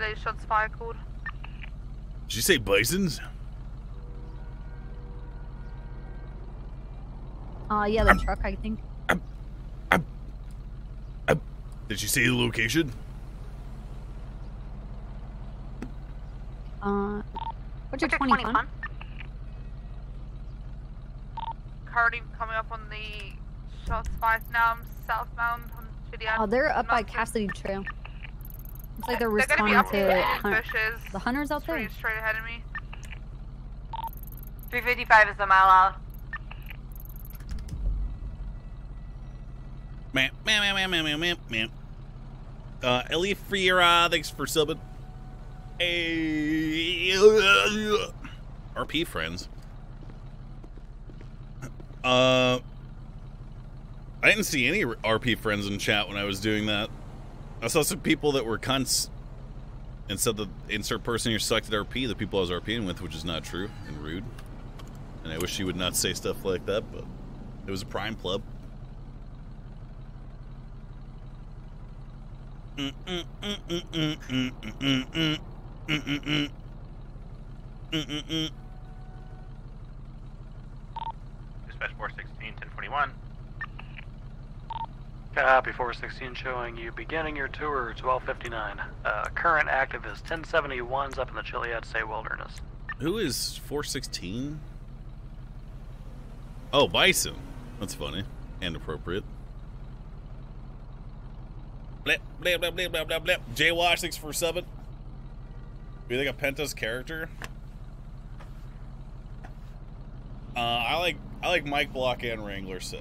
the shots fired called? Did you say bisons? Uh, yeah, the truck, I think. Did you see the location? Uh, what's your Project 20 fun? Currently coming up on the shots fired now. I'm southbound on Chilean. Oh, they're up by Cassidy Trail. It's like they're They're gonna be responding up to in the hunt- bushes. the hunters out there. Straight, straight ahead of me. 355 is the mile out. Man, man, man, man, man, man, man. Uh, Ellie Freera, thanks for subbing. Hey, RP friends. Uh, I didn't see any RP friends in chat when I was doing that. I saw some people that were cunts and said the insert person you're selected RP, the people I was RPing with, which is not true and rude. And I wish you would not say stuff like that, but it was a prime club. Dispatch 416, 1041. Copy 416 showing you beginning your tour 1259. Uh, current active is 1071's up in the Chiliad Say Wilderness. Who is 416? Oh, Bison. That's funny and appropriate. Blip, blip, blip, blip, blip, blip, blip. Jay Wash, thanks for subbing. Do you think a Penta's character? Uh, I like I like Mike Block and Wrangler so.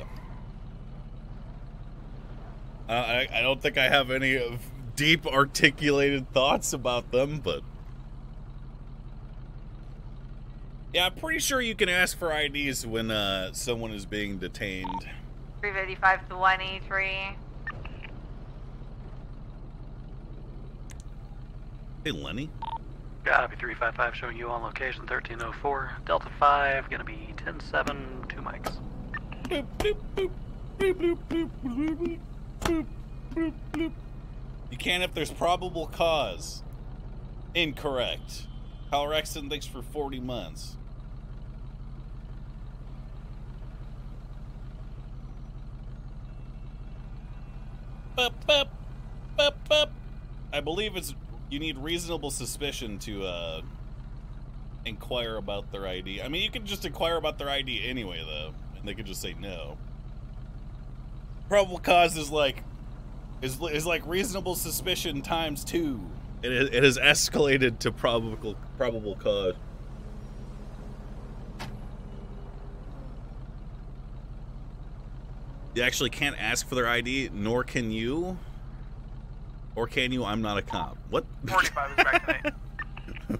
Uh, I I don't think I have any of deep articulated thoughts about them, but yeah, I'm pretty sure you can ask for IDs when uh, someone is being detained. 355 to 183. Hey, Lenny. Copy 355 showing you on location 1304. Delta 5 gonna be 107, two mics. You can't if there's probable cause. Incorrect. Kyle Rexton, thanks for 40 months. Bup, bup, bup, bup. I believe it's you need reasonable suspicion to uh, inquire about their ID. I mean, you can just inquire about their ID anyway, though, and they could just say no. Probable cause is like is is like reasonable suspicion times two. It it has escalated to probable probable cause. You actually can't ask for their ID, nor can you. Or can you? I'm not a cop. What? 45 is back tonight.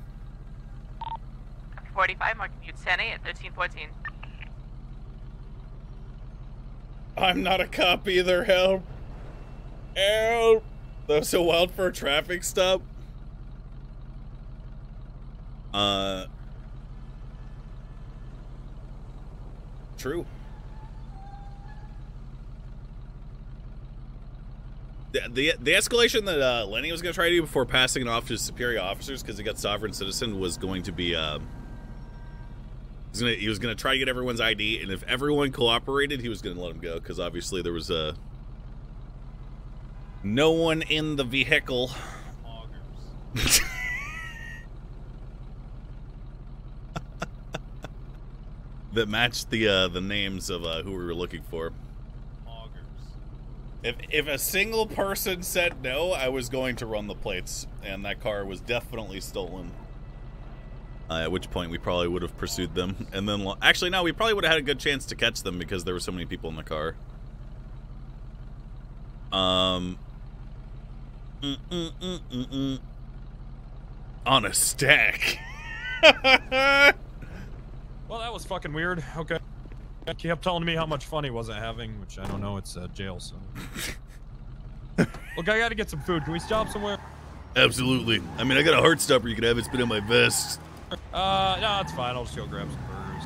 45, marking you 10 at 1314. I'm not a cop either. Help! Help! That was so wild for a traffic stop. Uh. True. The, the, the escalation that uh, Lenny was going to try to do before passing it off to superior officers because he got sovereign citizen was going to be uh, he was gonna he was gonna try to get everyone's ID, and if everyone cooperated, he was gonna let him go because obviously there was uh, no one in the vehicle. that matched the uh, the names of uh, who we were looking for. If if a single person said no, I was going to run the plates, and that car was definitely stolen. Uh, at which point we probably would have pursued them, and then lo- actually no, we probably would have had a good chance to catch them because there were so many people in the car. Um. mm, mm, mm. On a stack. Well, that was fucking weird. Okay. He kept telling me how much fun he wasn't having, which I don't know. It's uh, jail, so. Look, I gotta get some food. Can we stop somewhere? Absolutely. I mean, I got a heart stopper you could have. It's been in my vest. Uh, no, it's fine. I'll just go grab some burgers.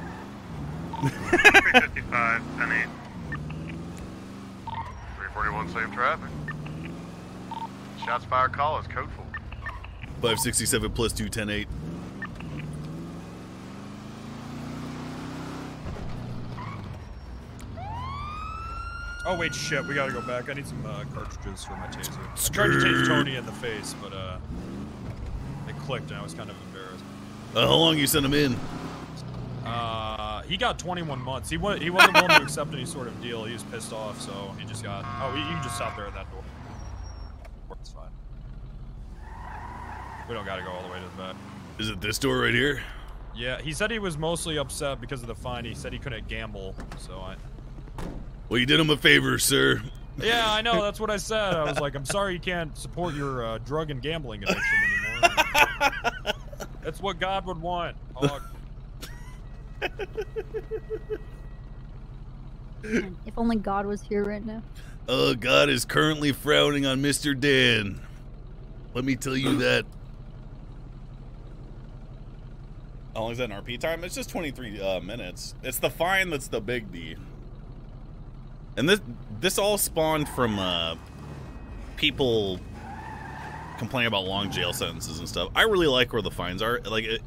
355, 10 8. 341, safe traffic. Shots fired call is code 4. 567 plus 2, 10, 8. Oh wait, shit. We gotta go back. I need some uh, cartridges for my taser. I tried to tase Tony in the face, but uh, it clicked, and I was kind of embarrassed. Uh, how long you sent him in? Uh, he got 21 months. He wa- he wasn't willing to accept any sort of deal. He was pissed off, so he just got. Oh, you can just stop there at that door. It's fine. We don't gotta go all the way to the back. Is it this door right here? Yeah, he said he was mostly upset because of the fine. He said he couldn't gamble, so I. Well, you did him a favor, sir. Yeah, I know. That's what I said. I was like, I'm sorry you can't support your uh, drug and gambling addiction anymore. That's what God would want. If only God was here right now. Uh, God is currently frowning on Mr. Dan. Let me tell you that. How long is that in RP time? It's just 23 uh, minutes. It's the fine that's the big D. And this this all spawned from uh, people complaining about long jail sentences and stuff. I really like where the fines are. Like, it,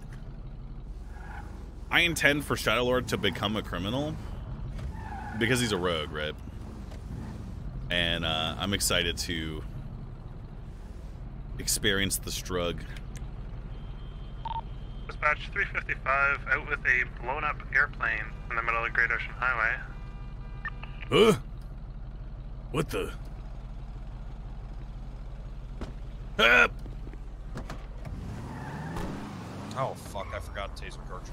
I intend for Shadowlord to become a criminal because he's a rogue, right? And uh, I'm excited to experience the strug. Dispatch 355 out with a blown up airplane in the middle of Great Ocean Highway. Huh? What the? Oh fuck! I forgot to taser cartridge.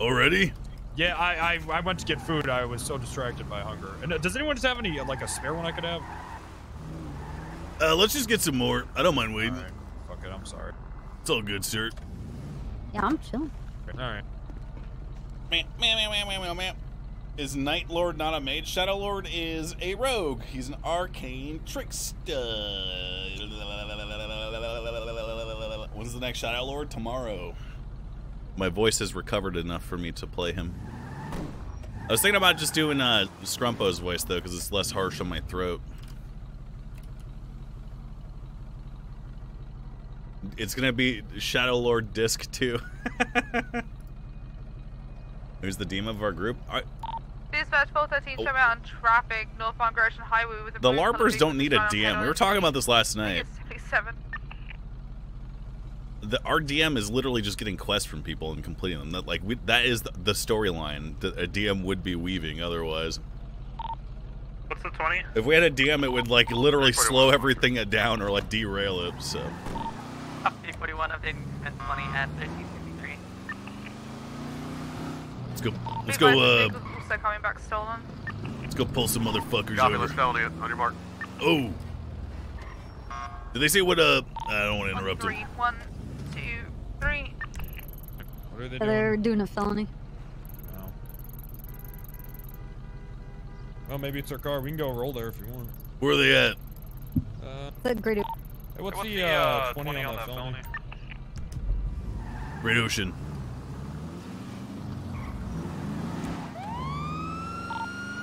Already? Yeah, I, I I went to get food. I was so distracted by hunger. And uh, does anyone just have any uh, like a spare one I could have? Uh, let's just get some more. I don't mind waiting. Alright, Fuck it. I'm sorry. It's all good, sir. Yeah, I'm chilling. All right. Meow, meow, meow, meow, meow, meow, meow. Is Night Lord not a mage? Shadow Lord is a rogue. He's an arcane trickster. When's the next Shadow Lord? Tomorrow. My voice has recovered enough for me to play him. I was thinking about just doing uh, Scrumpo's voice though, because it's less harsh on my throat. It's gonna be Shadow Lord Disc 2. Who's the demon of our group? Dispatch 413, Oh. show me out on traffic northbound Great Ocean Highway with the blue LARPers don't need a DM. We were talking about this last night. think it's 77. The, our DM is literally just getting quests from people and completing them. That like we, that is the, the storyline that a DM would be weaving otherwise. What's the 20? If we had a DM, it would like literally slow everything down or like derail it. So Update 41 updating event 20 at 1353. let's go. Let's go. Uh, vehicle's also coming back stolen. let's go pull some motherfuckers Copy, over. let's felony. On your mark. Oh. Did they say what? Uh, I don't want to One, interrupt three, them. one, two, three. What are they doing? They're doing? doing a felony. Oh. Well, maybe it's our car. We can go roll there if you want. Where are they at? Uh, Is that great? hey, what's, the, uh, 20, on, that felony? Great Ocean.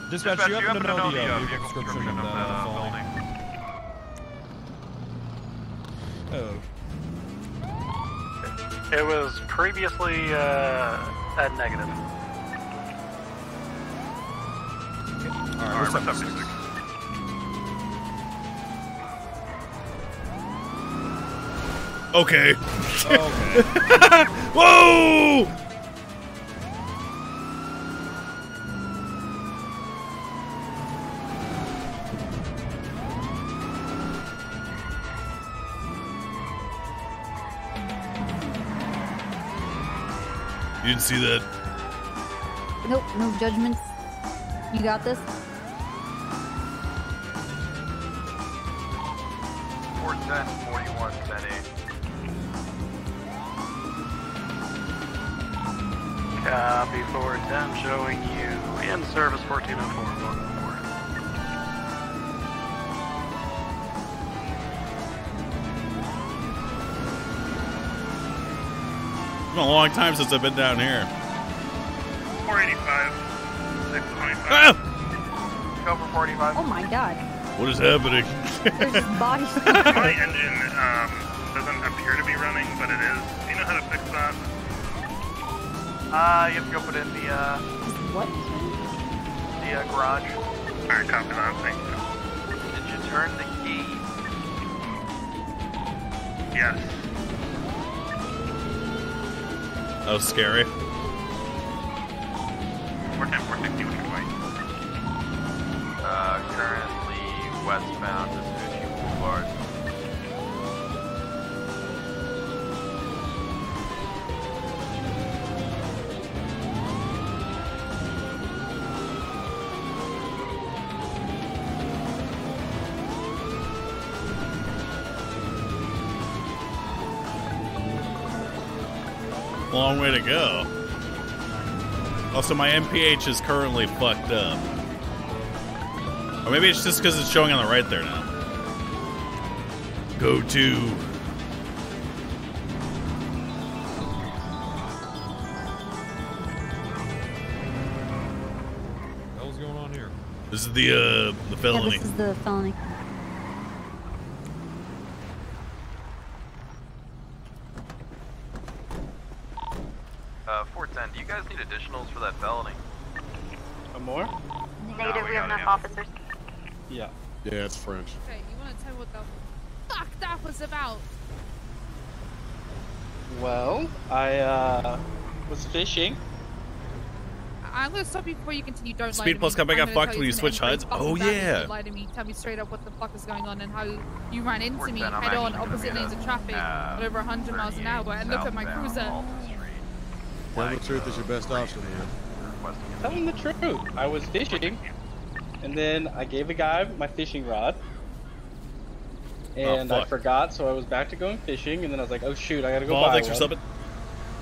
Dispatch, you happen to know the uh, vehicle description of that uh, felony? Oh. It was previously uh, a negative. Alright, what's up, what's. Okay. Okay. Whoa! Didn't see that? Nope, no judgments. You got this. Four ten, forty-one, ten eight. Copy 410 showing you in service 1404. Been a long time since I've been down here. 485, 625. Ah! Go for 45. Oh my god. What is happening? There's just bodies. My engine, um, doesn't appear to be running, but it is. Do you know how to fix that? Uh, you have to go put in the, uh, What? the uh, garage. Alright, copy that. Thank you. Did you turn the key? Yes. That was scary. We're 10 460 which way? Uh, currently westbound Long way to go. Also, my MPH is currently fucked up. Or maybe it's just because it's showing on the right there now. Go to. What the hell's going on here? This is the uh the Yeah, felony. this is the felony. Uh, 410, do you guys need additionals for that felony? A more? Negative, we we have enough officers. Yeah. Yeah, it's French. Okay, you want to tell me what the fuck that was about? Well, I uh was fishing. I- I'm gonna stop you before you continue. Don't lie Speed to plus me. combat I'm got fucked when you switch M3 HUDs? Oh, bad if yeah. you Lie to me. Tell me straight up what the fuck is going on and how you ran into me head on opposite lanes of traffic uh, at over 100 miles an hour and look at my southbound cruiser. Alton Street. Tell the truth is your best option here. Telling the truth. I was fishing, and then I gave a guy my fishing rod, and I forgot, so I was back to going fishing, and then I was like, oh shoot, I gotta go Paul, buy thanks for one. subbing.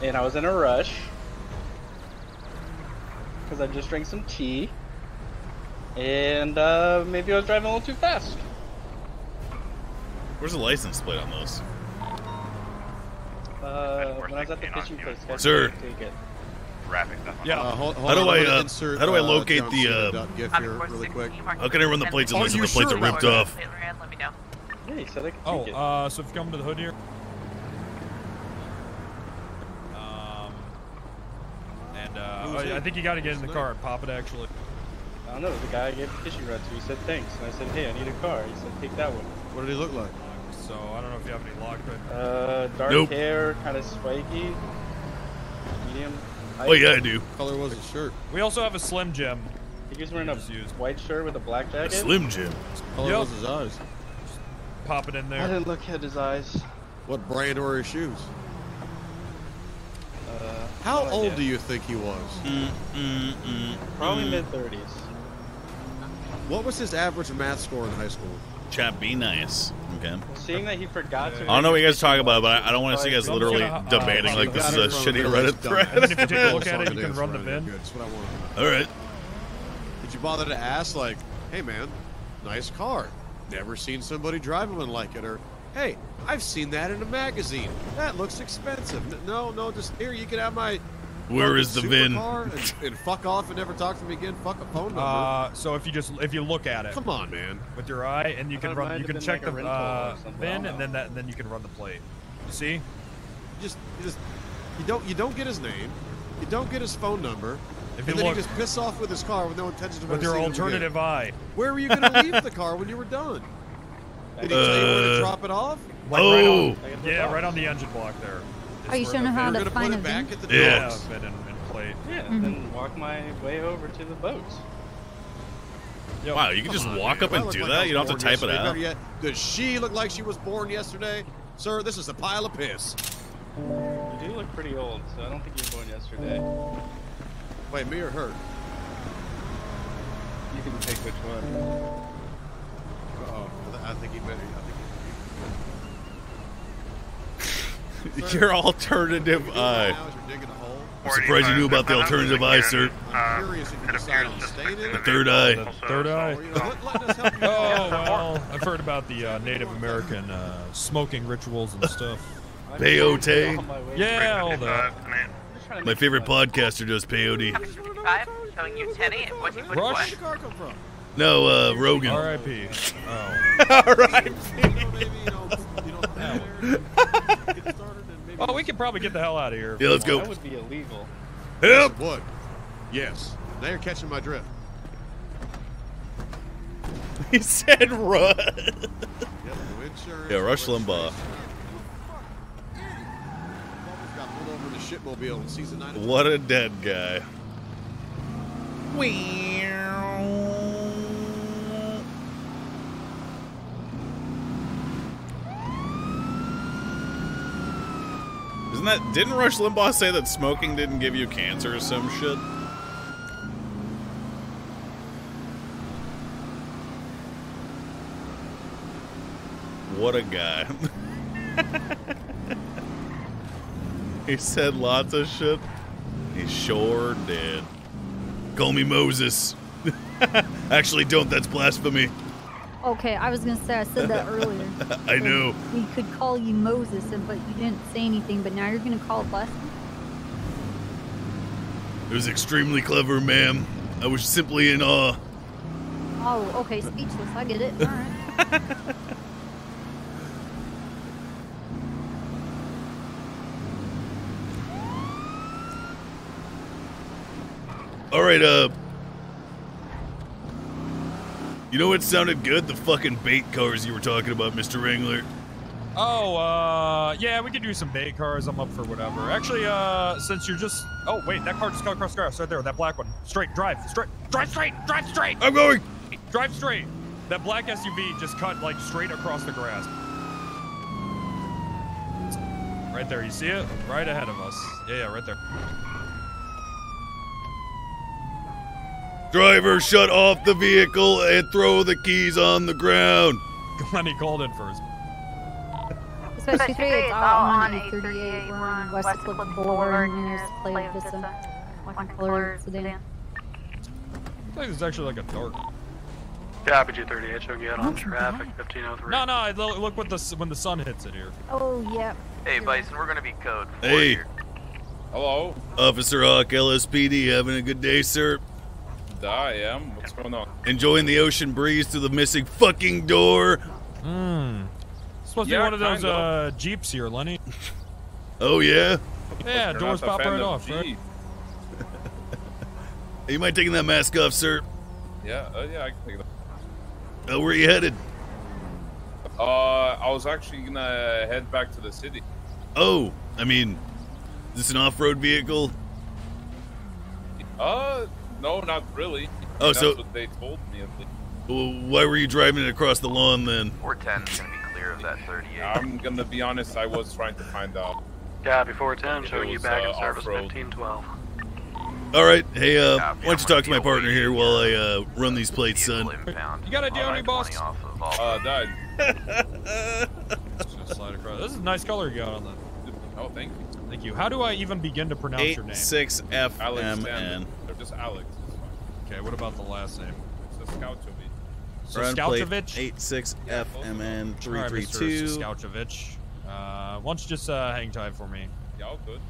And I was in a rush because I just drank some tea, and uh, maybe I was driving a little too fast. Where's the license plate on those? Uh, when I was at the fishing place, guys Sir. take it. Wrapping stuff Yeah. Uh, hold, hold How do on, I, uh, insert, how do I uh, locate John the, uh, dot I'm here really quick? How can I run the plates Oh, unless you the plates sure are ripped off? Let me know. Yeah, he said I could Oh, take it. uh, so if you come to the hood here. Um, and uh, Who's oh, I think you got to get in the car and pop it actually. I don't know. The guy I gave the fishing rod to, he said thanks, and I said, hey, I need a car. He said, take that one. What did he look like? So I don't know if you have any lock pick. Uh, dark Nope. hair, kind of spiky, medium. Oh yeah, I do. What color was his shirt? We also have a Slim Jim. He was wearing a Just used. white shirt with a black A jacket. Slim Jim. What color Yep. was his eyes? Pop it in there. I didn't look at his eyes. What brand were his shoes? Uh, How old idea. do you think he was? Mm, mm, mm, Probably mm. mid thirties. What was his average math score in high school? Chat, be nice. Okay. Seeing that he forgot to. I don't know what you guys are talking about, but I, I don't want to see you guys literally gonna, uh, debating uh, like this is a Got it from shitty Reddit thread. And then if you take a look at it, you can run the around VIN. here. Good. That's what I want to know. All right. Did you bother to ask, like, hey man, nice car. Never seen somebody driving one like it, or hey, I've seen that in a magazine. That looks expensive. No, no, just here you can have my. Where fucking is the VIN? And, and fuck off and never talk to me again. Fuck a phone number. Uh, so if you just if you look at it Come on, man. with your eye and you I can run, you can check like the rental uh, VIN and then that and then you can run the plate. You see? You just, you just, you don't, you don't get his name. You don't get his phone number. If you and then look you just piss off with his car with no intention of with ever your seeing him again. alternative eye, Where were you going to leave the car when you were done? Did he tell you where to Uh, drop it off? like right Oh. on, yeah, right on the engine block there. Are you showing where the how to find put a it back VIN? at the Yeah. docks. Yeah, VIN and, and plate. Yeah, Mhm. then walk my way over to the boats. Yep. Wow, you can just on, walk man. up and do like that? You don't have to type it out. Better yet, does she look like she was born yesterday? Sir, this is a pile of piss. You do look pretty old, so I don't think you were born yesterday. Wait, me or her? You can pick which one. Uh-oh. I think he meant. I think Your alternative eye. now as you're digging a hole. I'm surprised you knew about the alternative eye, sir. I'm Uh, curious if you it decide appears on just staying The third eye. The third eye. Or, you know, let, let us help you. Oh well, I've heard about the uh, Native American uh, smoking rituals and stuff. I'm Peyote. on my. Yeah, all that. and it- Just trying to My favorite podcaster does peyote. 55, showing you Teddy and what you put Rush? Where'd the car come from? No, uh, Rogan. R.I.P. Oh, All Oh, we could probably get the hell out of here. Yeah, let's go. That would be illegal. Help! Yes, would. Yes. Now you're catching my drift. He said run. Yep, insurance. Yeah, Rush Limbaugh. registration. Bubbles got pulled over in the shitmobile in season nine. of What a dead guy. Isn't that didn't Rush Limbaugh say that smoking didn't give you cancer or some shit? What a guy. he said lots of shit. He sure did. Call me Moses. Actually, don't. That's blasphemy. Okay, I was gonna say I said that earlier. I knew. We could call you Moses, and- but you didn't say anything. But now you're gonna call it blasphemy. It was extremely clever, ma'am. I was simply in awe. Oh, okay, speechless. I get it. All right. All right, uh. You know what sounded good? The fucking bait cars you were talking about, Mr. Wrangler. Oh, uh, yeah, we can do some bait cars. I'm up for whatever. Actually, uh, since you're just. Oh, wait, that car just got across the grass right there. That black one. Straight, drive, straight, drive straight, drive straight. I'm going. Drive straight. That black SUV just cut like straight across the grass. Right there, you see it? Right ahead of us. Yeah, yeah, right there. Driver, shut off the vehicle and throw the keys on the ground. Lenny called in first. Especially three, it's out on 838. We're on West Cliff Boulevard, nearest Playa Vista. White color sedan. I think it's actually like a dark. Copy G38 showing you out on traffic 1503. No, no, look look what the when the sun hits it here. Oh, yeah. Hey, Bison, we're gonna be code four Hey. here. Hello. Officer Hawk, LSPD, having a good day, sir? I am. What's going on? Enjoying the ocean breeze through the missing fucking door? Hmm. Supposed to Yeah, be one of those kinda. uh, Jeeps here, Lenny. Oh, yeah? Yeah, You're doors pop right of off, right? Jeep. Hey, you mind taking that mask off, sir? Yeah, uh, yeah, I can take it. off. Uh, where are you headed? Uh, I was actually gonna head back to the city. Oh, I mean, is this an off-road vehicle? Uh, no, not really. Oh, That's so- what they told me at least. Well, why were you driving it across the lawn then? 410's gonna be clear of that 38. I'm gonna be honest. I was trying to find out. Yeah, before 10, showing you back uh, in service off-road. 1512. All right, hey, uh, Yeah, why don't you talk to my partner here while I uh, run these plates, son? You got a deal on me, boss? Uh, died. Slide across. This is a nice color you got on that. Oh, thank you. Thank you. How do I even begin to pronounce Eight your name? six F Alex M Standard. N. Or just Alex. Okay, what about the last name? It's Skautovich. So 86 FMN 332. Right, Skautovich. Uh, why don't you just uh, hang tight for me? Yeah, all good.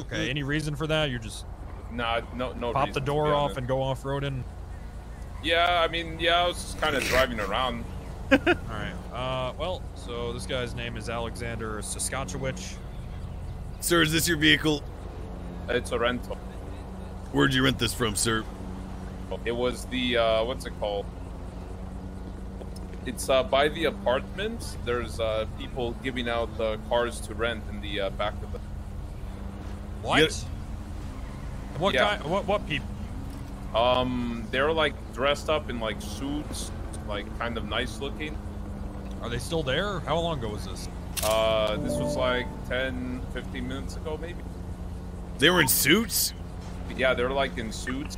Okay, any reason for that? You're just nah, no, no. Pop reason, the door off and go off roading. Yeah, I mean, yeah, I was just kind of driving around. Alright, uh, well, so this guy's name is Alexander Saskatchewich. Sir, is this your vehicle? It's a rental. Where'd you rent this from, sir? It was the uh, what's it called? It's uh, by the apartments. There's uh, people giving out uh, cars to rent in the uh, back of the. What? Get- What Yeah. kind? What what people? Um, they're like dressed up in like suits, like kind of nice looking. Are they still there? How long ago was this? Uh, this was like 10, 15 minutes ago, maybe. They were in suits? Yeah, they're like in suits.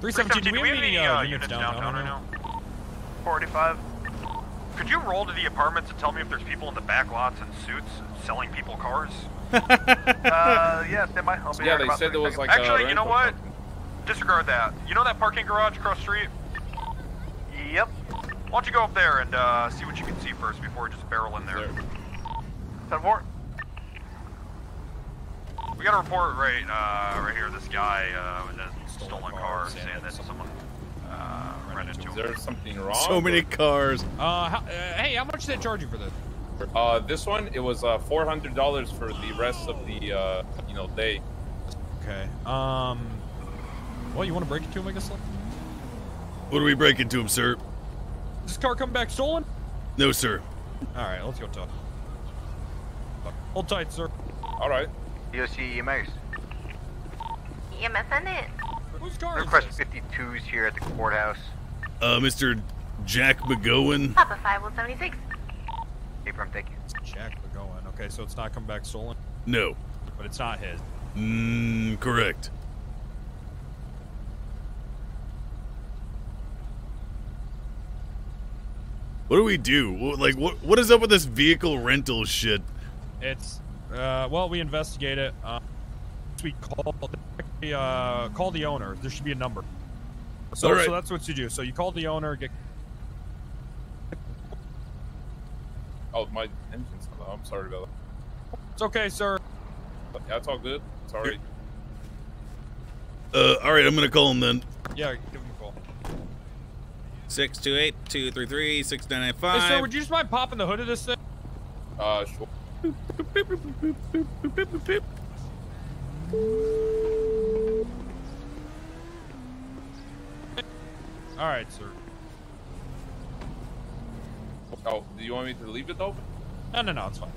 317, do we have any uh, units downtown right now? 45. Could you roll to the apartments and tell me if there's people in the back lots in suits selling people cars? uh, yes, they might help. Yeah, they said there was like a Actually, you know what? company. Disregard that. You know that parking garage across the street? Yep. Why don't you go up there and uh, see what you can see first before we just barrel in there? Ten four. We got a report right, uh, right here. This guy uh, in a stolen car saying that someone uh, run into Is them. there something wrong? So many cars. Uh, how, uh, hey, how much did they charge you for this? Uh, this one it was uh four hundred dollars for the rest of the uh you know day. Okay. Um. Well, you want to break it to him, I guess. What are we breaking to him, sir? Did this car come back stolen? No, sir. All right, let's go talk. Hold tight, sir. All right. DOC EMS. EMS in it. Whose car is Request this? 52s here at the courthouse. Uh, Mr. Jack McGowan. Papa 5176. Abram, thank you. Jack McGowan. Okay, so it's not come back stolen, No. but it's not his. Mm, correct. What do we do? Like, what what is up with this vehicle rental shit? It's uh, well, we investigate it. Uh, we call the uh, call the owner. There should be a number. So, All right. so that's what you do. So you call the owner. Get Oh, my engine's not. I'm sorry about that. it's okay, sir. Yeah, it's all good. Sorry. Uh, all right, I'm gonna call him then. Yeah, give him a call. Six two eight two three three six nine nine Hey, sir, would you just mind popping the hood of this thing? Uh, sure. All right, sir. Oh, do you want me to leave it open? No, no, no, it's fine.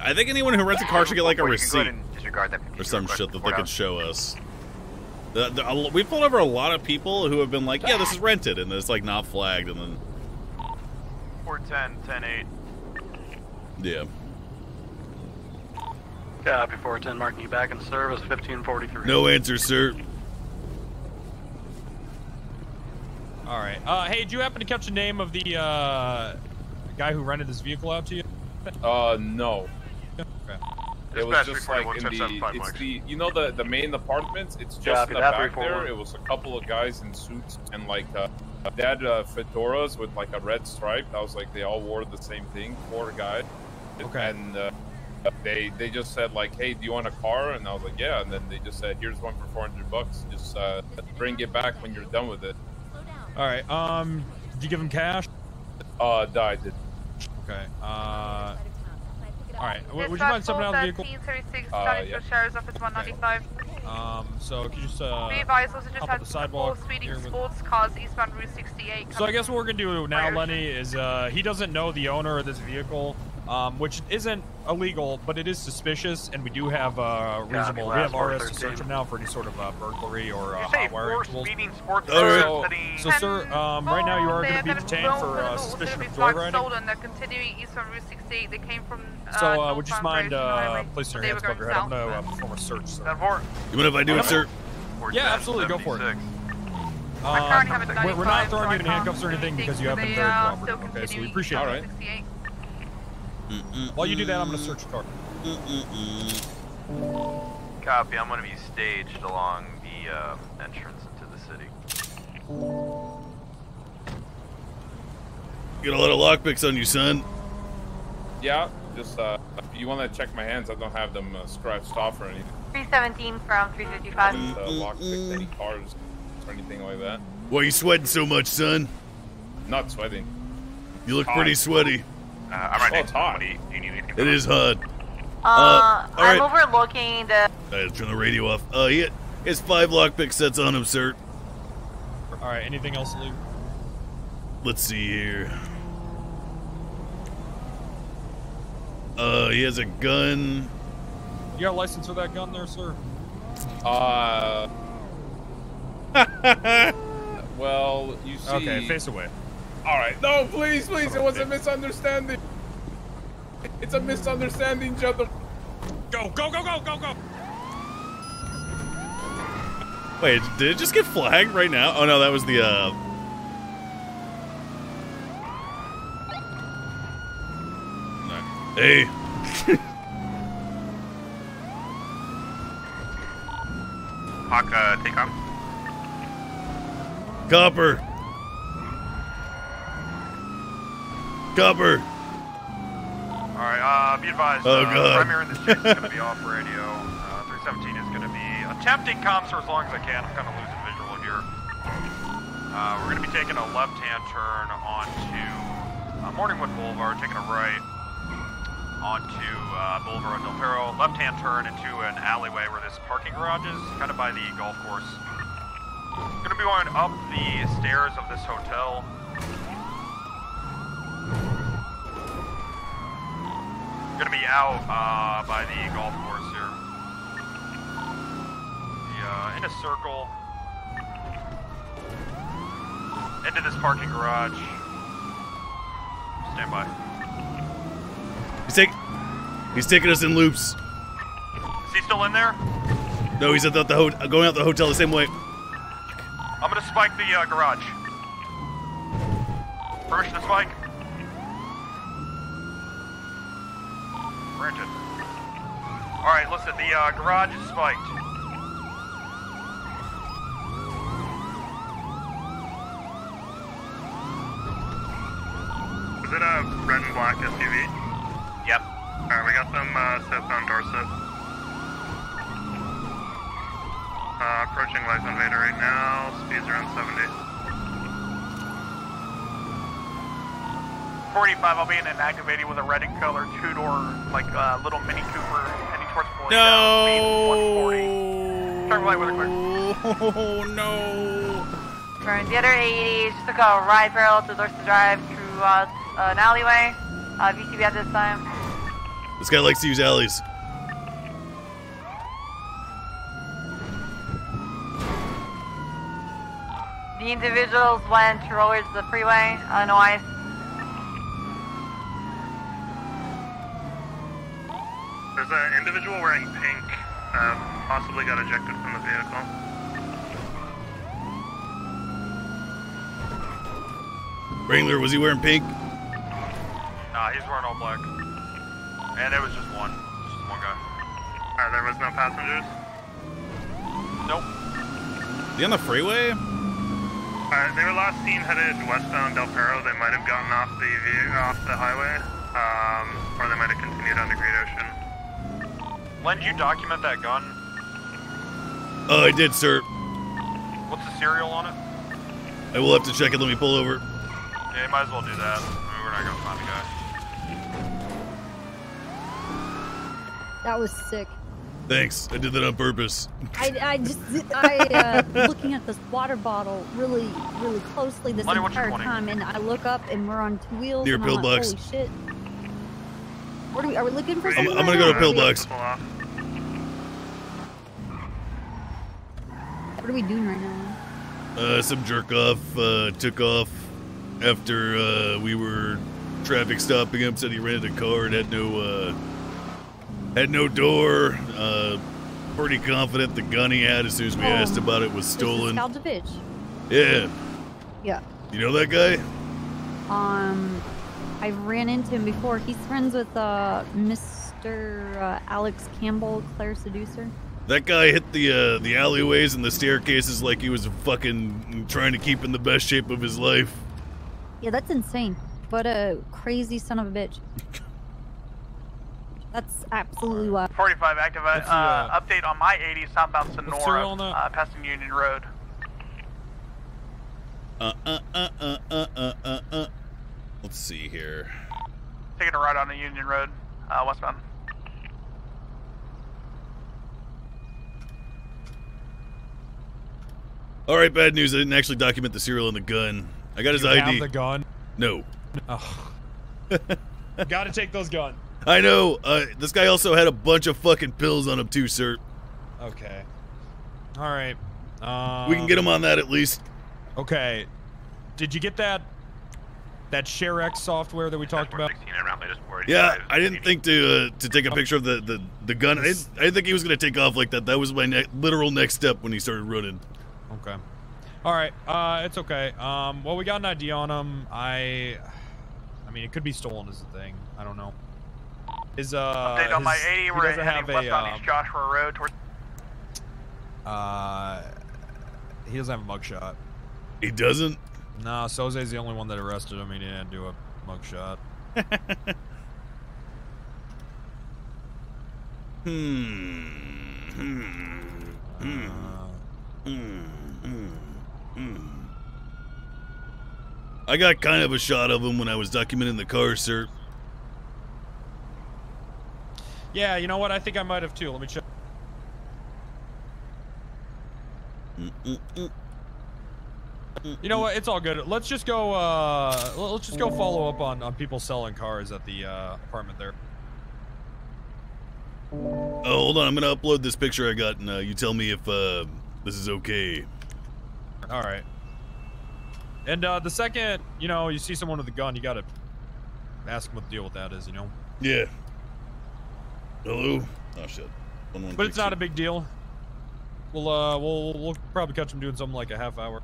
I think anyone who rents a car should get like a Or you can go receipt and that or some shit that they could show us. The- the- a- We've pulled over a lot of people who have been like, "Yeah, this is rented," and it's like not flagged, and then 410, 10-8. yeah. Copy 410, marking you back in service, 1543. No answer, sir. All right. Uh, hey, do you happen to catch the name of the uh, guy who rented this vehicle out to you? Uh, no. Okay. It was just like in the, it's the, you know the the main apartments. It's just Copy in the back there. It was a couple of guys in suits and like uh, they had uh, fedoras with like a red stripe. I was like they all wore the same thing. Four guys. Okay. And uh, they they just said like, hey, do you want a car? And I was like, yeah. And then they just said, here's one for 400 bucks. Just uh, bring it back when you're done with it. All right. Um, did you give him cash? Uh, no, I did. Okay. Uh, all right. W- would you mind stepping out of the vehicle? 1336, Uh, yeah. Sheriff's Office 195. Um, so could you just uh, Be advised, also just had the sidewalk speeding sports cars eastbound Route 68. So I guess what we're gonna do now, Lenny, is uh, he doesn't know the owner of this vehicle, um, which isn't illegal, but it is suspicious, and we do have uh, reasonable. We have RS to search him now for any sort of uh, burglary or uh, You say hot wiring four tools. sports All right. So, so sir, um, right now you are going to be detained for uh, suspicion of joyriding. Stolen. They're continuing eastbound Route 68. They came from. Uh, So uh, would you just mind uh, placing your hands were above your going head? I'm going to uh, perform a search, sir. You mind if I do it, sir? Yeah, absolutely, go for it. I Um, currently have a we're, we're not throwing you in handcuffs or anything because you have been very but they, cooperative. Okay, so we appreciate All it. right. 68. While you do that, I'm going to search your car. Copy. I'm going to be staged along the uh, entrance into the city. Get a lot of lockpicks on you, son. Yeah, just uh, you want to check my hands, I don't have them uh, scratched off or anything. 317 from 355. Haven't uh, lockpicked any cars or anything like that. Why are you sweating so much, son? Not sweating. You look Hot. pretty sweaty. Uh, I'm right Oh, next it's to hot. Do you need anything? It from is me? hot. Uh, I'm right. overlooking the. I had to turn the radio off. Uh, he has five lockpick sets on him, sir. All right, anything else, Lee? Let's see here. Uh, he has a gun. You got a license for that gun there, sir? Uh. well, you see. Okay, face away. All right. No, please, please. It was a misunderstanding. It's a misunderstanding, gentlemen. Go, go, go, go, go, go! Wait, did it just get flagged right now? Oh no, that was the uh. No. Hey. Hawk, uh, take on. Copper. Copper. Alright, uh, be advised. Oh, uh, God. Primary in the street is going to be off radio. Uh, 317 is going to be attempting comms for as long as I can. I'm kind of losing visual here. Uh, we're going to be taking a left-hand turn onto uh, Morningwood Boulevard, taking a right onto uh, Boulevard Del Perro. Left-hand turn into an alleyway where this parking garage is, kind of by the golf course. Going to be going up the stairs of this hotel. Going to be out uh, by the golf course here. The, uh, in a circle. Into this parking garage. Stand by. He's taking. He's taking us in loops. Is he still in there? No, he's at the, the ho- going out the hotel the same way. I'm gonna spike the uh, garage. Permission to spike? Granted. Alright, listen, the uh, garage is spiked. Is it a red and black SUV? Yep. Alright, we got some uh, southbound Dorset. Uh, approaching Life Invader right now. Speeds around 70. 45, I'll be in an activating with a red and color two door, like uh, little Mini Cooper heading towards Floyd. No. Turn right with a quick. Oh no. Turn the other 80, just took a right parallel to Dorset Drive through uh, an alleyway. Uh, VCB at this time. This guy likes to use alleys. The individuals went towards the freeway, uh, no ice. There's an individual wearing pink, uh, possibly got ejected from the vehicle. Wrangler, was he wearing pink? Nah, he's wearing all black. And it was just one. Just one guy. Uh, there was no passengers. Nope. Is he on the freeway? Uh, they were last seen headed westbound Del Perro. They might have gotten off the off the highway, um, or they might have continued on to Great Ocean. Len, did you document that gun? Oh, I did, sir. What's the serial on it? I will have to check it. Let me pull over. Yeah, you might as well do that. I mean, we're not gonna find the guy. That was sick. Thanks. I did that on purpose. I, I just I uh, looking at this water bottle really really closely this Money, entire time, and I look up and we're on two wheels. Near and I'm like, pillbox. Holy shit! What are we? Are we looking for I'm. I'm gonna go to or are pillbox. What are we doing right now? Uh, some jerk off uh, took off after uh, we were traffic stopping him. Said he rented a car and had no uh, had no door. Uh, pretty confident the gun he had as soon as we asked about it was stolen. Skaljevich. Yeah, Yeah. you know that guy? Um, I ran into him before. He's friends with uh Mr. Uh, Alex Campbell, Claire Seducer. That guy hit the uh, the alleyways and the staircases like he was fucking trying to keep in the best shape of his life. Yeah, that's insane. What a crazy son of a bitch. That's absolutely wild. 45 active. Uh, the, uh, update on my 80 southbound serial Senora, uh, passing Union Road. Uh uh uh uh uh uh uh. uh. Let's see here. Taking a ride on the Union Road, uh, westbound. All right, bad news. I didn't actually document the serial on the gun. I got his You ID. have the gun? No. Oh. Gotta take those guns. I know. Uh, this guy also had a bunch of fucking pills on him too, sir. Okay. All right. Um, we can get him on that at least. Okay. Did you get that that ShareX software that we talked about? Yeah, I didn't think to uh, to take a picture of the the, the gun. I didn't, I didn't think he was gonna take off like that. That was my ne- literal next step when he started running. Okay. All right. Uh, it's okay. Um, well, we got an ID on him. I, I mean, it could be stolen is the thing. I don't know. Is uh, Update on my his- 80, he we're heading have a, westbound um, East Joshua Road towards. Uh, he doesn't have a mugshot. He doesn't. No, Soze's the only one that arrested him. He didn't do a mugshot. Hmm. Hmm. Hmm. Hmm. Hmm. Hmm. I got kind of a shot of him when I was documenting the car, sir. Yeah, you know what? I think I might have too. Let me check. You know what? It's all good. Let's just go. Uh, let's just go follow up on on people selling cars at the uh, apartment there. Oh, hold on. I'm gonna upload this picture I got, and uh, you tell me if uh, this is okay. All right. And uh, the second you know you see someone with a gun, you gotta ask them what the deal with that is. You know. Yeah. Hello. Oh shit. One, one, But it's not a big deal. We'll uh we'll we'll probably catch him doing something like a half hour.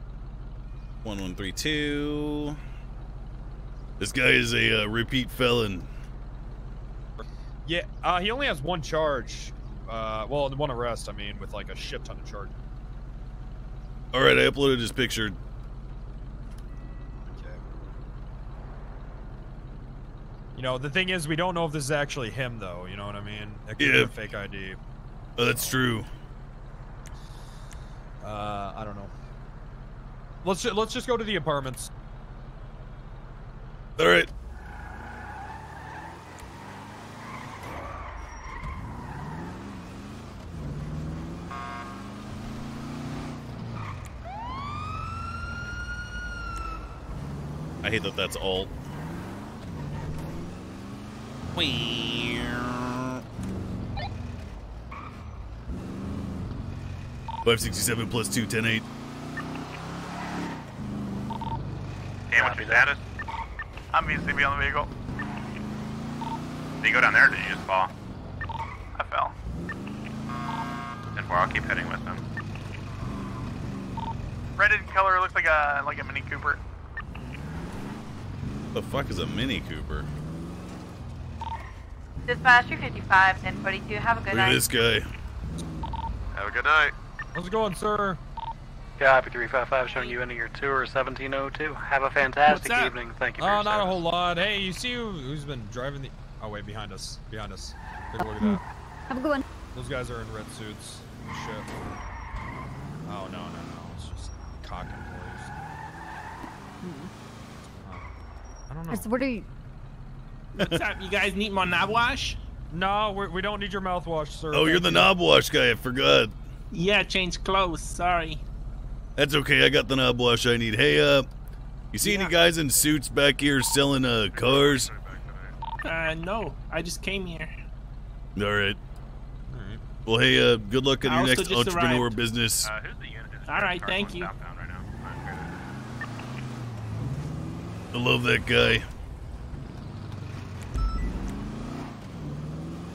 One one three two. This guy is a uh, repeat felon. Yeah, uh, he only has one charge. Uh, well, one arrest. I mean, with like a shit ton of charge. All right, I uploaded his picture. You know, the thing is, we don't know if this is actually him, though. You know what I mean? It could be Yeah. a fake ID. Oh, that's true. Uh, I don't know. Let's let's just go to the apartments. All right. I hate that that's all. Five sixty seven plus two ten eight. Dan, what's your status? I'm ECB on the vehicle. Did you go down there did you just fall? I fell. 10 4, I'll keep heading with them. Red in color looks like a like a Mini Cooper. What the fuck is a Mini Cooper? Dispatch 255 and 42. Have a good Look night. at this guy. Have a good night. How's it going, sir? Copy 355 showing you into your tour 1702. Have a fantastic evening. Thank you for Oh, your not a whole lot. Hey, you see who, who's been driving the? Oh wait, behind us. Behind us. Take a look at that. Have a good one. Those guys are in red suits. Shit. Oh no no no! It's just cock employees. I don't know. So what are you? What's up? You guys need my knob wash? No, we're, we don't need your mouthwash, sir. Oh, you're the you. knob wash guy. I forgot. Yeah, change clothes. Sorry. That's okay. I got the knob wash I need. Hey, uh, you see any guys in suits back here selling uh cars? Uh, no. I just came here. All right. Well, hey, uh, good luck in I your next entrepreneur arrived. business. All right, thank you. I love that guy.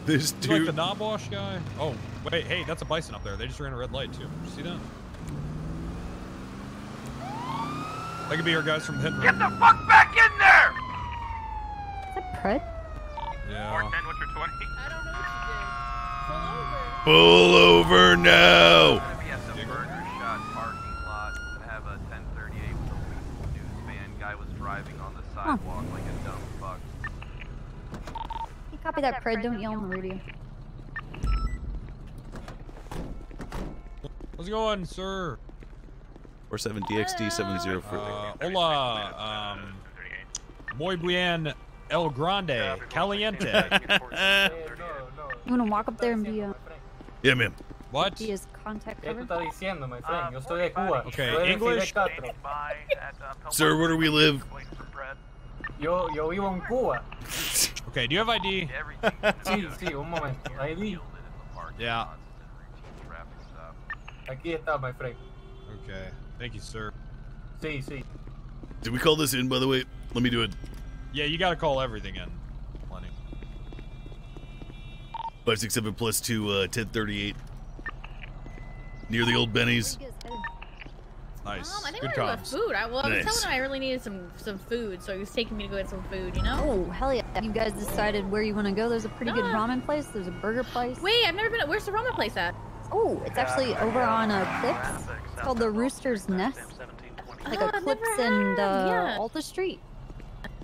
This You like the dude. knob wash guy? Oh, wait, hey, that's a bison up there. They just ran a red light too. See that? That could be our guys from the Get the fuck back in there! Is that Pred? Yeah. 410, what's your 20? Pull over now. Gonna be at the Burger Shot parking lot. Gonna have a 1038 with a Weasel News van. Guy was driving on the sidewalk like a dumb fuck. You copy that, Pred. Don't yell on the radio. How's it going, sir? Or seven DXD seven zero four. Uh, hola, um, muy bien, El Grande, Caliente. You wanna walk up there and be uh, Yeah, man. What? be his contact ¿Qué cover? estás diciendo, my friend? Yo estoy de Cuba. Okay, English? Sir, where do we live? Yo, yo vivo en Cuba. Okay, do you have ID? Sí, sí, un momento. ID. Yeah. Aquí está, my friend. Okay, thank you, sir. Sí, sí. Did we call this in, by the way? Let me do it. Yeah, you gotta call everything in. Plenty. Five six seven plus two, uh, ten thirty eight. Near the old Benny's. Nice. Um, I think Good we're gonna go food. I, well, I was Nice. telling him I really needed some some food, so he was taking me to go get some food. You know? Oh hell yeah! You guys decided where you want to go. There's a pretty good Ah. ramen place. There's a burger place. Wait, I've never been. Where's the ramen place at? Oh, it's actually over on uh, Clips. It's called the Rooster's Nest. Like Oh, a I've Clips and uh, had, yeah. Alta Street.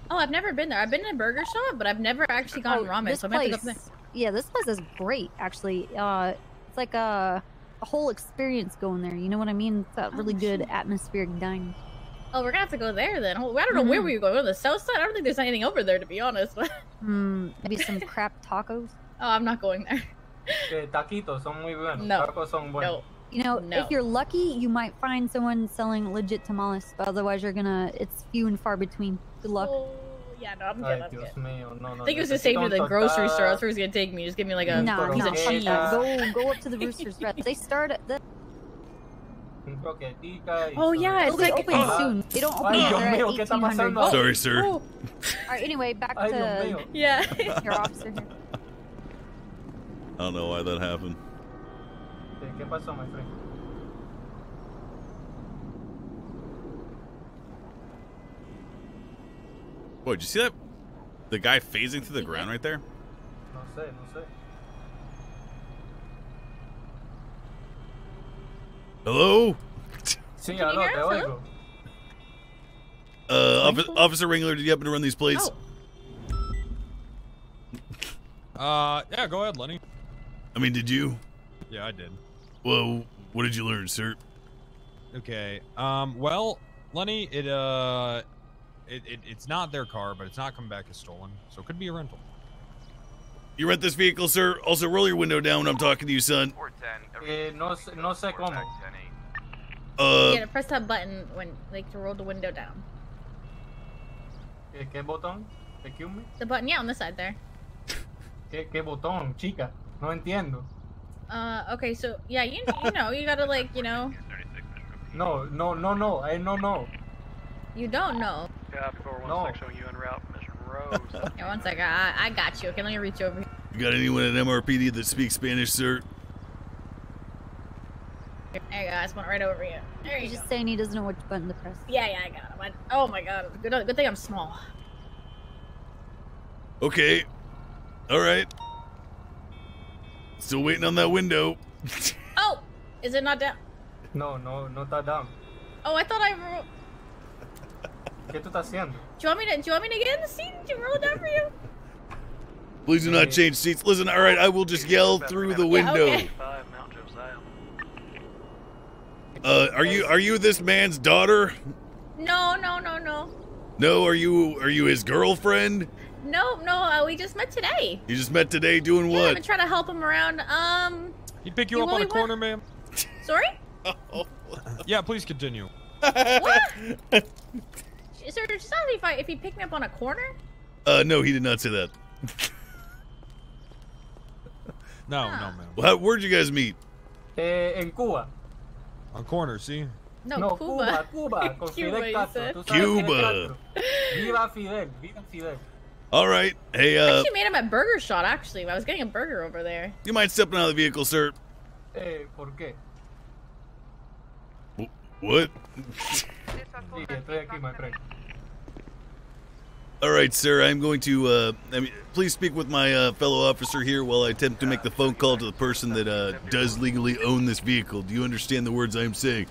Oh, I've never been there. I've been in a burger shop, but I've never actually gotten ramen, Oh, this so I'm have to place, go yeah, this place is great. Actually, uh, it's like a, a whole experience going there. You know what I mean? It's got really good atmospheric dining. Oh, we're gonna have to go there then. Oh, I don't know where Mhm. we were going. On the south side? I don't think there's anything over there, to be honest. oh, Hmm, maybe some crap tacos. Oh, I'm not going there. Que taquitos son muy buenos. No. Tacos son buenos. You know, No. if you're lucky, you might find someone selling legit tamales, but otherwise, you're gonna. It's few and far between. Good luck. Oh, yeah, no, I'm Ay, good. I'm Dios good. mío, no, no. I think it was just take me to the necesito un grocery store. That's total- where he's gonna take me. Just give me like a Nah, piece nah, of cheese. Go, go up to the Rooster's Rest. They start at the. Un croquetica y Oh, yeah, They'll it's be like- open ah. soon. They don't open Ay, until they're at 1800. pasando? Oh, sorry, sir. All right. Anyway, back Ay, Dios to mío. Yeah. your officer here. I don't know why that happened. ¿Qué- ¿Qué pasó, my friend? Boy, did you see that? The guy phasing through the ground right there? No sé, no sé. Hello? Sí, you aló, hear te us, oigo. Uh, Officer, Officer Wrangler, did you happen to run these plates? Oh. Uh, yeah, go ahead, Lenny. I mean, did you? Yeah, I did. Well, what did you learn, sir? Okay. Um. Well, Lenny, it uh, it, it it's not their car, but it's not coming back as stolen, so it could be a rental. You rent this vehicle, sir? Also, roll your window down when I'm talking to you, son. Eh, no, sé- no sé cómo. Uh, yeah, to press that button when like to roll the window down. ¿Qué, qué botón? Excuse me. The button, yeah, on the side there. ¿Qué, qué botón, chica? No entiendo. Uh, okay, so yeah, you you know you gotta like you know No, no, no, no. I no, no. you don't know. Yeah, 416 No. showing you en route Mission Row's. Yeah, one second, I, I got you. Okay, let me reach over. here. you got anyone at MRPD that speaks Spanish, sir? There you go, I just went right over you. There you He's go. just saying he doesn't know which button to press. Yeah, yeah, I got him. I, oh my god, good, good thing I'm small. Okay. All right. Still waiting on that window. Oh, is it not down? No, no, not that down. Oh, I thought I. Ro- ¿Qué tú estás haciendo? do you want me to? Do you want me to get in the seat? Do you roll it down for you? Please do not change seats. Listen, all right, I will just yell through the window. okay. Mount Josiah. Uh, are you are you this man's daughter? No, no, no, no, No, are you are you his girlfriend? no, no. Uh, we just met today. You just met today doing Yeah, I've what? been trying to help him around. Um, He pick you, You up on really a corner, ma'am. sorry. Yeah, please continue. What? Sir, just ask me if I if he picked me up on a corner. Uh, no, he did not say that. No, no, man. Well, how, where'd you guys meet? Eh, en Cuba. On corner, see? No, No, Cuba. Cuba, Cuba, con Cuba, Fidel you Castro. said. Tú Cuba. Castro. Viva Fidel, viva Fidel. All right. Hey, I uh, actually made him at Burger Shot. Actually, I was getting a burger over there. you mind stepping out of the vehicle, sir? Eh, ¿por qué? What? Sí, estoy aquí, my friend. All right, sir. I'm going to. Uh, I mean, please speak with my uh, fellow officer here while I attempt to make the phone call to the person that uh, does legally own this vehicle. Do you understand the words I'm saying?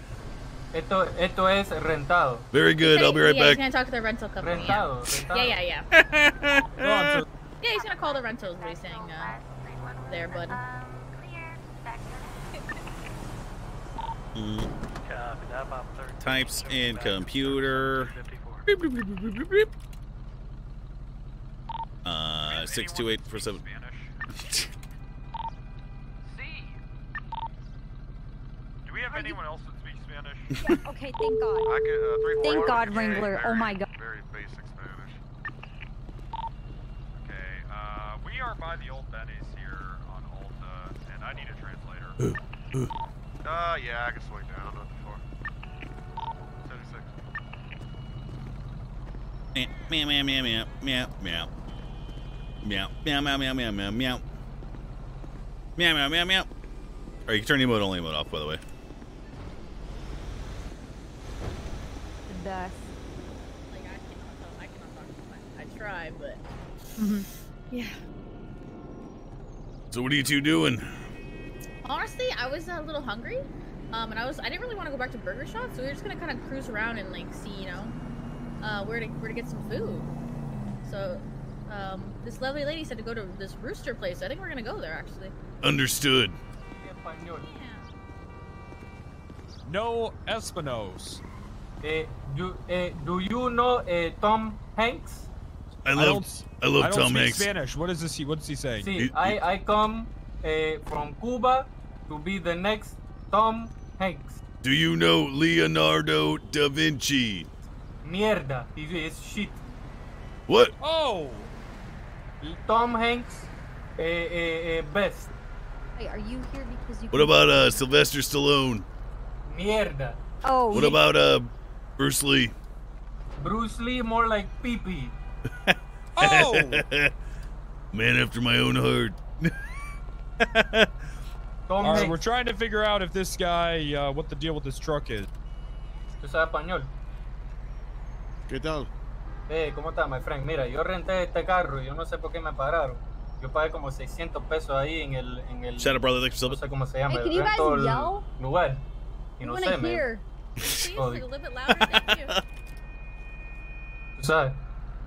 Esto, esto es rentado. Very good. I'll be right yeah, he's back. gonna talk to the rental company. Yeah, Rentado, rentado. yeah, yeah. yeah. Yeah, he's gonna call the rentals. What he's saying uh, there, bud. Mm, Copy that, Bob 13. types in computer. Uh, six two eight four seven. Do we have anyone else that speaks Spanish? okay, thank God. I could, uh, three, four, Thank. God, Okay, Wrangler. Oh my God. Very basic Spanish. Okay, uh, we are by the old Benny's here on Alta, and I need a translator. Uh, yeah, I can slow down. Meow, meow, meow, meow, meow, meow. Meow, meow, meow, meow, meow, meow, meow. Meow, meow, meow, meow. Or you can turn emote only mode off, by the way. Like, I cannot. I cannot talk to I try, but. Mm-hmm. Yeah. So, what are you two doing? Honestly, I was a little hungry. Um, and I was I didn't really want to go back to Burger Shot, so we were just gonna kind of cruise around and like see, you know, uh, where to where to get some food. So, um, this lovely lady said to go to this rooster place. I think we're gonna go there actually. Understood. No Espinos. Eh, do, eh, do you know eh, Tom Hanks? I I love don't- I love I don't Tom speak Hanks. Spanish. What is this? He, what does he say? See, I, I come eh, from Cuba to be the next Tom Hanks. Do you know Leonardo da Vinci? Mierda, he is shit. What? Oh! Tom Hanks, eh, eh, eh, best. Wait, are you here because you? What about uh Sylvester Stallone? Mierda. Oh. What about uh Bruce Lee? Bruce Lee, more like pee pee. Oh! Man after my own heart. Tom All right, Hanks. we're trying to figure out if this guy, uh, what the deal with this truck is. ¿Tú sabes español? ¿Qué tal? Eh, ¿cómo está, my friend? Mira, yo renté este carro y yo no sé por qué me pararon. Yo pagué como 600 pesos ahí en el... En el Shout out, brother. Thanks no sé cómo se llama, Hey, el can you guys rental yell? lugar. Y no sé. Please, Oh, a little bit louder. Thank you. Tú sabes.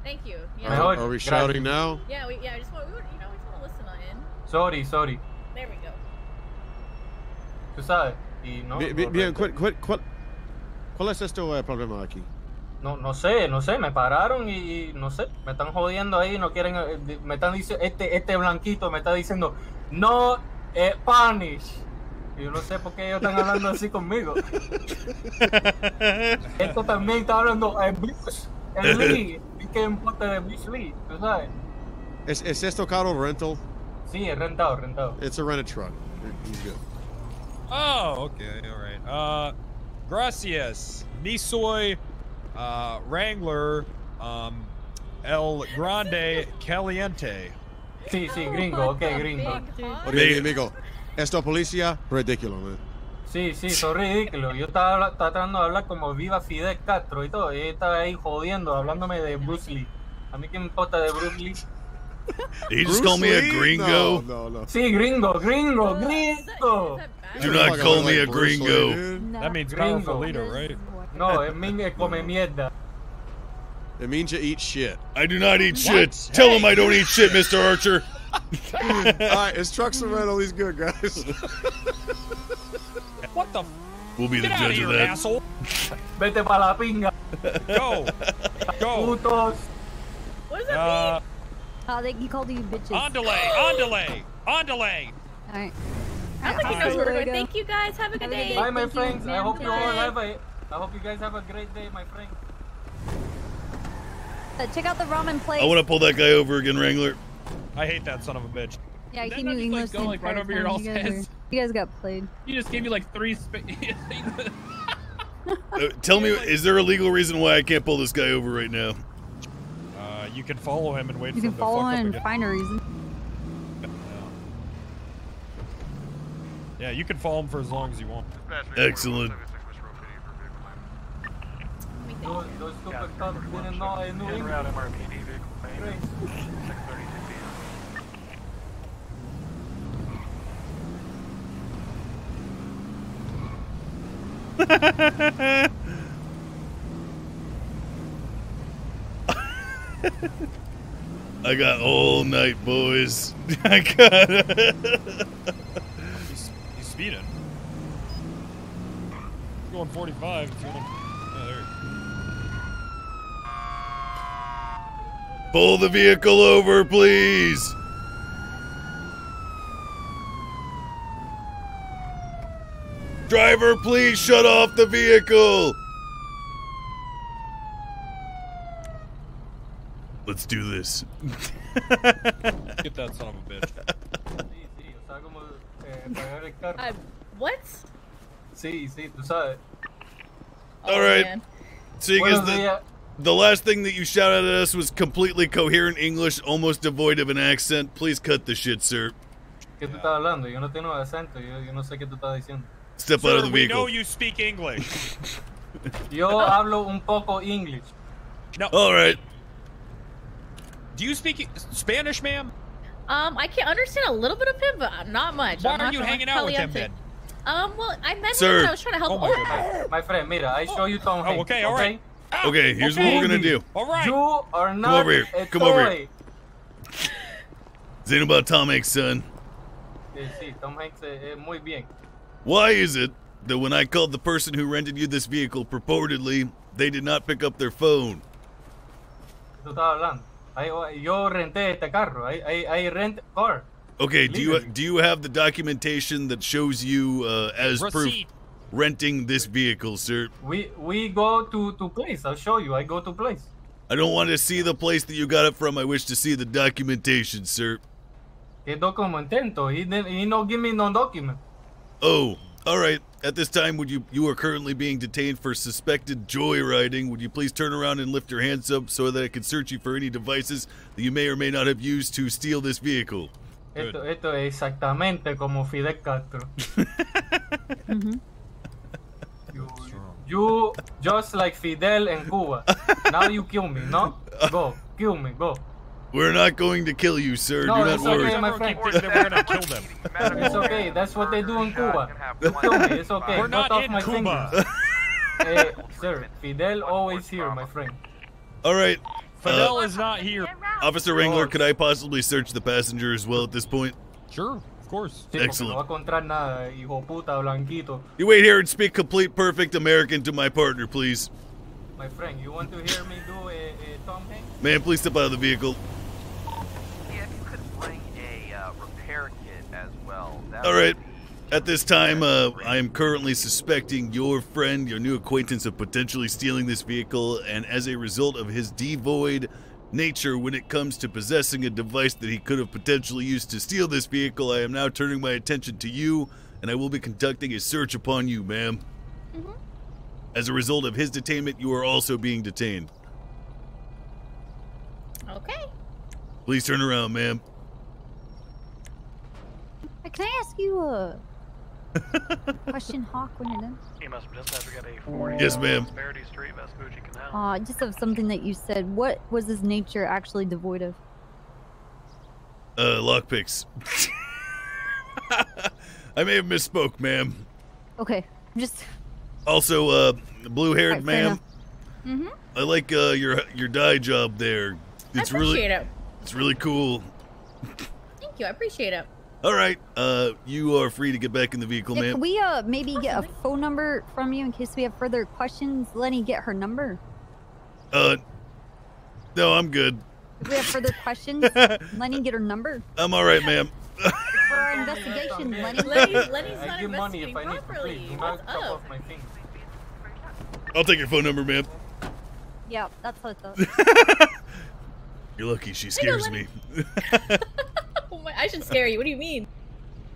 Thank you. Yeah. Mejor. Are we gracias. shouting now? Yeah, we yeah, I just want we, you know we just want to listen in. Sorry, sorry. There we go. Tú sabes. Y no, Bien, bien, ¿cuál, cuál, cuál, cuál es este problema aquí? No, no sé, no sé, me pararon y, y no sé, me están jodiendo ahí, no quieren, eh, me están diciendo, este, este blanquito me está diciendo, no eh, punish. Y yo no sé por qué ellos están hablando así conmigo. Esto también está hablando eh, Bruce, el Lee, que importa de Bruce Lee, tú sabes. ¿Es, es esto carro rental? Sí, es rentado, rentado. It's a rented truck. He's good. Oh, okay, all right. Uh, gracias. Nisoy, uh, Wrangler, um, El Grande Caliente. Sí, sí, gringo, ok, gringo. Oye, amigo, esto policía, ridículo, man. Sí, sí, son ridículos. Yo estaba, estaba tratando de hablar como viva Fidel Castro y todo. Y estaba ahí jodiendo, hablándome de Bruce Lee. A mí qué me importa de Bruce Lee. Did you just call me a gringo? No, no, no. Sí, gringo, gringo, gringo. Do not call me a gringo. That means Gringo. leader, right? No, es mí que come mierda. It means you eat shit. I do not eat shit. Tell him I don't eat shit, Mr. Archer. All right, his truck's a rental. He's good, guys. What the? We'll be the Get out of judge here, of that. asshole! Vete pa' la pinga. Go, go. Putos. What does that Uh, Oh, they, he called you bitches. on delay, on delay, on delay. All right. I think he knows where we're going. Thank you guys. Have a good day. Bye, my Thank you, friends. I ma'am. hope you all Bye. have a. I hope you guys have a great day, my friend. Uh, check out the ramen place. I want to pull that guy over again, Wrangler. I hate that son of a bitch. Yeah, he knew English. like, go, like, right over your time. you guys, were- you guys got played. He just gave you like three. Spa- Uh, tell me, is there a legal reason why I can't pull this guy over right now? Uh, you can follow him and wait You for can him to follow fuck up him and find a reason. Yeah, you can follow him for as long as you want. Excellent. I got all night, boys. I got He's, he's speeding. He's going 45. He's going, yeah, there. Pull the vehicle over, please. Driver, please shut off the vehicle. Let's do this. Get that son of a bitch. Sí, sí, o sea, como eh, pagar el carro. Uh, what? Sí, sí, tú sabes. All right. man. Seeing as the, días. The last thing that you shouted at us was completely coherent English, almost devoid of an accent, please cut the shit, sir. ¿Qué tú estás hablando? Yo no tengo acento, yo, yo no sé qué tú estás diciendo. Step Sir, out of the vehicle. we know you speak English. Yo hablo un poco English. No. All right. Do you speak Spanish, ma'am? Um, I can understand a little bit of him, but not much. Why I'm are you hanging out with him caliente. then? Um, well, I met him Sir. and I was trying to help Oh my Oh. My friend, mira, I show you Tom Oh, Hanks. okay, all right. Okay, Ah, here's what we're gonna do. All right. You are not over here. a Come over toy. here. This ain't about Tom Hanks, son. Sí, sí, Tom Hanks es, es muy bien. Why is it that when I called the person who rented you this vehicle purportedly they did not pick up their phone. Tú estabas hablando. Ahí- oh, yo renté este carro. I, I, I rent car. Okay, do you Legally. do you have the documentation that shows you uh, as proof Receipt. Renting this vehicle, sir? We we go to to place. I'll show you. I go to place. I don't want to see the place that you got it from. I wish to see the documentation, sir. Que documento. He didn't. He no give me no document. Oh, all right. At this time, would you you are currently being detained for suspected joyriding? Would you please turn around and lift your hands up so that I can search you for any devices that you may or may not have used to steal this vehicle? Esto, esto es exactamente como Fidel Castro. you, mm-hmm. You just like Fidel in Cuba. Now you kill me, no? Go, kill me, go. We're not going to kill you, sir. No, Do not it's worry. okay, my friend. It's okay. That's what they do in Cuba. Kill me. It's okay. We're Cut not off in my Cuba. fingers. Eh, sir, Fidel always here, my friend. All right. Fidel uh, is not here. Officer Wrangler, could I possibly search the passenger as well at this point? Sure, of course. Sí, Excellent. No va a encontrar nada, hijo puta, blanquito. You wait here and speak complete perfect American to my partner, please. My friend, you want to hear me do a, a Tom Hanks? Man, please step out of the vehicle. Yeah, if you could bring a uh, repair kit as well. That All. At this time, uh, I am currently suspecting your friend, your new acquaintance, of potentially stealing this vehicle, and as a result of his devoid nature when it comes to possessing a device that he could have potentially used to steal this vehicle, I am now turning my attention to you, and I will be conducting a search upon you, ma'am. Mm-hmm. As a result of his detainment, you are also being detained. Okay. Please turn around, ma'am. Can I ask you a question, Hawk, when you're done? EMS dispatcher got a 40 Yes, ma'am. Prosperity Street, Vespucci Canal. Uh, just of something that you said. What was his nature actually devoid of? Uh, lockpicks. I may have misspoke, ma'am. Okay, just. Also, uh, blue-haired Alright, fair ma'am. Mm-hmm. I like uh, your your dye job there. It's really appreciate it. it's really cool. Thank you. I appreciate it. All right, uh, you are free to get back in the vehicle, Yeah, ma'am. can we uh maybe get a phone number from you in case we have further questions? Lenny, get her number. Uh, no, I'm good. If we have further questions, Lenny, get her number I'm all right, ma'am. for our investigation. Lenny, Lenny's, Lenny's not give money if investigating I need to, properly. please. Do What's not cut up? off my fingers. I'll take your phone number, ma'am. Yeah, that's what I thought. You're lucky she I know, scares me. My, I should scare you. What do you mean?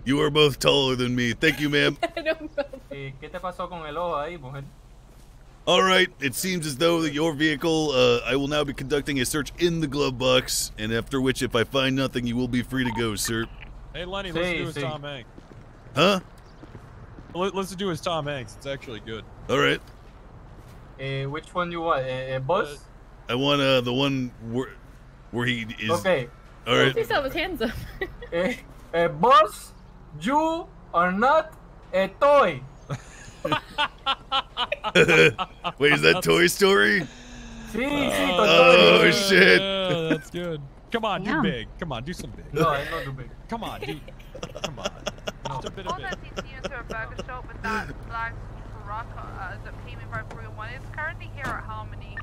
you are both taller than me. Thank you, ma'am. I don't know. Eh, ¿Qué te pasó con el ojo ahí, mujer? All right, it seems as though that your vehicle, uh, I will now be conducting a search in the glove box, and after which, if I find nothing, you will be free to go, sir. Hey, Lenny, let's to his sí. Tom Hanks. Huh? Li- Listen to his Tom Hanks. It's actually good. All right. Eh, which one you want? Eh, eh, boss? I want uh, the one where, where he is. Okay. All right. He still have his hands up. Boss, you are not a toy. Wait, is that Toy Story? Sí, sí, Oh total. shit! Yeah, that's good. Come on, Damn. do big. Come on, do some big. No, I not too big. Come on, do. Come on. Just a bit of All big. into a burger shop with that black truck uh, that came in by 301 is currently here at Harmony.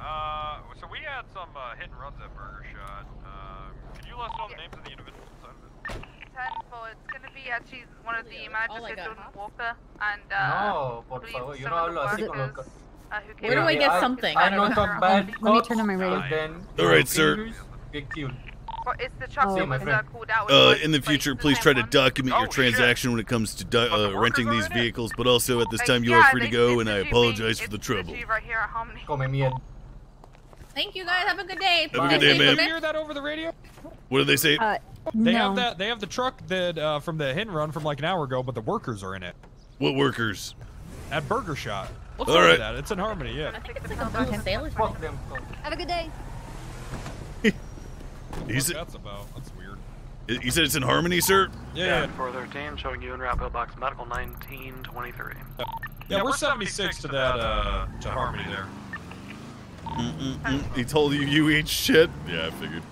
Uh, so we had some uh, hit and runs at Burger Shot. Uh, could you let us know the names of the individuals? inside of it? 10 for it's gonna be actually one of the all managers I here, got, Jordan huh? Walker, and uh, No, por believe favor, yo some no of the hablo así con los. uh, Where do out I get I- something? I I don't know know. bad Let me turn on my radio. then All right, sir. fingers Get killed. But it's the truck Oh, my uh, friend. Uh, in the future, please try to document your Oh, transaction when it comes to di- But the uh, renting these vehicles. But also, at this time, you are free to go, and I apologize for the trouble. GB right here at Harmony. Come mierda. Thank you guys. Have a good day. Have a good day, safe, ma'am. Did you hear that over the radio? What do they say? Uh, They no. have that. They have the truck that uh, from the hit and run from like an hour ago, but the workers are in it What workers? at Burger Shot. Let's All look at right. that. It's in harmony. Yeah. I think it's like a bill of sale Fuck them. Have a good day. He What's said, that's about? That's weird. he said it's in harmony, sir. Yeah, yeah. 413 showing you in route pillbox medical 1923. Yeah, we're 76 to that uh to harmony there. Mm-mm-mm. He told you you eat shit. Yeah, I figured.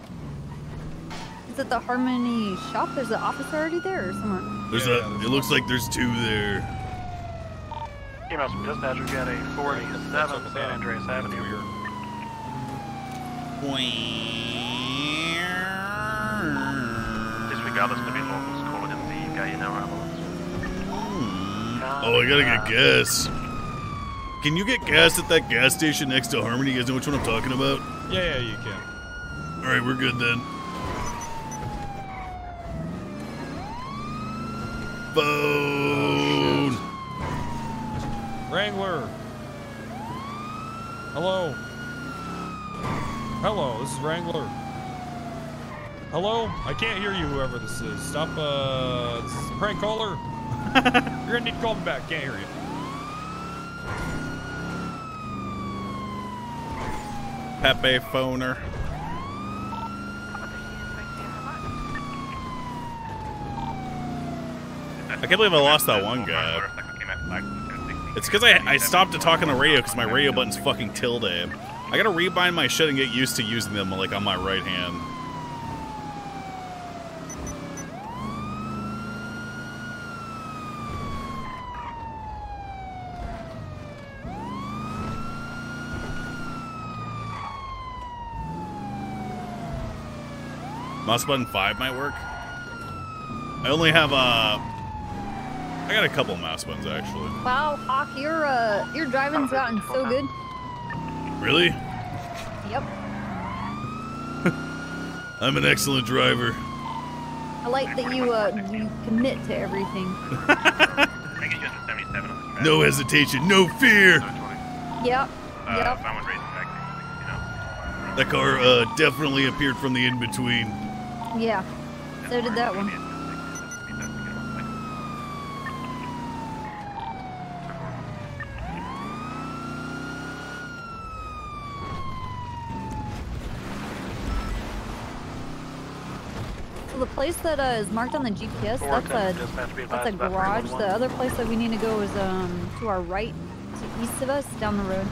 Is it the Harmony shop? There's an office already there or somewhere? There's Yeah, a. yeah, there's it looks like there's two there. EMS from dispatch, we got a 47 San Andreas Avenue. Disregard this to be calling in the guy ambulance. Oh, I gotta get gas. Can you get gas at that gas station next to Harmony? You guys know which one I'm talking about? Yeah, yeah, you can. All right, we're good then. Phone. Wrangler. Hello. Hello, this is Wrangler. Hello? I can't hear you, whoever this is. Stop, uh, this is a prank caller. You're gonna need to call me back. Can't hear you. Pepe phoner. I can't believe I lost that one guy. It's because I, I stopped talking the radio because my radio button's fucking tilde. I gotta rebind my shit and get used to using them like on my right hand. Mouse button 5 might work. I only have, uh... I got a couple mouse buttons, actually. Wow, Hawk, your uh, your driving's gotten so good. Really? Yep. I'm an excellent driver. I like that you uh, you commit to everything. No hesitation, no fear! Yep. Uh, Yep. That car uh, definitely appeared from the in-between. Yeah. So did that one. So the place that uh, is marked on the GPS, that's a that's a garage. The other place that we need to go is um to our right, to east of us, down the road.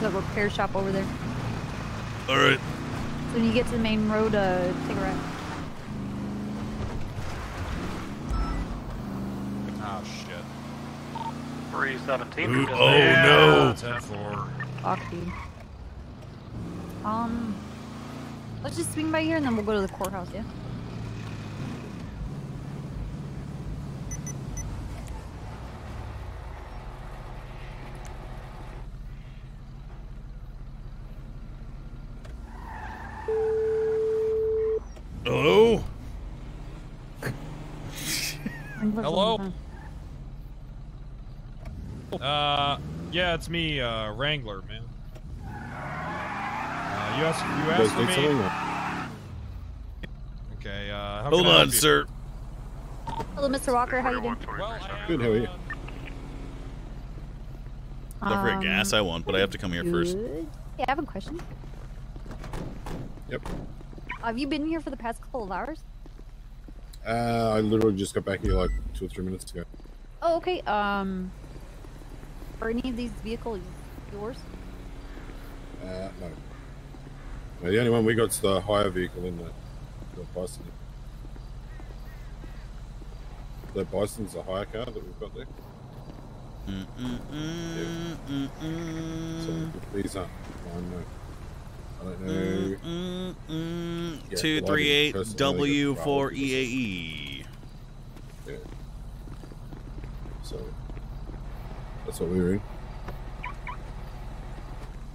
There's a repair shop over there. All right. So when you get to the main road, uh, take a right. Oh, shit. 317 Ooh, oh, dispatch. no. 10 4. Fuck you. Um, let's just swing by here and then we'll go to the courthouse, yeah? Hello? Hello? Uh, yeah, it's me, uh, Wrangler, man. Uh, you asked, you asked for me? Okay, uh, how Hold can I help on, you? sir. Hello, Mr. Walker. How you doing? Good, how are you? Don't forget Um, gas, I won't, but I have to come here first. good. Yeah, I have a question. Yep. Have you been here for the past couple of hours? Uh, I literally just got back here like two or three minutes ago. Oh, okay. Um, are any of these vehicles yours? Uh, no. Well, the only one we got's the hire vehicle in the, the Bison. The Bison's the hire car that we've got there. Mm, mm, mm, yeah. mm so these aren't mine, no. I don't know. Yeah, 238 W4EAE. That's what we were in.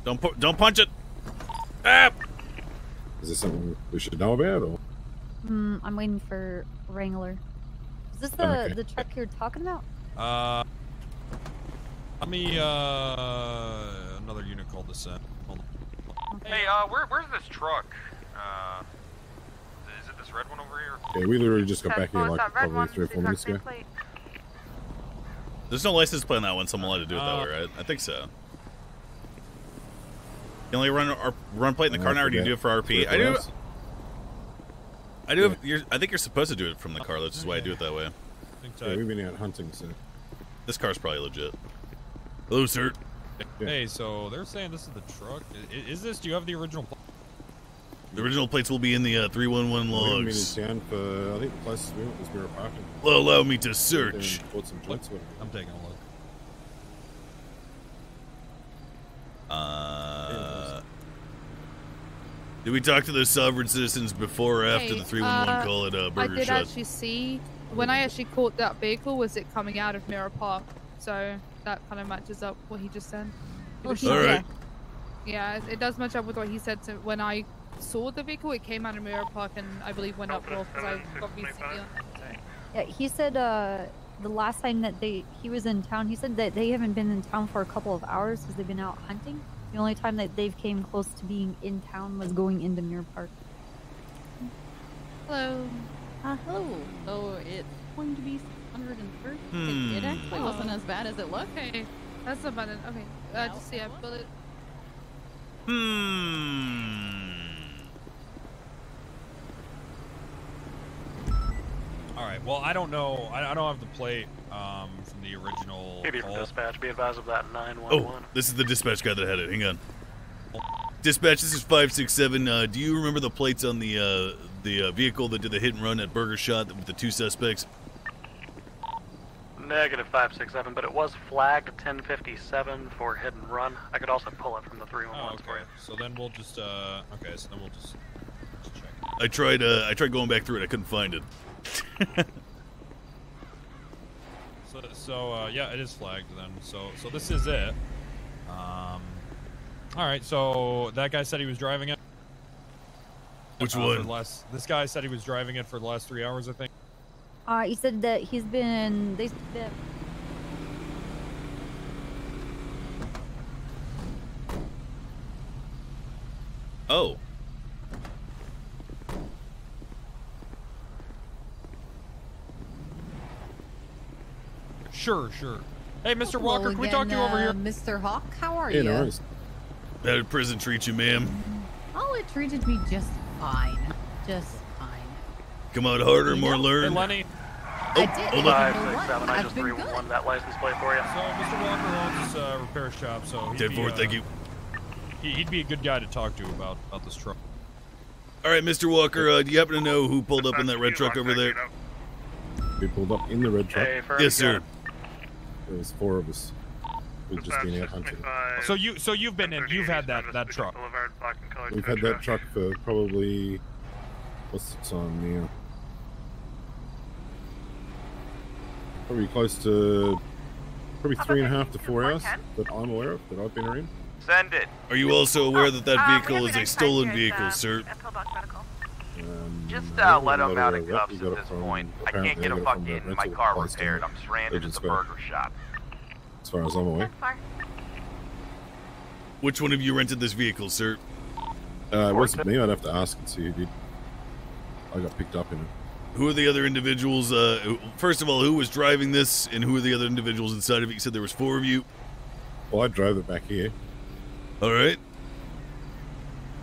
Don't pu- don't punch it. Ah! Is this something we should know about, or Hmm, I'm waiting for Wrangler. Is this the Okay. the truck you're talking about? Uh, let me, uh, another unit called Descent. Hold on. Hey, uh, where, where's this truck? Uh, is it this red one over here? yeah, we literally just got Okay, back here like probably three or four minutes ago. Plate? There's no license plate on that one, so I'm allowed to do it that Uh, way, right? I think so. You only run our run plate in the car now, or do you do it for RP? I do. I do. Have, you're, I think you're supposed to do it from the car. That's just why I do it that way. Yeah, we've been out hunting, so This car's probably legit. Hello, sir. Hey, so they're saying this is the truck. I- Is, this? Do you have the original? The original plates will be in the uh, 311 logs. For, I think the place we went was Parking. Well, allow me to search. Some plates I'm taking a look. Uh, did we talk to those sovereign citizens before or after hey, the 311 uh, call at uh, Burger Shot? I did actually see, when I actually caught that vehicle, was it coming out of Mirror Park. So that kind of matches up what he just said. All right. Yeah, it, it does match up with what he said to when I saw the vehicle, it came out of Mirror Park and I believe went up north because I got VCE on it. So. Yeah, he said uh, the last time that they he was in town, he said that they haven't been in town for a couple of hours because they've been out hunting. The only time that they've came close to being in town was going into Mirror Park. Hello. Uh, hello. So it's going to be 630. Hmm. It, it actually wasn't as bad as it looked. Okay, that's not bad. then. Okay, uh, just see, I bullet. Hmm. All right. Well, I don't know. I, I don't have the plate um, from the original. Maybe from call. dispatch, be advised of that 911. Oh, this is the dispatch guy that had it. Hang on. Dispatch, this is 567. Uh, do you remember the plates on the uh, the uh, vehicle that did the hit and run at Burger Shot with the two suspects? Negative 567, but it was flagged 1057 for hit and run. I could also pull it from the 311 Oh, for okay. you. So then we'll just. Uh, okay. So then we'll just. just check. I tried. Uh, I tried going back through it. I couldn't find it. So, so uh, yeah, it is flagged then. So, so this is it. Um, all right. So that guy said he was driving it. Which Uh, one? last, this guy said he was driving it for the last three hours, I think. Uh, he said that he's been they. That, Oh. Sure, sure. Hey, Mr. Hello Walker, can we talk to you over here? uh, Mr. Hawk, how are Yeah, you? no worries. How did prison treat you, ma'am? Oh, it treated me just fine. Just fine. Come out harder, more Hey, learn. Lenny. Oh, I did. hold on. and you 567, I just been 311 that license plate for you. So Mr. Walker owns this uh, repair shop, so he'd Ten be, four, uh, thank you. he- He'd be a good guy to talk to about about this truck. All right, Mr. Walker, uh, do you happen to know who pulled up in that red truck over there? We pulled up in the red truck. Hey, Yes, you got sir. It. There was four of us. We've just been out hunting. So you so you've been in you've had that that truck. We've had that truck for probably what's the time now? Probably close to probably three and a half to four hours that I'm aware of that I've been around. Send it. Are you also aware that that Um, vehicle have is a stolen here, vehicle, it's, sir? Um, at Pillbox Medical. Um, Just I uh, let know him out of cuffs at this from- point. I can't get we a got it fucking my car place repaired. I'm stranded at Agents the burger shop. As far as I'm aware. Which one of you rented this vehicle, sir? Uh, it wasn't me. I'd have to ask and see who did. I got picked up in it. Who are the other individuals? Uh, who- first of all, who was driving this, and who are the other individuals inside of it? You said there was four of you. Well, I drove it back here. All right.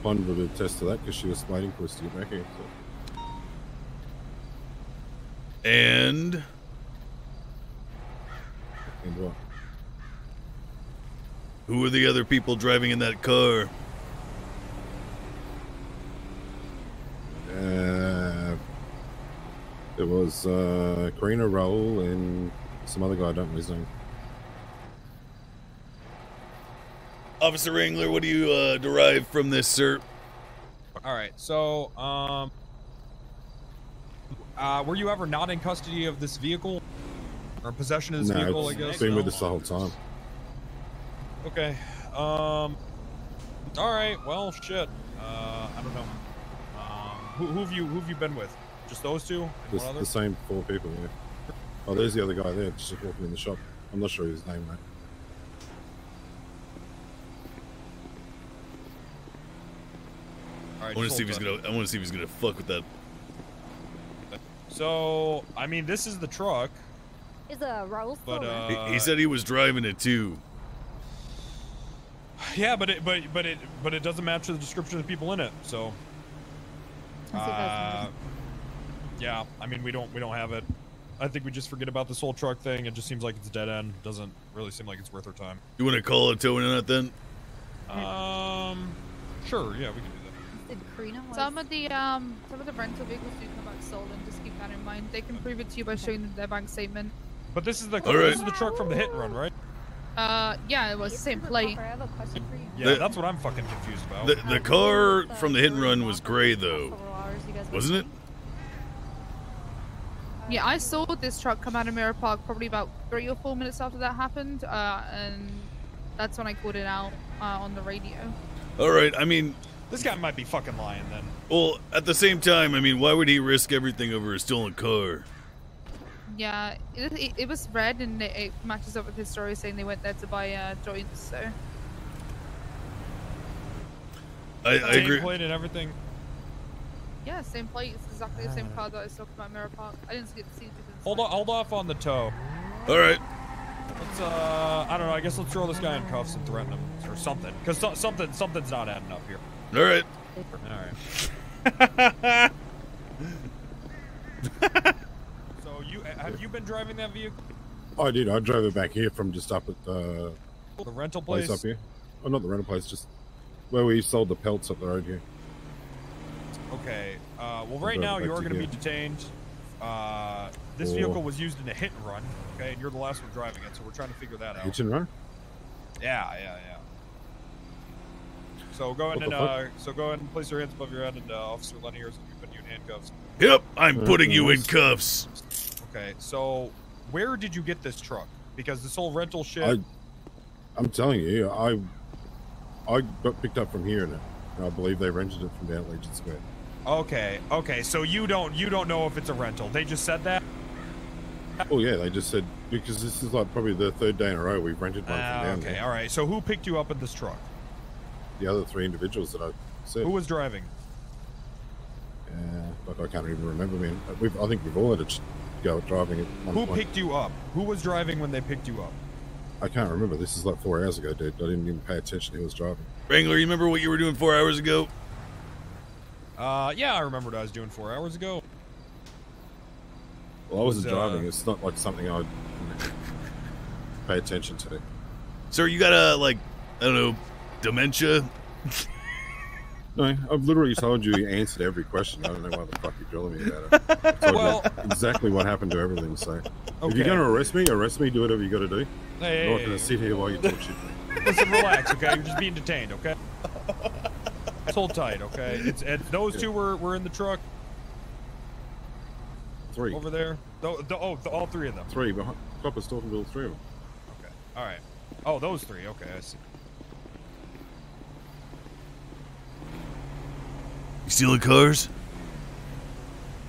Pond would attest to that because she was waiting for us to get back here. So. And And what? who are the other people driving in that car? Uh, it was uh, Karina Roll and some other guy. I don't know his name. Officer Wrangler, what do you uh, derive from this, sir? All right. So, um, uh, were you ever not in custody of this vehicle or possession of this no, vehicle? I guess. been No? with us the whole time. Okay. Um. All right. Well, shit. Uh, I don't know. Um, who, who have you who have you been with? Just those two? And The, other? the same four people. Yeah. Oh, there's the other guy there, just walking in the shop. I'm not sure his name, mate. Right, I want to see if he's gonna. I want to see if he's gonna fuck with that. So, I mean, this is the truck, is a Raul but uh, he, he said he was driving it too. yeah, but it but but it but it doesn't match the description of the people in it. So, Yes, it does. uh, yeah, I mean, we don't we don't have it. I think we just forget about this whole truck thing. It just seems like it's a dead end. Doesn't really seem like it's worth our time. You want to call it towing it then? Um, sure, yeah, we can do that. Did Karina was... Some of the um some of the rental vehicles do come back stolen. Just keep that in mind. They can prove it to you by showing them their bank statement. But this is the All right. this is the truck from the hit and run, right? Uh, yeah, it was the same plate. I have a question for you. Yeah, The- that's what I'm fucking confused about. The the car from the hit and run was gray though, wasn't it? Yeah, I saw this truck come out of Mirror Park probably about three or four minutes after that happened, uh, and that's when I called it out uh, on the radio. All right. I mean, This guy might be fucking lying then. well, at the same time, I mean, why would he risk everything over a stolen car? Yeah, it, it, it was red, and it, it matches up with his story saying they went there to buy uh, joints. So I, I Same agree. plate and everything. yeah, same plate. It's exactly the same car that I was talking about Mirror Park. I didn't get to see it. Hold on, hold off on the tow. All right. Let's uh, I don't know. I guess let's throw this guy in cuffs and threaten him or something, because so, something something's not adding up here. All right. All right. so you have you been driving that vehicle? I did. I drove it back here from just up at the The rental place place. up here. Oh, not the rental place, just where we sold the pelts up the road here. Okay. Uh, well, right now you're going to be detained. Uh, this For- vehicle was used in a hit and run. Okay, and you're the last one driving it, so we're trying to figure that out. Hitch and run? Yeah, yeah, yeah. So go ahead and uh, so go ahead and place your hands above your head, and uh, Officer Leniers will be putting you in handcuffs. Yep, I'm Uh, putting you in cuffs. Okay, so where did you get this truck? Because this whole rental shit. I, I'm telling you, I, I got picked up from here, and I believe they rented it from down at Legion Square. Okay, okay, so you don't you don't know if it's a rental. They just said that. Oh yeah, they just said because this is like probably the third day in a row we've rented one Ah, from down okay, there. all right. So who picked you up in this truck? The other three individuals that I said. Who was driving? Uh, like I can't even remember. Man, we've, I think we've all had a go at driving at one Who point. picked you up? Who was driving when they picked you up? I can't remember. This is like four hours ago, dude. I didn't even pay attention. Who was driving? Wrangler, you remember what you were doing four hours ago? Uh, yeah, I remember what I was doing four hours ago. Well, I wasn't Was, uh, driving. It's not like something I'd pay attention to. Sir, you got a like, I don't know, dementia? No, I've literally told you. You answered every question. I don't know why the fuck you're drilling me about it. I told Well- you exactly what happened to everything. So, if Okay. you're going to arrest me, arrest me. Do whatever you got to do. Hey, I'm not hey, going to sit here while you talk shit. me. Listen, relax, okay? You're just being detained, okay? Just hold tight, okay? It's, it's those two were, were in the truck Three, over there. The, the, oh, the, all three of them. three. Behind, Copper's talking to all three of them. Okay, all right. Oh, those three. Okay, I see. You stealing cars?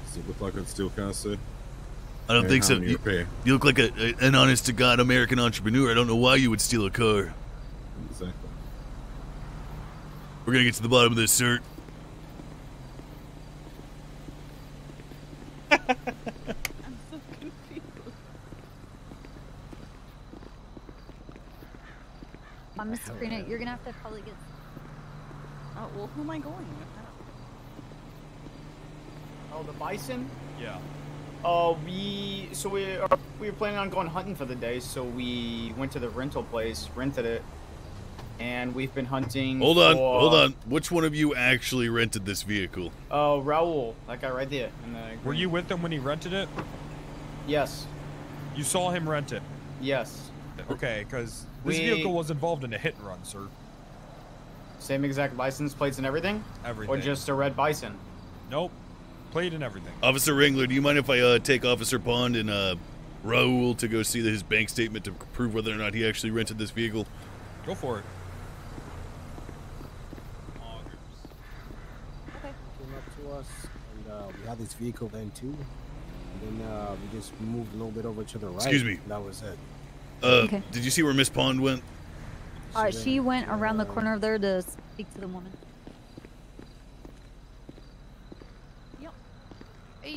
Does it look like I'd steal cars, sir? I don't Yeah, think so. You, you look like a, a- an honest to God American entrepreneur. I don't know why you would steal a car. Exactly. We're gonna get to the bottom of this, sir. I'm so confused. I'm gonna screen it. You're gonna have to probably get. Oh well, who am I going with? Oh, the bison? Yeah. Uh, we so we are, we were planning on going hunting for the day, so we went to the rental place, rented it, and we've been hunting. Hold on, for, hold on. Which one of you actually rented this vehicle? Uh, Raul, that guy right there. In the Were you with him when he rented it? Yes. You saw him rent it? Yes. Okay, because this We- vehicle was involved in a hit and run, sir. Same exact license plates and everything? Everything. Or just a red bison? Nope. Played and everything. Officer Wrangler, do you mind if I uh, take Officer Pond and uh, Raul to go see his bank statement to prove whether or not he actually rented this vehicle? Go for it. came up to us, and uh, we had this vehicle then too. And then uh, we just moved a little bit over to the right. Excuse me. and That was it. Uh, Okay. Did you see where Miss Pond went? Uh, she went around the corner there to speak to the woman.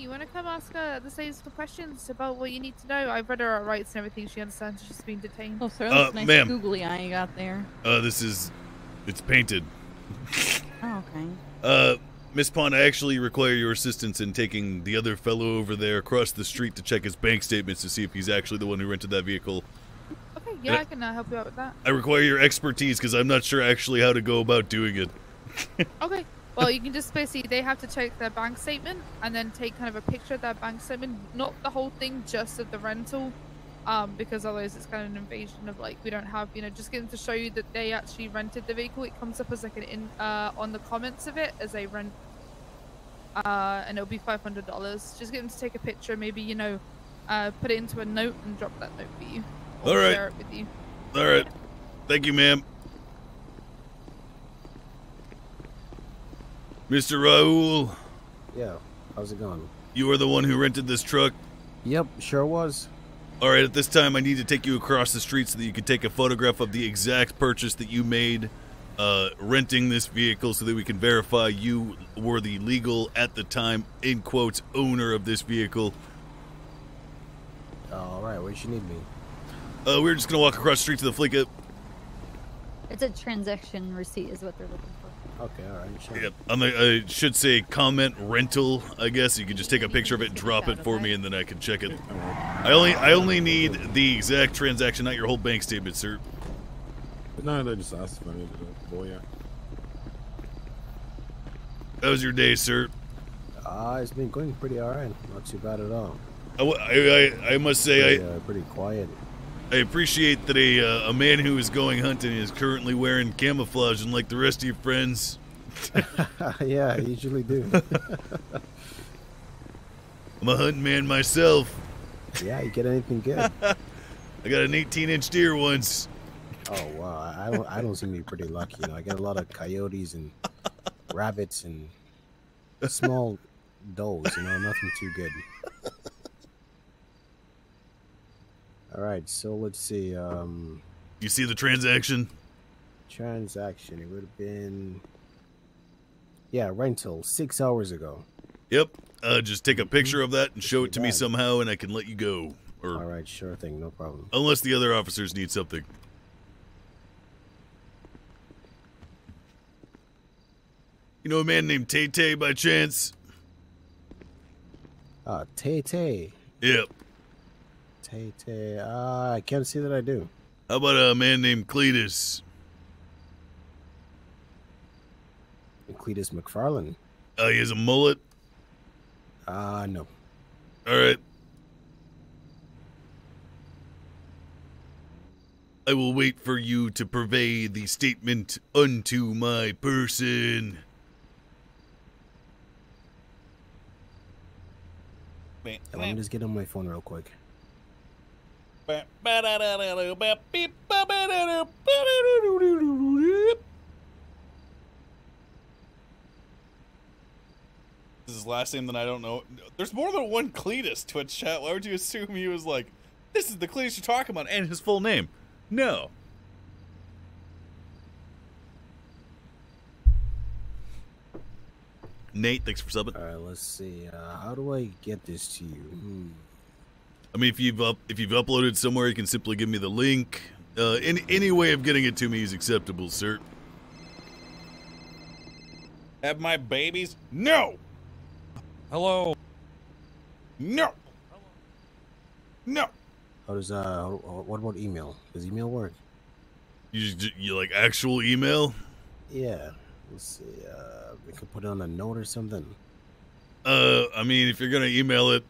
You want to come ask her the same some questions about what you need to know? I've read her rights and everything. She understands she's been detained. Oh, sir, Uh, that's nice ma'am. googly eye you got there. Uh, this is, it's painted. Oh, okay. Uh, Miss Pond, I actually require your assistance in taking the other fellow over there across the street to check his bank statements to see if he's actually the one who rented that vehicle. Okay, yeah, Yeah. I can uh, help you out with that. I require your expertise because I'm not sure actually how to go about doing it. Okay. Well, you can just basically they have to check their bank statement and then take kind of a picture of their bank statement, not the whole thing, just of the rental, Um, because otherwise it's kind of an invasion of like we don't have you know just getting to show you that they actually rented the vehicle. It comes up as like an in uh on the comments of it as a rent, uh, and it'll be five hundred dollars. Just get them to take a picture, maybe you know, uh, put it into a note and drop that note for you. Or All right. Share it with you. All right. Thank you, ma'am. Mr. Raul, Yeah, how's it going? you are the one who rented this truck? Yep, sure was. All right, at this time, I need to take you across the street so that you can take a photograph of the exact purchase that you made uh, renting this vehicle so that we can verify you were the legal, at the time, in quotes, owner of this vehicle. All right, where you need me? Uh, we're just going to walk across the street to the Fleeca. It's a transaction receipt, is what they're looking for. Okay, all right, sure. Yep. On the, I should say comment rental, I guess. You can just take a picture of it and drop it for me, and then I can check it. I only I only need the exact transaction, not your whole bank statement, sir. No, they just asked if I needed a lawyer. How was your day, sir? Uh, it's been going pretty all right. Not too bad at all. I, I, I must say, Pretty, I uh, pretty quiet. I appreciate that a uh, a man who is going hunting is currently wearing camouflage, unlike the rest of your friends. yeah, I usually do. I'm a hunting man myself. yeah, you get anything good? I got an 18 inch deer once. Oh wow, I I don't I don't seem to be pretty lucky. You know, I get a lot of coyotes and rabbits and small does. You know, nothing too good. All right, so let's see. Um, You see the transaction? transaction. It would have been yeah, rental six hours ago. Yep. Uh, just take a picture of that and show it to me somehow, and I can let you go. Or All right, sure thing, no problem. unless the other officers need something. You know a man named Tay Tay by chance? Uh, Tay Tay. Yep. Tay Tay. Uh, I can't see that I do. How about a man named Cletus? Cletus McFarland. Uh, he has a mullet. Uh, no. All right. I will wait for you to purvey the statement unto my person. Yeah, let me just get on my phone real quick. This is last name that I don't know. There's more than one Cletus Twitch chat. Why would you assume he was like, this is the Cletus you're talking about and his full name? No. Nate, thanks for subbing. All right, let's see. Uh, how do I get this to you? Hmm. I mean, if you've up, if you've uploaded somewhere, you can simply give me the link. Uh, any any way of getting it to me is acceptable, sir. Have my babies? No. Hello. No. No. How does uh? What about email? Does email work? You you like actual email? Yeah. Let's see. Uh, we could put it on a note or something. Uh, I mean, if you're gonna email it,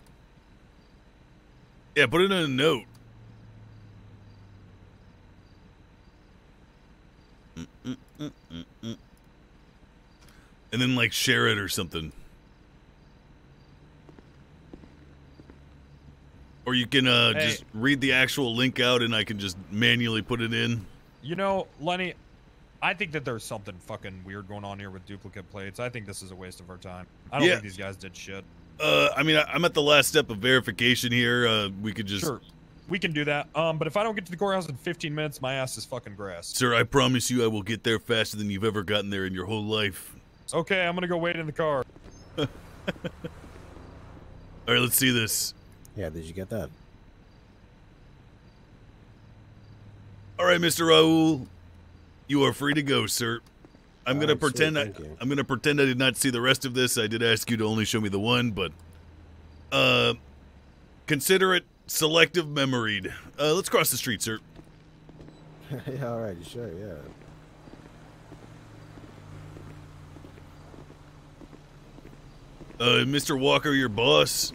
yeah, put it in a note. And then like share it or something. Or you can uh Hey. just read the actual link out and I can just manually put it in. You know, Lenny, I think that there's something fucking weird going on here with duplicate plates. I think this is a waste of our time. I don't Yeah. think these guys did shit. Uh I mean I, I'm at the last step of verification here. Uh we could just Sure. We can do that. Um, but if I don't get to the courthouse in 15 minutes, my ass is fucking grass. Sir, I promise you I will get there faster than you've ever gotten there in your whole life. Okay, I'm gonna go wait in the car. All right, let's see this. Yeah. Did you get that? All right, Mr. Raul, you are free to go, sir. I'm gonna right, pretend I, I'm gonna pretend I did not see the rest of this. I did ask you to only show me the one, but uh, consider it selective memoried. Uh, let's cross the street, sir. yeah. All right. Sure. Yeah. Uh, Mr. Walker, your boss.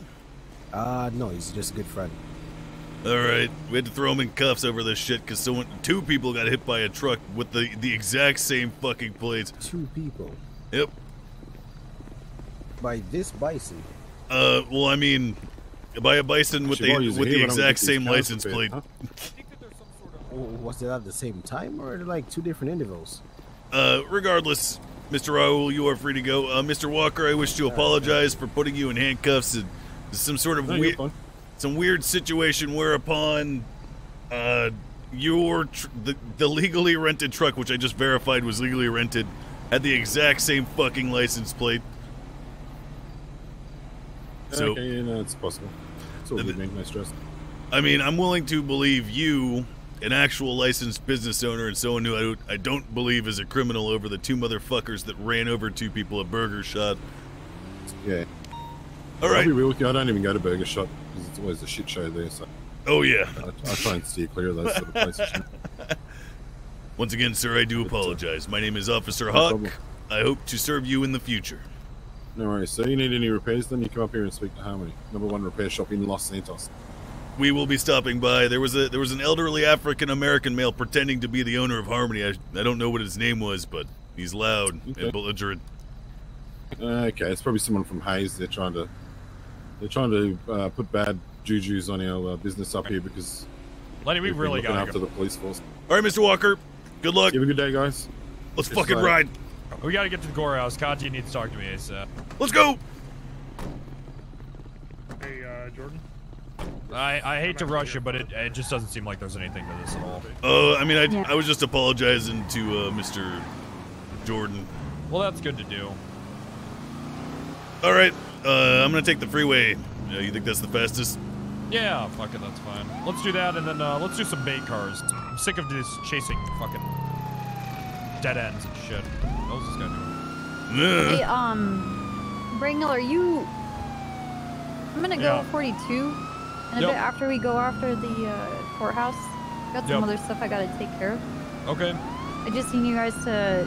Uh, no. He's just a good friend. All right, we had to throw him in cuffs over this shit because someone, two people got hit by a truck with the the exact same fucking plates. Two people. Yep. By this bison. Uh, well, I mean, by a bison with Actually, the with the why don't we exact same license repaired, plate. huh? Was it at the same time or like two different intervals? Uh, regardless, Mr. Raul, you are free to go. Uh, Mr. Walker, I wish to apologize for putting you in handcuffs and some sort of No, weird, fine. Some weird situation whereupon, uh, your tr- the, the legally rented truck, which I just verified was legally rented, had the exact same fucking license plate. So, okay, yeah, no, it's possible. It's all good, man. No stress. I mean, I'm willing to believe you, an actual licensed business owner and someone who I don't, I don't believe is a criminal, over the two motherfuckers that ran over two people at Burger Shot. Yeah. All I'll right. be real with you. I don't even go to Burger Shot because it's always a shit show there. So. Oh yeah. I, I try and steer clear of those sort of places. Once again, sir, I do uh, apologize. My name is Officer Hawk. I hope to serve you in the future. No worries. So you need any repairs? Then you come up here and speak to Harmony, number one repair shop in Los Santos. We will be stopping by. There was a there was an elderly African American male pretending to be the owner of Harmony. I, I don't know what his name was, but he's loud Okay. and belligerent. Uh, okay, it's probably someone from Hayes. They're trying to they're trying to uh, put bad juju's on our uh, business up here because Lenny, we really gotta after go. the police force. All right, Mr. Walker. Good luck. Have a good day, guys. Let's Yes, fucking sir. ride. We gotta get to the gore house. Katya needs to talk to me ASAP. Let's go. Hey, uh, Jordan. I, I hate to rush you, but it, it just doesn't seem like there's anything to this at all. Uh, I mean, I, I was just apologizing to uh, Mr. Jordan. Well, that's good to do. All right, uh, I'm gonna take the freeway. Uh, you think that's the fastest? Yeah, fuck it, that's fine. Let's do that, and then uh, let's do some bait cars. I'm sick of this chasing fucking dead ends and shit. What was this guy doing? Hey, um, Brangel, are you? I'm gonna go Yeah. 42, and a Yep. bit after we go after the uh, courthouse. Got some Yep. other stuff I gotta take care of. Okay. I just need you guys to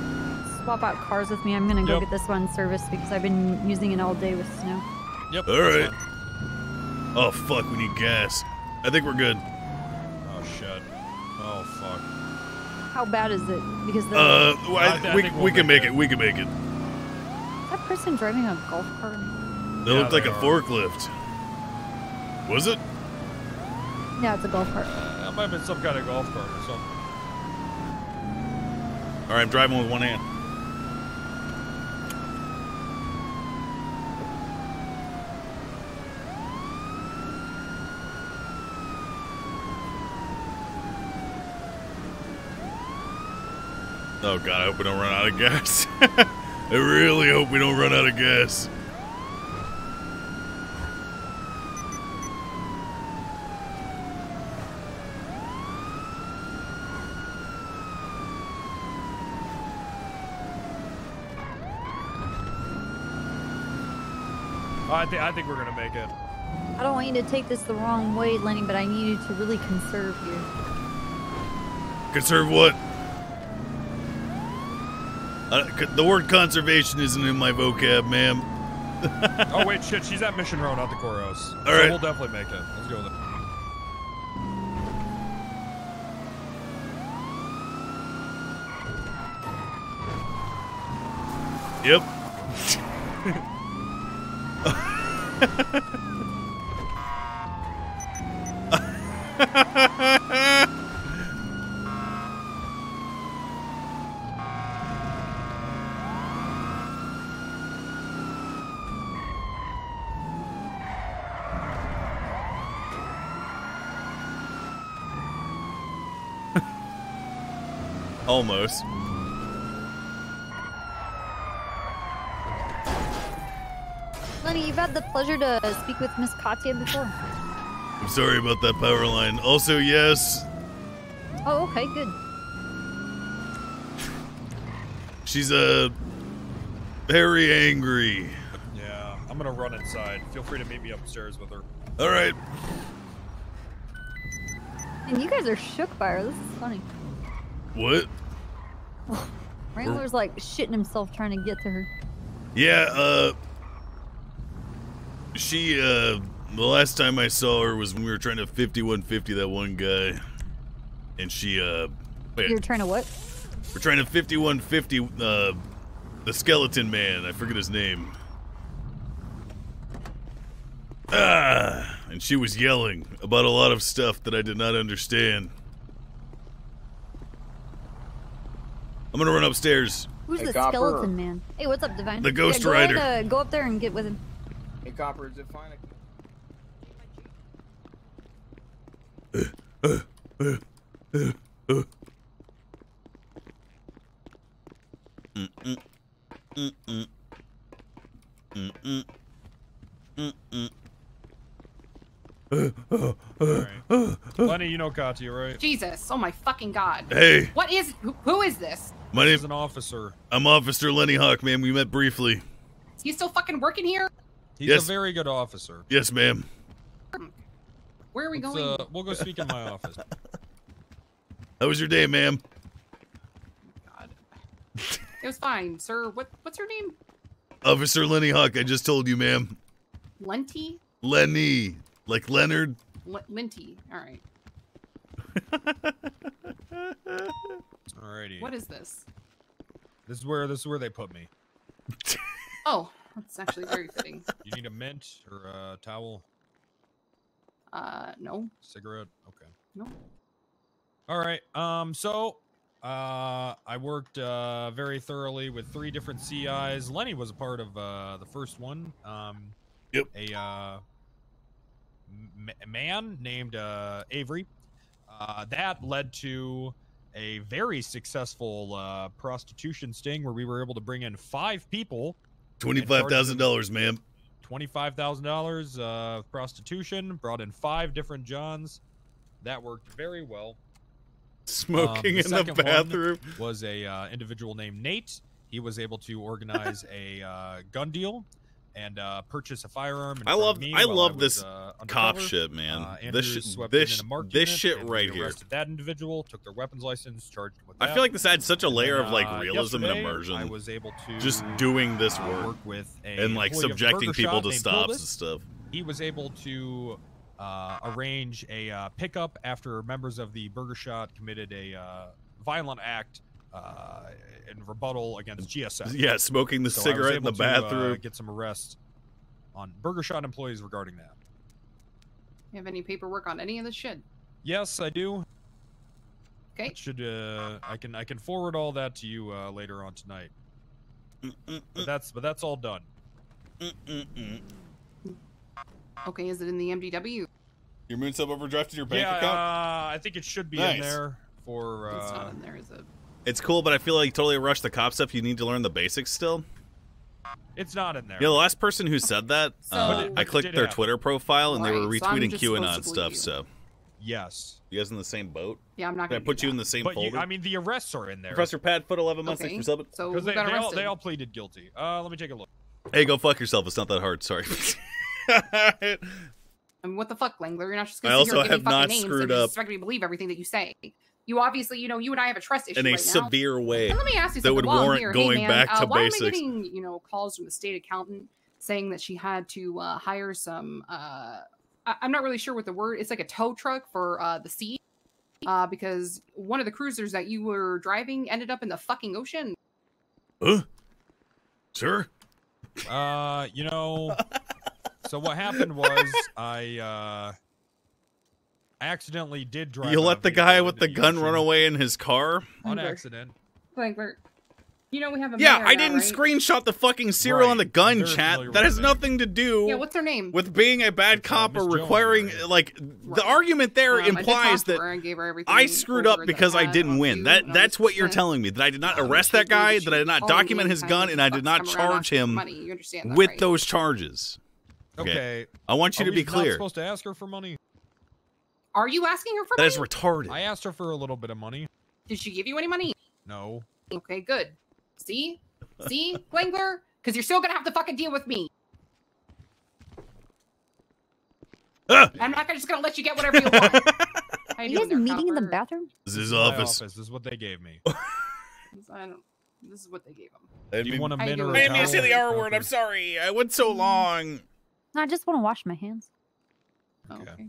swap out cars with me. I'm gonna go Yep. get this one serviced because I've been using it all day with snow. Yep. All right. Oh fuck, we need gas. I think we're good. Oh shit. Oh fuck. How bad is it? Because the Uh, well, I- I I we, think we we'll can make make it. We can make it. is that person driving a golf cart? That Yeah, looked like they a are. forklift. Was it? Yeah, it's a golf cart. That might have been some kind of golf cart or something. All right, I'm driving with one hand. Oh god, I hope we don't run out of gas. I really hope we don't run out of gas. I think I think we're gonna make it. I don't want you to take this the wrong way, Lenny, but I need you to really conserve here. Conserve what? Uh, the word conservation isn't in my vocab, ma'am. oh wait, shit, she's at Mission Row, not the courthouse. All so right. we'll definitely make it. Let's go with it. Yep. Almost. Lenny, you've had the pleasure to speak with Miss Katya before. I'm sorry about that power line. Also, yes, Oh, okay, good. she's uh, very angry. Yeah, I'm gonna run inside. Feel free to meet me upstairs with her. All right. And you guys are shook by her. This is funny. What? Wrangler's like shitting himself trying to get to her. Yeah, uh she uh The last time I saw her was when we were trying to 5150 that one guy. And she, uh. wait, You're trying to what? we're trying to 5150, uh. The skeleton man. I forget his name. Ah! And she was yelling about a lot of stuff that I did not understand. I'm gonna run upstairs. Who's Hey, the Copper. skeleton man? Hey, what's up, Divine? The Ghost yeah, go ahead, Rider. uh, go up there and get with him. Hey, Copper, is it fine? Mm-mm. Mm-mm. Mm-mm. Mm-mm. Lenny, you know Katya, right? Jesus! Oh my fucking god! Hey. What is? Who, who is this? My He's name. an officer. I'm Officer Lenny Hawk, ma'am. We met briefly. He's still fucking working here? He's Yes. a very good officer. Yes, ma'am. Where are we Let's, going? uh, we'll go speak in my office. How was your day, ma'am? It was fine, sir. What? What's your name? Officer Lenny Hawk, I just told you, ma'am. Lenty? Lenny. Like Leonard. L- Linty. All right. Alrighty. What is this? This is where this is where they put me. Oh, that's actually very fitting. You need a mint or a towel, Uh, no, cigarette. Okay. no. All right. Um. So, uh, I worked uh very thoroughly with three different CIs. Lenny was a part of uh the first one. Um. Yep. A uh, m- a man named uh Avery. Uh, that led to a very successful uh, prostitution sting where we were able to bring in five people. Twenty-five thousand dollars, ma'am. Twenty-five thousand dollars uh, prostitution. Brought in five different Johns. That worked very well. Smoking in the second one bathroom. was a uh, individual named Nate. He was able to organize a uh, gun deal and uh, purchase a firearm. I love I love was, this uh, cop shit, man. Uh, this shit, this in in a this shit right here. That individual took their weapons license, charged with I feel like this adds such a layer then, of like uh, realism and immersion. I was able to just doing this uh, work, work with and like employee of the subjecting people to stops and stuff. He was able to uh, arrange a uh, pickup after members of the Burger Shot committed a uh, violent act uh, in rebuttal against GSF. Yeah, smoking the So cigarette in the able to, uh, bathroom. get some arrests on Burger Shot employees regarding that. You have any paperwork on any of this shit? Yes, I do. Okay. That should uh, I can I can forward all that to you uh, later on tonight. But that's but that's all done. Okay, is it in the MDW? Your moon sub overdrafted your bank yeah, account. Uh, I think it should be Nice. in there for. Uh, It's not in there, is it? It's cool, but I feel like totally rushed the cop stuff. You need to learn the basics still. It's not in there. Yeah, the last person who said that, So- uh, it- I clicked their happen. Twitter profile and they were Right, so retweeting QAnon stuff. believe So, Yes. you guys in the same boat? Yeah, I'm not Can I gonna put do you in the same But folder? you, I mean, the arrests are in there. Professor Padfoot, 11 months. Okay, Thanks for subbing. so Because they, they all, they all pleaded guilty. Uh, let me take a look. Hey, go fuck yourself. It's not that hard. Sorry. I mean, what the fuck, Langler? You're not just I gonna sit here also and give have me fucking not names screwed and just up. expect me to believe everything that you say. You obviously, you know, you and I have a trust issue in a right now. severe way And let me ask you that would while warrant here. going hey, man, back uh, to why basics. am I getting, you know, calls from the state accountant saying that she had to uh, hire some? Uh, I- I'm not really sure what the word. It's like a tow truck for uh, the sea, uh, because one of the cruisers that you were driving ended up in the fucking ocean. Huh? Sir? Uh, you know, so what happened was I uh, I accidentally did drive. You let the guy with the the gun run away in his car? on Langler. accident. Langler, you know we have a Yeah, I now, didn't right? screenshot the fucking serial on the Right, gun very chat. familiar That with has that. nothing to do Yeah, what's her name? with being a bad cop or Miss Jones, requiring right? like the argument there Um, implies talk to that her and gave her everything I screwed up because I didn't win. you, That that's what you're telling me that I did not um, arrest that guy, that I did not document his gun, and I did not charge him money. You understand with those charges. Okay. I want you Are to we be not clear. supposed to ask her for money? Are you asking her for That money? is retarded. I asked her for a little bit of money. Did she give you any money? No. Okay, good. See? See, Langler? Because you're still gonna have to fucking deal with me. Ah! I'm not gonna, just gonna let you get whatever you want. How Are you you guys doing there, meeting in the bathroom? This is his My office. This is what they gave me. I don't. This is what they gave him. I Do you mean- want a How you mint or doing? a I didn't mean to say the towel? R word. I'm sorry. I went so long. No, I just want to wash my hands. Okay.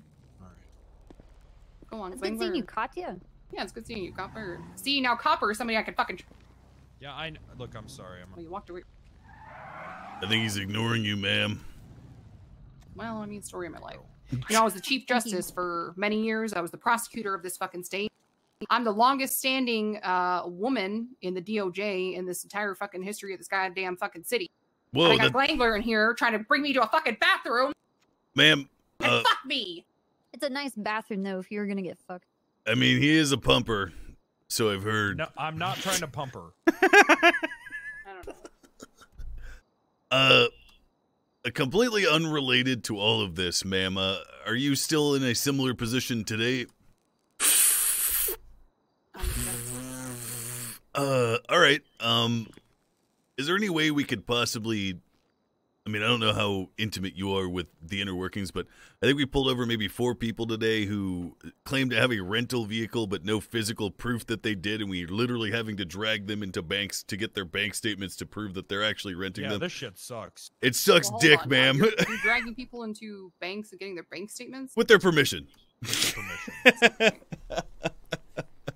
Go on, It's good seeing you, Katya. Yeah, it's good seeing you, Copper. See now, Copper is somebody I can fucking. Yeah, I look. I'm sorry. I'm. Oh, you walked away. I think he's ignoring you, ma'am. Well, I mean, story of my life. You know, I was the chief justice for many years. I was the prosecutor of this fucking state. I'm the longest standing uh, woman in the DOJ in this entire fucking history of this goddamn fucking city. Whoa, and I got that- Glangler in here trying to bring me to a fucking bathroom Ma'am, and uh, fuck me. It's a nice bathroom though. If you're gonna get fucked. I mean, he is a pumper, so I've heard. No, I'm not trying to pump her. Uh, completely unrelated to all of this, ma'am. Uh, are you still in a similar position today? Uh, all right. Um, is there any way we could possibly? I mean, I don't know how intimate you are with the inner workings, but I think we pulled over maybe four people today who claim to have a rental vehicle, but no physical proof that they did, and we're literally having to drag them into banks to get their bank statements to prove that they're actually renting Yeah, them. this shit sucks. It sucks Well, dick, on ma'am. You're, you're dragging people into banks and getting their bank statements With their permission.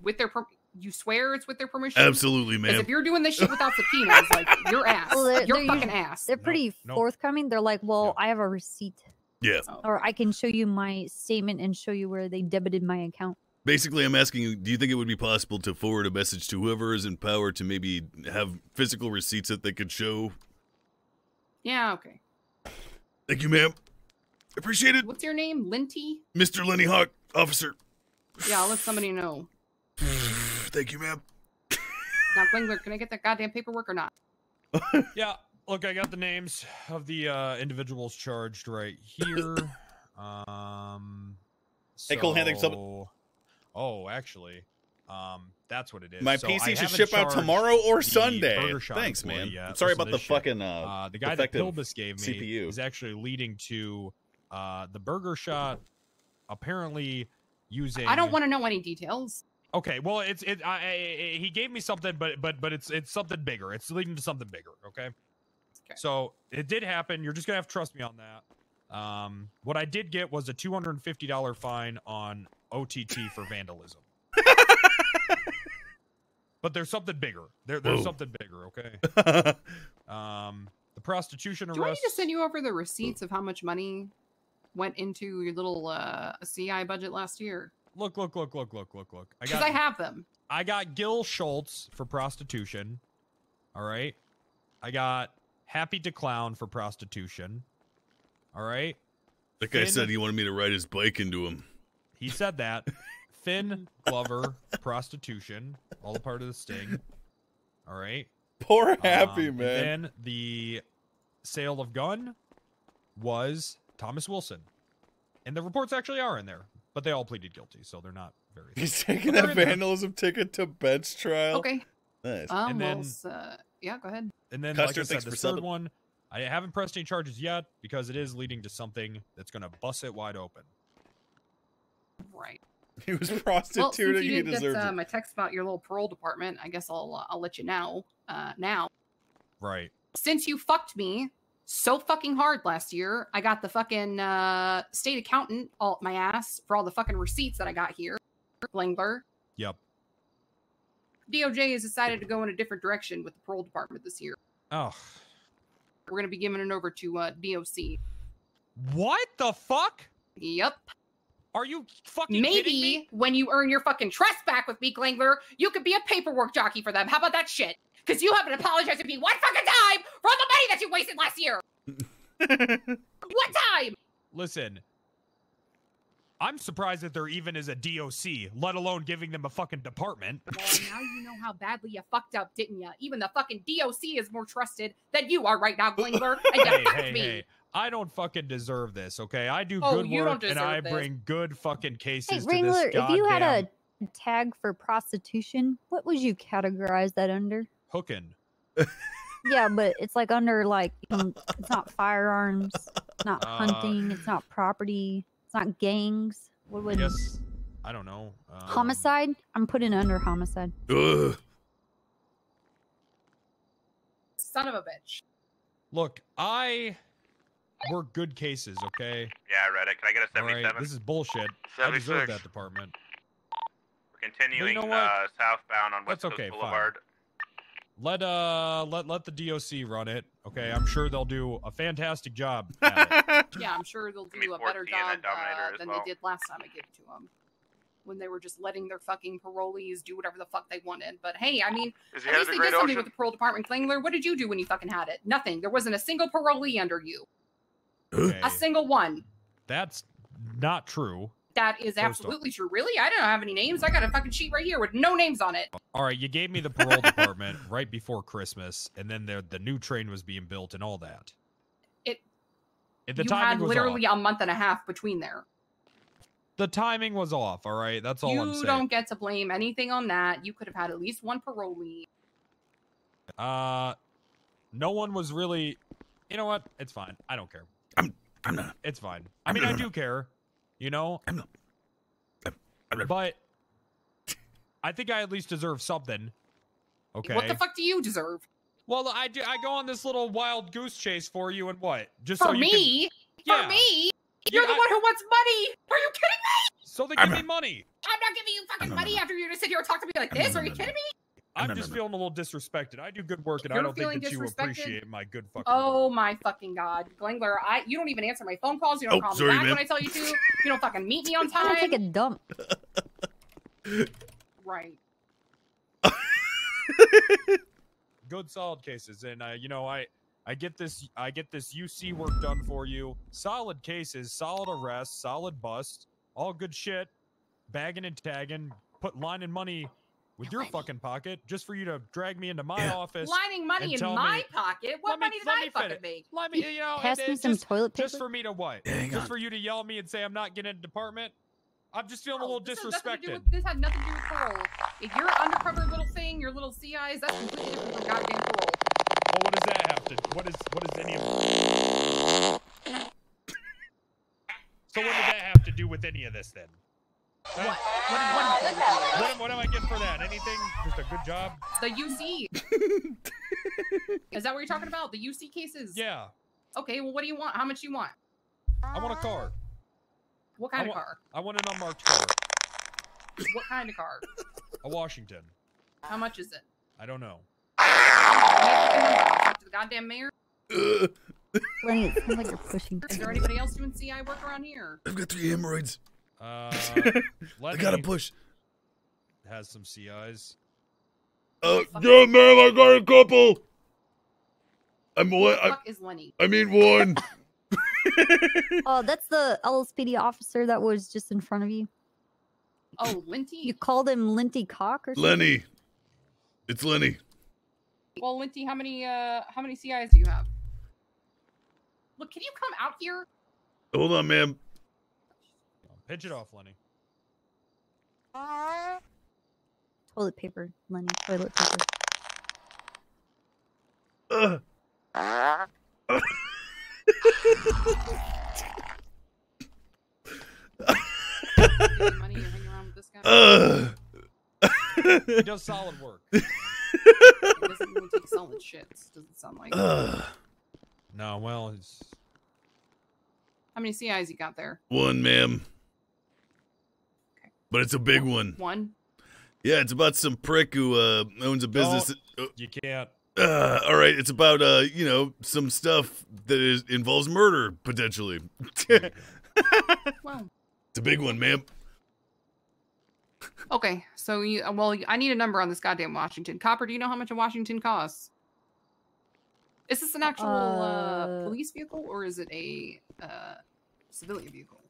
with their per- you swear it's with their permission. Absolutely, 'Cause ma'am. if you're doing this shit without subpoenas, like your ass, Well, they're- your they're fucking usually- ass. They're pretty no. forthcoming. They're like, well, I have a receipt, Yeah. Oh, or I can show you my statement and show you where they debited my account. Basically, I'm asking you, do you think it would be possible to forward a message to whoever is in power to maybe have physical receipts that they could show? Yeah, okay. Thank you, ma'am. Appreciate it. What's your name? Linty? Mr. Lenny Hawk, officer. Yeah, I'll let somebody know. Thank you, ma'am. Now, Glingler, can I get that goddamn paperwork or not? Yeah, look, I got the names of the uh, individuals charged right here. Um, Hey, Cole, hand things up. Oh, actually, um, that's what it is. My So I PC should ship out tomorrow or Sunday. Thanks, employee man. yet. Sorry Listen about the shit. fucking, uh, the guy that defective Pilbus gave me CPU. is actually leading to uh, the Burger Shot apparently using. I don't want to know any details. Okay, well, it's it. I, I, I- he gave me something, but but but it's it's something bigger. It's leading to something bigger. Okay. So it did happen. You're just gonna have to trust me on that. Um, what I did get was a two hundred and fifty dollar fine on OTT for vandalism. but there's something bigger. There, there's Whoa. something bigger. Okay. um, the prostitution arrest. Do I need arrest. to send you over the receipts of how much money went into your little uh, CI budget last year? Look, look, look, look, look, look, look. I Because got I have them. I got Gil Schultz for prostitution. All right. I got Happy to Clown for prostitution. All right. That guy Finn- said he wanted me to ride his bike into him. He said that. Finn Glover, prostitution, all a part of the sting. All right. Poor Um, Happy, and man. then the sale of gun was Thomas Wilson. And the reports actually are in there, but they all pleaded guilty, so they're not very. He's but taking they're a in there. vandalism ticket to bench trial. Okay. Nice. Um, And well, then- s- uh, yeah, go ahead. And then, Custer, like I said, the third subbing. one, I haven't pressed any charges yet because it is leading to something that's going to bust it wide open. Right. He was prostituting. since you he didn't get deserves uh, it. my text about your little parole department, I guess I'll uh, I'll let you know. Uh, now, Right. since you fucked me so fucking hard last year, I got the fucking uh, state accountant all my ass for all the fucking receipts that I got here. Glingler. Yep. DOJ has decided to go in a different direction with the parole department this year. Oh. We're going to be giving it over to uh, DOC. What the fuck? Yep. Are you fucking kidding Maybe when you earn your fucking trust back with me, Glingler, you could be a paperwork jockey for them. How about that shit? Because you haven't apologized to me one fucking time for all the money that you wasted last year. one time. Listen, I'm surprised that there even is a DOC, let alone giving them a fucking department. Well, now you know how badly you fucked up, didn't you? Even the fucking DOC is more trusted than you are right now, Glingler. And you hey, fucked hey, me. hey. I don't fucking deserve this, okay? I do Oh, good work and I this. bring good fucking cases Hey, to Wrangler, this if you had a tag for prostitution, what would you categorize that under? Hooking. Yeah, but it's like under like it's not firearms, it's not Uh, hunting, it's not property, it's not gangs. What I would guess I don't know. Um, homicide? I'm putting under homicide. Ugh. Son of a bitch. Look, I work good cases, okay? Yeah, I read it. Can I get a All right, 77? this is bullshit. I deserve that department. We're continuing know what? uh, southbound on West That's Coast okay, fine. Boulevard. Let uh let let the DOC run it. Okay, I'm sure they'll do a fantastic job. at it. Yeah, I'm sure they'll do a better job uh, than well. they did last time I gave it to them. When they were just letting their fucking parolees do whatever the fuck they wanted. But hey, I mean, he at least to they did something Ocean? with the parole department. Klingler, what did you do when you fucking had it? Nothing. There wasn't a single parolee under you. Okay, A single one. that's not true. That is First off- absolutely true. Really? I don't have any names. I got a fucking sheet right here with no names on it. All right, you gave me the parole department right before Christmas, and then the the new train was being built and all that. It. And the you timing had was literally off. a month and a half between there. The timing was off. All right, that's all I'm You don't get to blame anything on that. You could have had at least one parolee. Uh, no one was really. You know what? It's fine. I don't care. I'm. I'm not. It's fine. I mean, I do care. You know. I'm not. But I think I at least deserve something. Okay. What the fuck do you deserve? Well, I do. I go on this little wild goose chase for you, and what? Just For so you can- me? Yeah. For me? You're the I- one who wants money. Are you kidding me? So they give me money. I'm not giving you fucking money after you just sit here and talk to me like this. Are you kidding me? I'm just feeling a little disrespected. I do good work, and I You're don't think that you appreciate my good fucking. Oh my fucking god, Glengler! I you don't even answer my phone calls. You don't Oh, call sorry, me back ma'am. when I tell you to. You don't fucking meet me on I'm time. take a dump. Right. good solid cases and uh, you know i i get this i get this uc work done for you solid cases solid arrests solid bust all good shit bagging and tagging put line and money with your fucking pocket just for you to drag me into my office Lining money in my me- pocket. What let me- money did let I me fucking finish. make? Let me, you know, Pass me some just, toilet just paper? for me to what? Hang just on. for you to yell at me and say I'm not getting a department. I'm just feeling a little This has nothing to do disrespected. with- This had nothing to do with parole. If your undercover little thing, your little CIs, that's completely different from goddamn parole. Well, what does that have to? What is what is any of? So what does that have to do with any of this then? What? What, what, did you do? What, am- what am I getting for that? Anything? Just a good job? The UC. Is that what you're talking about? The UC cases? Yeah. Okay, well, what do you want? How much you want? I want a car. What I kind of car? I want an unmarked car. What kind of car? A Washington. How much is it? I don't know. Talk to the goddamn mayor. Lenny, it sounds like you're pushing. Is there anybody else doing CI work around here? I've got three hemorrhoids. Uh, I gotta push. Has some CIs. Uh, yeah, man, I got a couple. I'm Who one. the I, fuck is Lenny? I mean one. Oh, that's the LSPD officer that was just in front of you. Oh, Linty. You called him Linty Cock or something? Lenny. It's Lenny. Well, Linty, how many uh how many CIs do you have? Look, can you come out here? Hold on, ma'am. Pitch it off, Lenny. Toilet paper, Lenny. Toilet paper. Uh. Any money you're hanging around with this guy? Uh. He does solid work. He doesn't even take solid shits. Doesn't sound like. Uh, No, well, it's How many CIs you got there? one, ma'am. But it's a big one. One. Yeah, it's about some prick who uh, owns a business. Don't- you can't. Uh, all right, it's about uh, you know, some stuff that is involves murder potentially. wow. it's a big one, ma'am. Okay, so you uh, well, I need a number on this goddamn Washington. Copper, do you know how much a Washington costs? Is this an actual uh, Uh, police vehicle or is it a uh, civilian vehicle?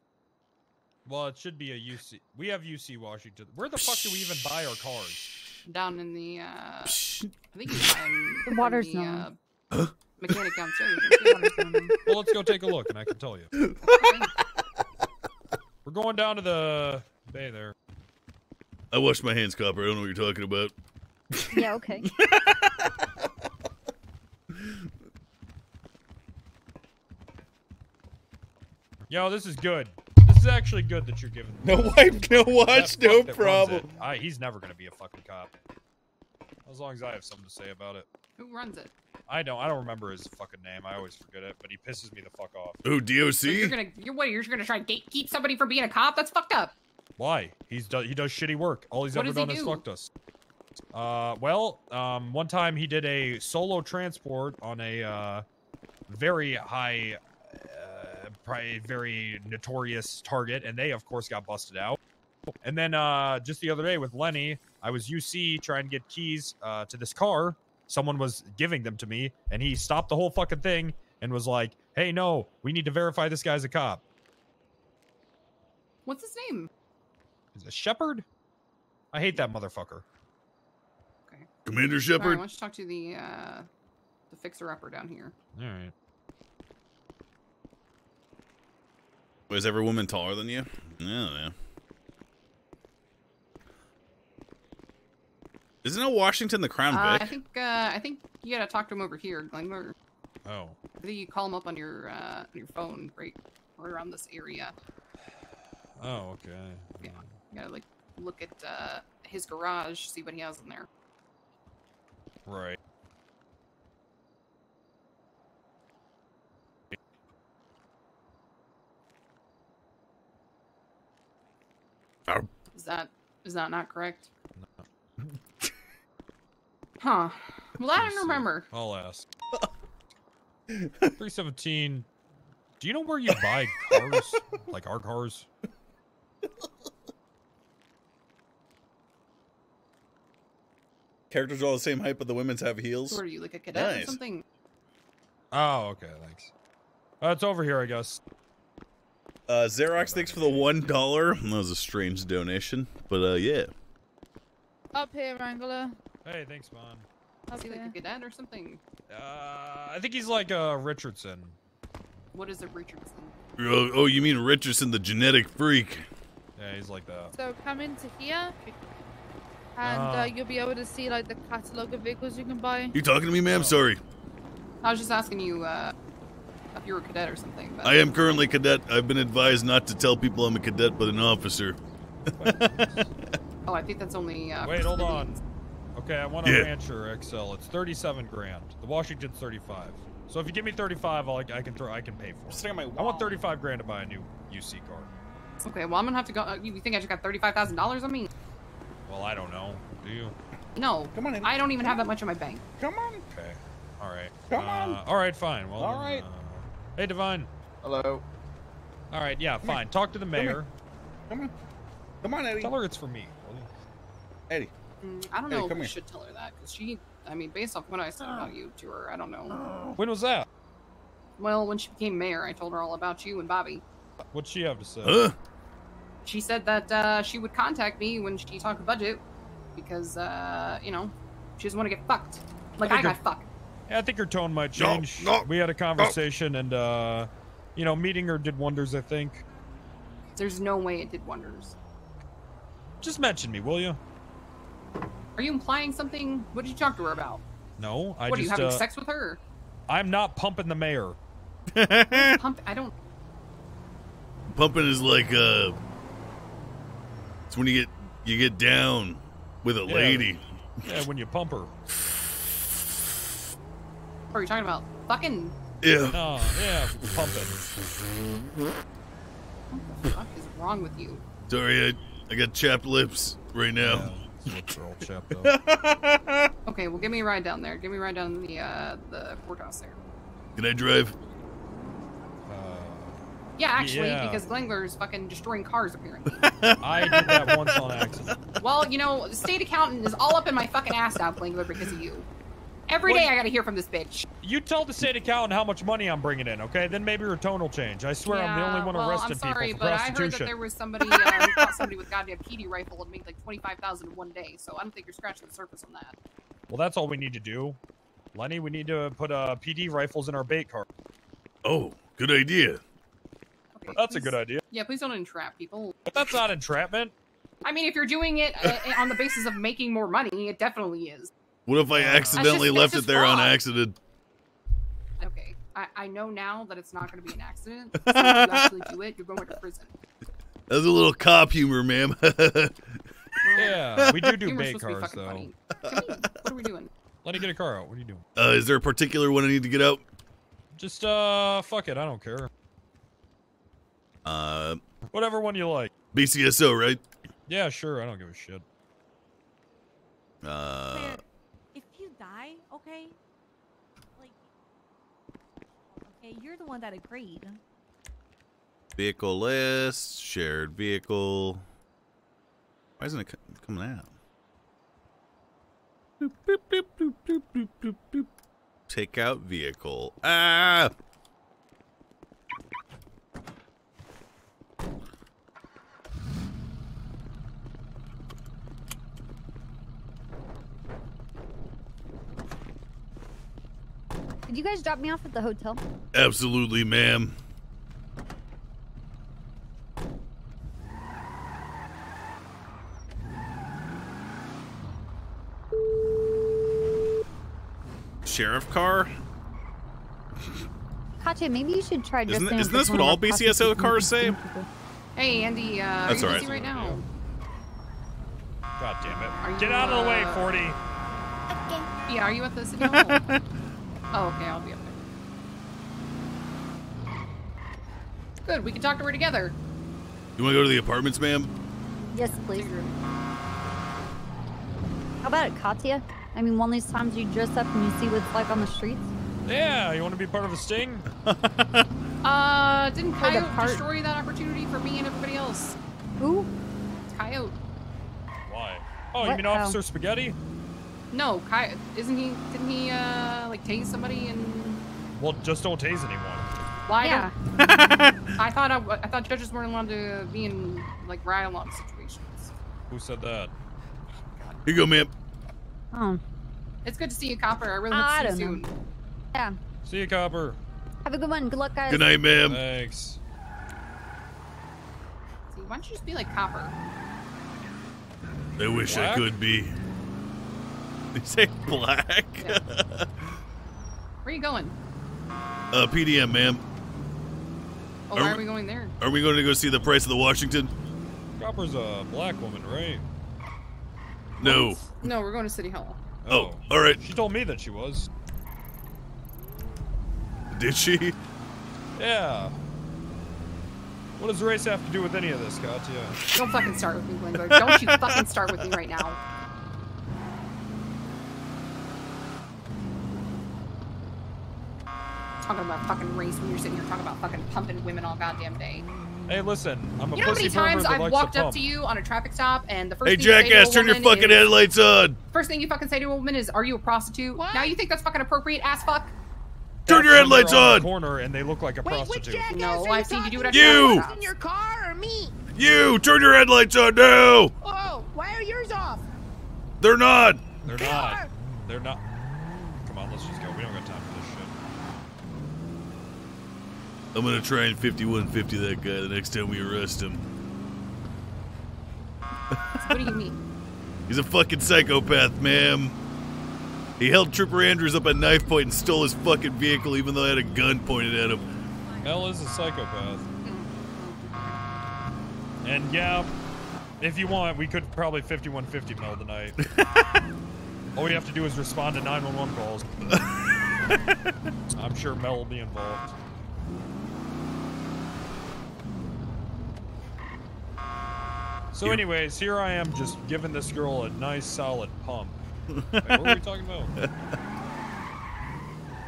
Well, it should be a UC. We have UC Washington. Where the fuck do we even buy our cars? Down in the, uh, I think you buy 'em The from water's the, known. uh, mechanic downstairs. The water's. Well, let's go take a look, and I can tell you. We're going down to the bay there. I washed my hands, copper. I don't know what you're talking about. Yeah, okay. Yo, this is good. This is actually good that you're giving. No wipe, no watch, no fuck that runs problem. I, he's never gonna be a fucking cop. As long as I have something to say about it. Who runs it? I don't. I don't remember his fucking name. I always forget it, but he pisses me the fuck off. Oh, So you're gonna, you're what? You're gonna try and gatekeep somebody from being a cop? That's fucked up. Why? He's do, he does shitty work. All he's What ever does he done is do? fucked us. Uh, well, um, one time he did a solo transport on a uh, very high, uh, probably very notorious target, and they of course got busted out. And then uh, just the other day with Lenny, I was UC trying to get keys uh, to this car. Someone was giving them to me, and he stopped the whole fucking thing and was like, "Hey, no, we need to verify this guy's a cop." What's his name? Is it Shepard? I hate that motherfucker. Okay. Commander Shepard? why don't you talk to the uh, the fixer upper down here? All right. Was every woman taller than you? Yeah, yeah. Isn't it Washington the Crown Uh, Vic? I think uh, I think you gotta talk to him over here, Glenmore. Oh. I think you call him up on your uh, on your phone, right, right around this area. Oh, okay. Yeah, you gotta like look at uh, his garage, see what he has in there. Right. Is that is that not correct? Huh. Well, I don't remember. I'll ask. 317. Do you know where you buy cars? like our cars? Characters are all the same height, but the women's have heels. What are you, like a cadet or something? Oh, okay, thanks. Uh, it's over here, I guess. Uh, Xerox, thanks for the one dollar. That was a strange donation, but uh, yeah. Up here, Wrangler. Hey, thanks, man. Is he like a cadet or something? Uh, I think he's like uh, Richardson. What is a Richardson? Oh, oh, you mean Richardson, the genetic freak? Yeah, he's like that. So come into here, and Ah. uh, you'll be able to see like the catalog of vehicles you can buy. You talking to me, ma'am? Sorry. I was just asking you uh, if you were a cadet or something. But I am currently a cadet. I've been advised not to tell people I'm a cadet, but an officer. Oh, I think that's only. Uh, Wait, hold on. Okay, I want a Yeah. Rancher XL. It's 37 grand. The Washington's 35. So if you give me 35, I'll, I can throw. I can pay for it. I want 35 grand to buy a new UC car. Okay, well I'm gonna have to go. Uh, you think I just got thirty-five thousand dollars on me? Well, I don't know. Do you? No. Come on. In. I don't even have that much in my bank. Come on. Okay. All right. Come Uh, on. All right. Fine. Well. All then, right. uh, hey, Divine. Hello. All right. Yeah. Come here. Fine. Talk to the mayor. Come on. Come on, Eddie. Tell her it's for me. will you? Eddie. Mm, I don't Hey, know if we here. should tell her that because she. I mean, based off what I said about you to her, I don't know. When was that? Well, when she became mayor, I told her all about you and Bobby. What'd she have to say? Huh? She said that uh, she would contact me when she talked budget because, uh, you know, she doesn't want to get fucked. Like I, think got fucked. Yeah, I think her tone might change. no, we had a conversation, and uh, you know, meeting her did wonders. I think. There's no way it did wonders. Just mention me, will you? Are you implying something? What did you talk to her about? No, I what are you having uh, sex with her? I'm not pumping the mayor. Pump? I don't. Pumping is like uh, it's when you get you get down with a Yeah. lady. Yeah, when you pump her. What are you talking about? Fucking. Yeah. No, yeah, pumping. What the fuck is wrong with you? Sorry, I, I got chapped lips right now. Okay, well, give me a ride down there. Give me a ride down the uh, the courthouse there. Can I drive? Yeah, actually, Yeah. because is fucking destroying cars apparently. I did that once on accident. well, you know, state accountant is all up in my fucking ass now, Glengler, because of you. Every Well, day I gotta hear from this bitch. You tell the state accountant how much money I'm bringing in, okay? Then maybe her tone will change. I swear I'm the only Yeah, one well, arresting I'm sorry, people for but I heard that there was somebody uh, who caught somebody with goddamn PD rifle and made like twenty five thousand in one day. So I don't think you're scratching the surface on that. Well, that's all we need to do. Lenny, we need to put uh, PD rifles in our bait car. Oh, good idea. That's a good idea. Yeah, please don't entrap people. But that's not entrapment. I mean, if you're doing it uh, on the basis of making more money, it definitely is. What if I accidentally just- left it there on accident? Okay, I, I know now that it's not going to be an accident. So if you actually do it, you're going to prison. That's a little cop humor, ma'am. Yeah, we do do Humor's bait supposed to be cars, though. funny. Can we, what are we doing? Let me get a car out. What are you doing? Uh, is there a particular one I need to get out? Just uh, fuck it. I don't care. Uh, Whatever one you like. BCSO, right? Yeah, sure. I don't give a shit. Uh, If you die, okay, like, okay, you're the one that agreed. vehicle list, shared vehicle. Why isn't it coming out? Boop, boop, boop. Take out vehicle. Ah! Did you guys drop me off at the hotel? Absolutely, ma'am. Sheriff car? Katya, maybe you should try Isn't, dressing isn't this as what all of BCSO cars say? Hey, Andy, uh, are That's you all busy right. right now? God damn it. Are Get you, out of the way, uh, 40. Yeah, are you at the city hall? Oh, okay, I'll be up there. Good, we can talk to her together. You want to go to the apartments, ma'am? Yes, please. How about it, Katya? I mean, one of these times you dress up and you see what's like on the streets. Yeah, you want to be part of a sting? Uh, didn't For Coyote part- destroy that opportunity for me and everybody else? Who? Coyote. Why? Oh, you What? mean Oh. Officer Spaghetti? No, Coyote. Isn't he? Didn't he? Uh, like tase somebody and? Well, just don't tase anyone. Why? Yeah. I thought I, I thought judges weren't allowed to be in like ride-along situations. Who said that? Here you go, ma'am. Oh. It's good to see you, Copper. I really I hope to see you know. soon. Yeah. See you, Copper. Have a good one. Good luck, guys. Good night, ma'am. Thanks. See, why don't you just be like Copper? I wish I could be. You say black? Where are you going? uh, PDM, ma'am. Oh, Are why we- are we going there? Are we going to go see the price of the Washington? Copper's a black woman, right? No. No, we're going to City Hall. Oh, all right. She told me that she was. Did she? Yeah. What does race have to do with any of this, Katya? Don't fucking start with me, Glengar. Don't you fucking start with me right now. Talking about fucking race when you're sitting here talking about fucking pumping women all goddamn day. Hey, listen, I'm a You know how many times I've walked up pump. to you on a traffic stop and the first Hey, thing you say to a jackass, turn your woman fucking is- headlights on. First thing you fucking say to a woman is, "Are you a prostitute?" Now you think that's fucking appropriate, ass fuck? Turn your That's when they're headlights the on. corner and they look like a prostitute. No, I've seen you do it at You! traffic. In your car or me? You, turn your headlights on now. Oh, why are yours off? They're not. They're not. They're not. Come on, let's just go. We don't got time for this shit. I'm gonna try and 5150 that guy the next time we arrest him. What do you mean? He's a fucking psychopath, ma'am. He held Trooper Andrews up at knife point and stole his fucking vehicle even though I had a gun pointed at him. Mel is a psychopath. And yeah, if you want, we could probably 5150 Mel tonight. All we have to do is respond to 911 calls. I'm sure Mel will be involved. So, anyways, here I am just giving this girl a nice solid pump. Wait, what were we talking about? That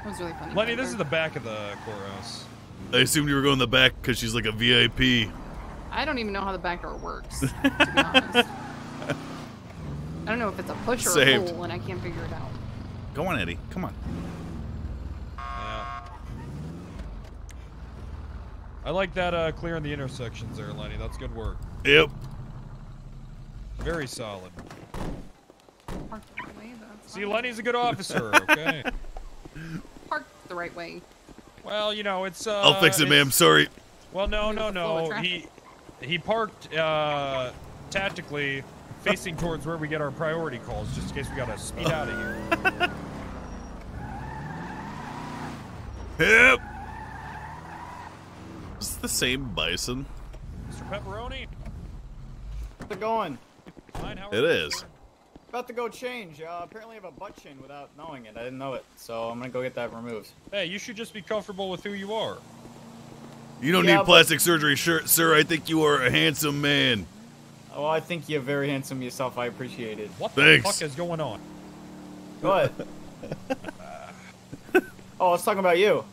was really funny. Lenny, this is the back of the courthouse. I assumed you were going the back because she's like a VIP. I don't even know how the back door works. To be honest, I don't know if it's a push or Saved. a pull, and I can't figure it out. Go on, Eddie. Come on. Yeah. I like that uh, clearing the intersections there, Lenny. That's good work. Yep. Very solid. Park the right way. That's See, Lenny's a good officer, okay? Park the right way. well, you know, it's. Uh, I'll fix it, ma'am. Sorry. Well, no, no, no. He he parked uh, tactically facing towards where we get our priority calls, just in case we gotta speed out of here. Yep. Is this the same bison? Mr. Pepperoni. How's it going? Fine, how are It you, is. sir? About to go change. Uh, apparently, I have a butt chin without knowing it. I didn't know it, so I'm gonna go get that removed. Hey, you should just be comfortable with who you are. You don't Yeah, need but- plastic surgery, sir. Sir, I think you are a handsome man. Oh, I think you're very handsome yourself. I appreciate it. What Thanks. the fuck is going on? What? oh, let's talk about you.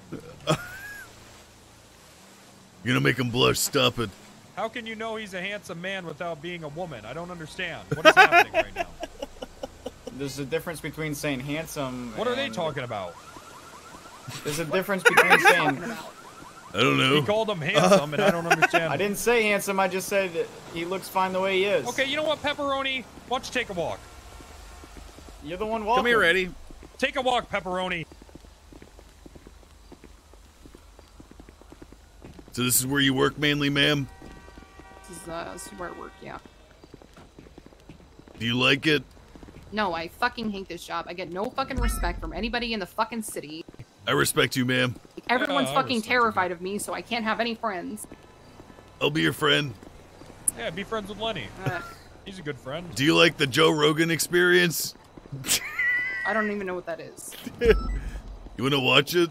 You're gonna make him blush. Stop it. How can you know he's a handsome man without being a woman? I don't understand. What is happening right now? There's a difference between saying handsome. What are they talking about? There's a difference between saying. I don't know. He called him handsome, and I don't understand. I didn't say handsome. I just said that he looks fine the way he is. Okay, you know what, Pepperoni? Why don't you take a walk? You're the one walking. Come here, Eddie. Take a walk, Pepperoni. So this is where you work mainly, ma'am. This uh, this is where I work, yeah. Do you like it? No, I fucking hate this job. I get no fucking respect from anybody in the fucking city. I respect you, ma'am. Everyone's I fucking respect terrified of me, so I can't have any friends. I'll be your friend. Yeah, be friends with Lenny. Ugh, He's a good friend. Do you like the Joe Rogan experience? I don't even know what that is. You want to watch it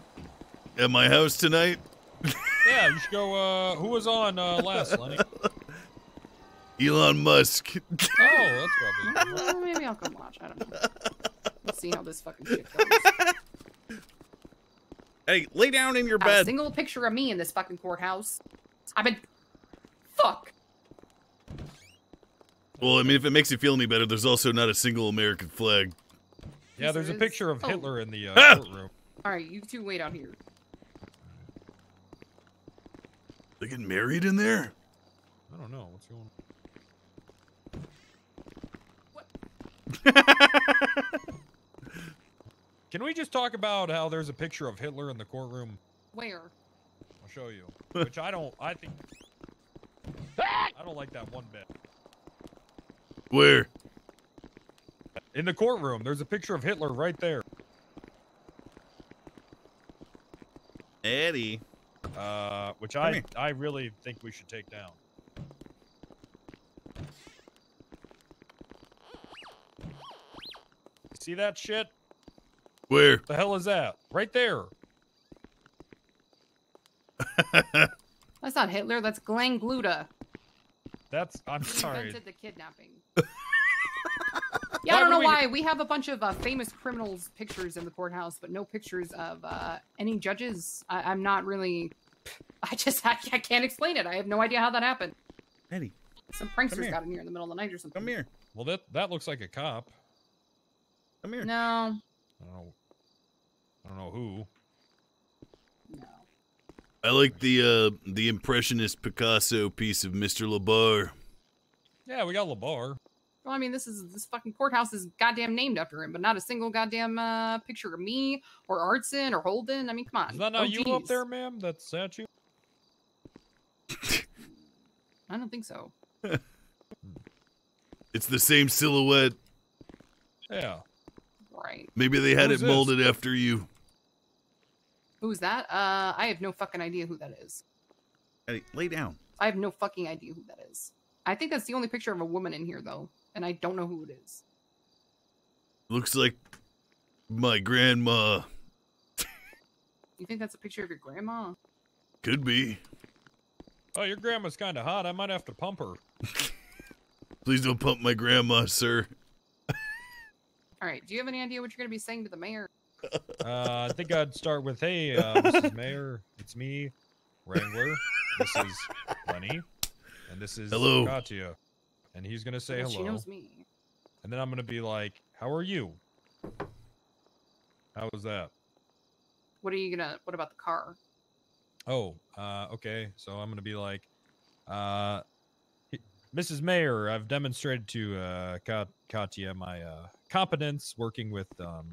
at my house tonight? Yeah, you should go. Uh, who was on uh, last, Lenny? Elon Musk. Oh, that's probably. Well, maybe I'll come watch. I don't know. Let's see how this fucking shit goes. Hey, lay down in your Not a bed. single picture of me in this fucking courthouse. I've been. Fuck. Well, I mean, if it makes you feel any better, there's also not a single American flag. Yeah, there's a picture of oh. Hitler in the uh, Ah! courtroom. All right, you two wait out here. They getting married in there? I don't know what's going. on. Can we just talk about how there's a picture of Hitler in the courtroom? Where? I'll show you. Which I don't. I think. I don't like that one bit. Where? In the courtroom, there's a picture of Hitler right there. Eddie. Uh, which Come I here. I really think we should take down. See that shit? Where? The hell is that? Right there. That's not Hitler. That's Glenn Gluta. That's. I'm sorry. Invented the kidnapping. Yeah, I don't know we- why. We have a bunch of uh, famous criminals' pictures in the courthouse, but no pictures of uh, any judges. I- I'm not really. I just I, I can't explain it. I have no idea how that happened. Eddie. Some pranksters got in here in the middle of the night or something. Come here. Well, that that looks like a cop. Come here. No, I don't know. I don't know who. No. I like the uh the impressionist Picasso piece of Mr. Labar. Yeah, we got Labar. well, I mean, this is this fucking courthouse is goddamn named after him, but not a single goddamn uh, picture of me or Artson or Holden. I mean, come on. Is that not Oh, you up there, ma'am? That statue? I don't think so. It's the same silhouette. Yeah. Right. Maybe they had Who's it this? molded after you. Who's that? Uh, I have no fucking idea who that is. Hey, lay down. I have no fucking idea who that is. I think that's the only picture of a woman in here, though, and I don't know who it is. Looks like my grandma. You think that's a picture of your grandma? Could be. Oh, your grandma's kind of hot. I might have to pump her. Please don't pump my grandma, sir. All right. Do you have any idea what you're gonna be saying to the mayor? Uh, I think I'd start with, "Hey, uh, Mrs. Mayor, it's me, Wrangler. This is Lenny, and this is Hello. Katya." And he's gonna say hello. She knows me. And then I'm gonna be like, "How are you? How was that?" What are you gonna? What about the car? Oh, uh, okay. So I'm gonna be like, uh, Mrs. Mayor, I've demonstrated to uh, Kat- Katya my uh, competence working with um,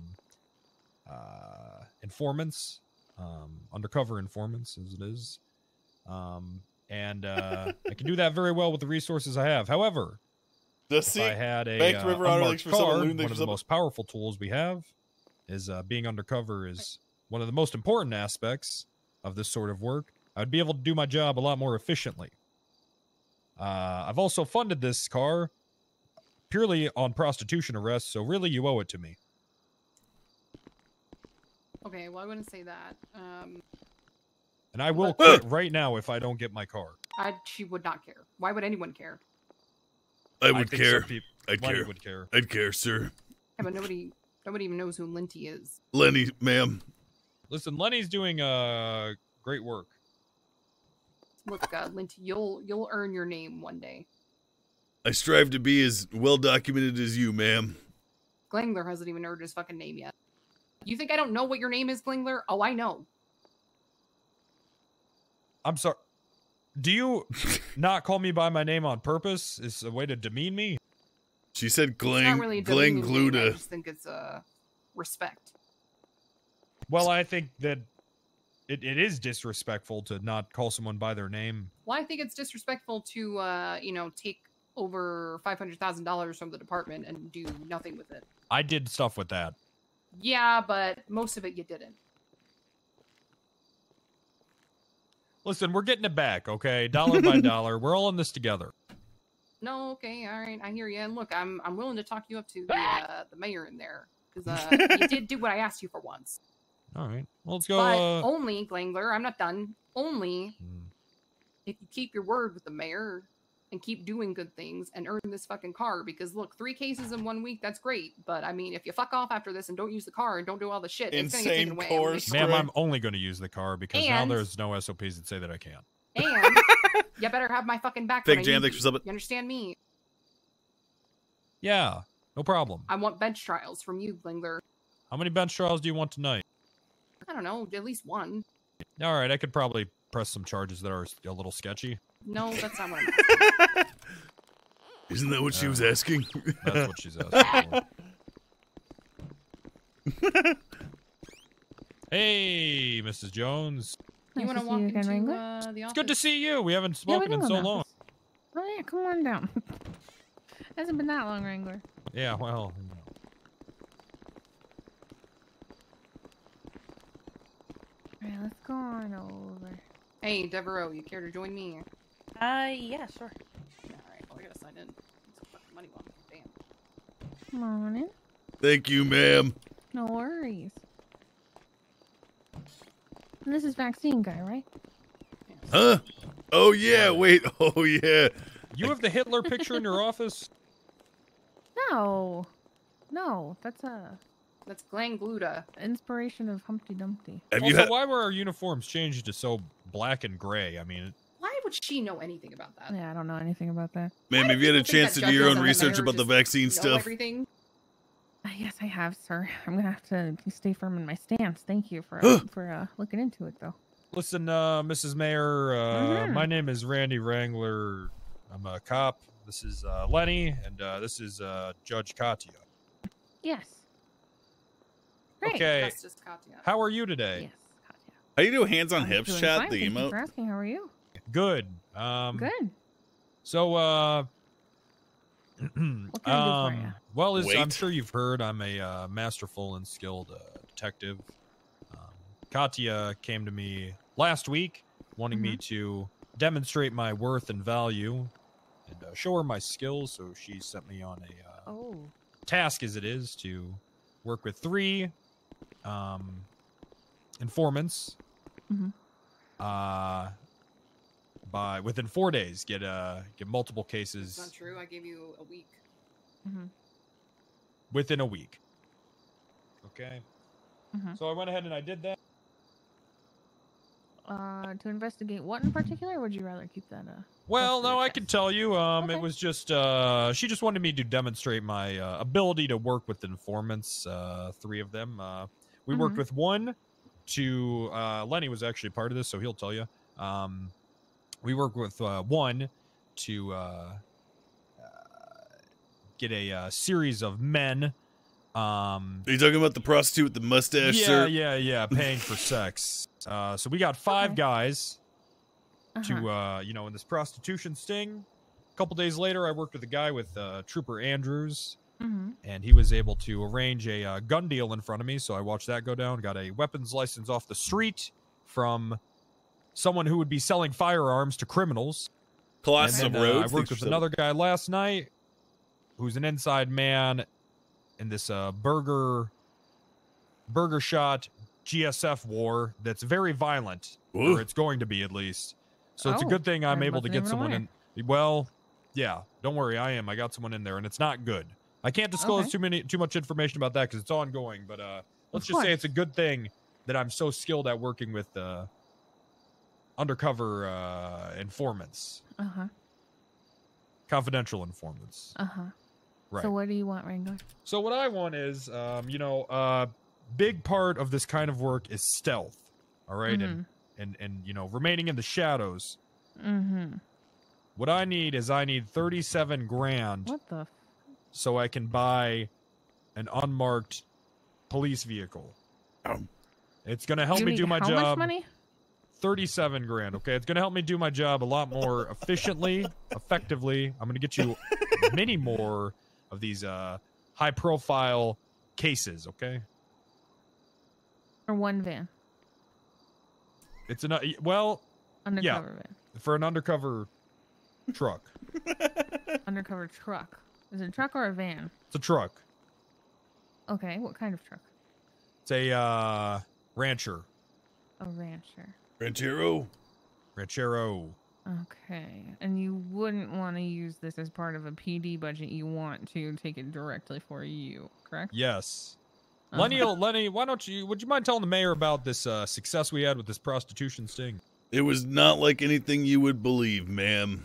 uh, informants, um, undercover informants, as it is, um, and uh, I can do that very well with the resources I have. However, Does if? I had a uh, River unmarked for someone one of the most powerful tools we have is uh, being undercover is one of the most important aspects of this sort of work. I would be able to do my job a lot more efficiently. Uh, I've also funded this car purely on prostitution arrest, so really you owe it to me. Okay, well I wouldn't say that. Um, And I will quit right now if I don't get my car. I she would not care. Why would anyone care? I I would think care. some I'd care. would care. I'd care, sir. Yeah, but nobody nobody even knows who Linty is. Lenny, ma'am. Listen, Lenny's doing uh great work. Look, uh, Linty, you'll you'll earn your name one day. I strive to be as well documented as you, ma'am. Glangler hasn't even heard his fucking name yet. You think I don't know what your name is, Glangler? Oh, I know. I'm sorry. Do you not call me by my name on purpose? Is a way to demean me? She said It's really a Glen I just think it's uh respect. Well, I think that it, it is disrespectful to not call someone by their name. Well, I think it's disrespectful to uh, you know, take over five hundred thousand dollars from the department and do nothing with it. I did stuff with that. Yeah, but most of it you didn't. Listen, we're getting it back, okay? Dollar by dollar. We're all in this together. No, okay, all right, I hear you. And look, I'm I'm willing to talk you up to the uh, the mayor in there because uh, you did do what I asked you for once. All right. Well, let's go. but Uh, only, Glangler, I'm not done. Only if you keep your word with the mayor and keep doing good things and earn this fucking car. Because look, three cases in one week, that's great. But I mean, if you fuck off after this and don't use the car and don't do all the shit, it's gonna get away. I'm gonna make Ma'am, I'm only going to use the car because now there's no SOPs that say that I can't. And you better have my fucking back. Fake when I Jam, thanks for you. subbing. You understand me? Yeah, no problem. I want bench trials from you, Glingler. How many bench trials do you want tonight? I don't know, at least one. All right, I could probably press some charges that are a little sketchy. No, that's not what I'm. asking. Isn't that what she was asking? That's what she's asking hey, Mrs. Jones. You want to to walk you again, uh, the office? It's good to see you. We haven't Yeah, we spoken in so long. Oh yeah, come on down. Hasn't been that long, Wrangler. Yeah, well, you know. Alright, let's go on over. Hey, Devereaux, you care to join me? Uh, yeah, sure. Alright, well, I gotta sign in. Some fucking money one. Damn. Come on in. Thank you, ma'am. No worries. And this is vaccine guy, right? Huh? Oh yeah, wait. Oh yeah. You have the Hitler picture in your office? No, no, that's a that's Glenn Gluda. Inspiration of Humpty Dumpty. Have also, why were our uniforms changed to so black and gray? I mean, Why would she know anything about that? Yeah, I don't know anything about that. Ma'am, have you had a chance to do your own research about the vaccine stuff? Everything. Uh, yes, I have, sir. I'm gonna have to stay firm in my stance. Thank you for uh, for uh, looking into it, though. listen, uh, Mrs. Mayor, uh, Mhm. my name is Randy Wrangler. I'm a cop. This is uh, Lenny, and uh, this is uh, Judge Katya. Yes. Great. Okay. Justice Katya. How are you today? Yes. How do you do hands on I'm hips doing chat? fine. The Thank you for asking. How are you? Good. Um, Good. So, uh, What can I do for um, well, as I'm sure you've heard, I'm a uh, masterful and skilled uh, detective. Um, Katya came to me last week, wanting me to demonstrate my worth and value and uh, show her my skills. So she sent me on a uh, Oh. task, as it is, to work with three um, informants. Mhm. Uh, by within four days, get uh get multiple cases It's not true. I gave you a week. Mm-hmm. within a week. Okay. Mhm. So I went ahead and I did that. Uh, to investigate what in particular? Or would you rather keep that? Uh, Well, no, I can tell you. Um, it was just uh, she just wanted me to demonstrate my uh, ability to work with informants. Uh, three of them. Uh, we worked Mhm. with one. To uh, Lenny was actually part of this, so he'll tell you. Um, we work with uh, one to uh, uh, get a uh, series of men. Um, Are you talking about the prostitute with the mustache, yeah, sir? yeah, yeah, paying for sex. Uh, so we got five guys to, uh, you know, in this prostitution sting. A couple days later, I worked with a guy with uh, Trooper Andrews, Mm-hmm. and he was able to arrange a uh, gun deal in front of me. So I watched that go down. Got a weapons license off the street from someone who would be selling firearms to criminals. Class And of then, uh, I worked with subbing. another guy last night. who's an inside man in this uh, burger burger shot GSF war that's very violent, Ooh. or it's going to be at least. So it's a Oh, good thing I'm able to get someone aware. in. Well, yeah, don't worry, I am. I got someone in there, and it's not good. I can't disclose Okay. too many too much information about that because it's ongoing. But uh, let's Of just say it's a good thing that I'm so skilled at working with uh, undercover uh, informants, Uh huh. confidential informants. Uh huh. Right. So what do you want, Wrangler? So what I want is, um, you know, uh, big part of this kind of work is stealth. All right? and and and you know, remaining in the shadows. Mm-hmm. What I need is I need thirty-seven grand What the? F- so I can buy an unmarked police vehicle. It's gonna help you me do my how job. much money? 37 grand. Okay, it's going to help me do my job a lot more efficiently, effectively. I'm going to get you many more of these uh high profile cases, okay? For one van, It's an uh, well, undercover yeah, van, for an undercover truck. undercover truck. Is it a truck or a van? It's a truck. Okay, what kind of truck? It's a uh rancher. A rancher. Ranchero. Ranchero. Okay, and you wouldn't want to use this as part of a PD budget. You want to take it directly for you, correct? Yes. Uh-huh. Lenny, Lenny, why don't you would you mind telling the mayor about this uh success we had with this prostitution sting? It was not like anything you would believe, ma'am.